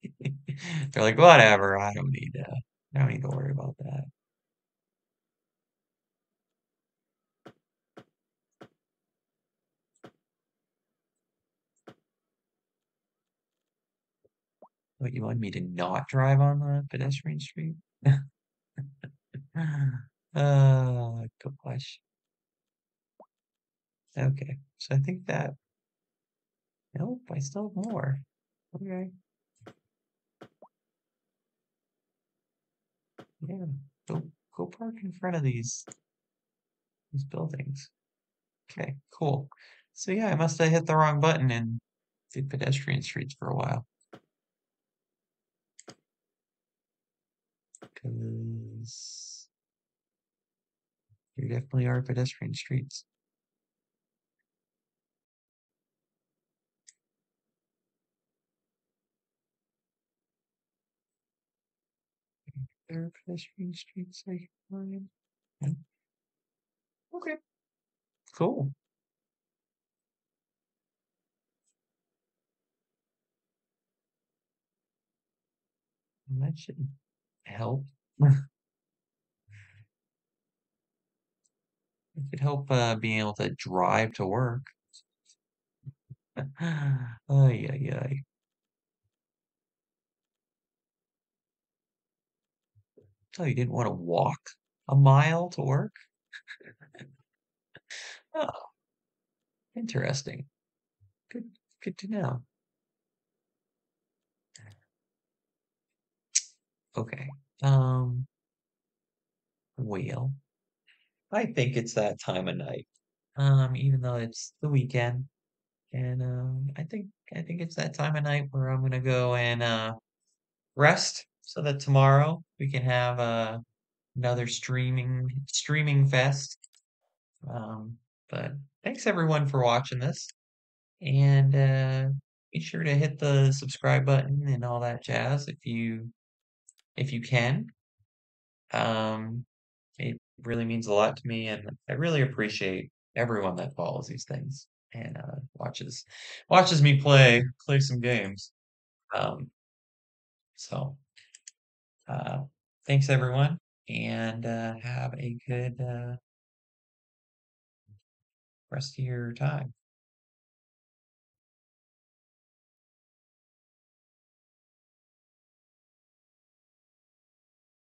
[laughs] They're like, whatever, I don't need to, I don't need to worry about that. What, you want me to not drive on the pedestrian street? Uh, [laughs] good question. Okay, so I think that Nope, I still have more. Okay. Yeah, go go park in front of these these buildings. Okay, cool. So yeah, I must have hit the wrong button and did pedestrian streets for a while. Because there definitely are pedestrian streets. There are pedestrian streets I can find. Yeah. Okay. Cool. That should help. It could help uh, being able to drive to work. Ay, ay, ay. Oh, you didn't want to walk a mile to work? Oh, interesting. Good, good to know. Okay. Um, well, I think it's that time of night. Um, even though it's the weekend, and um, I think I think it's that time of night where I'm gonna go and uh rest so that tomorrow we can have uh another streaming streaming fest. Um, but thanks everyone for watching this, and uh, be sure to hit the subscribe button and all that jazz if you if you can. Um, it really means a lot to me, and I really appreciate everyone that follows these things and uh, watches watches me play play some games. Um, so uh, thanks everyone, and uh, have a good uh, rest of your time.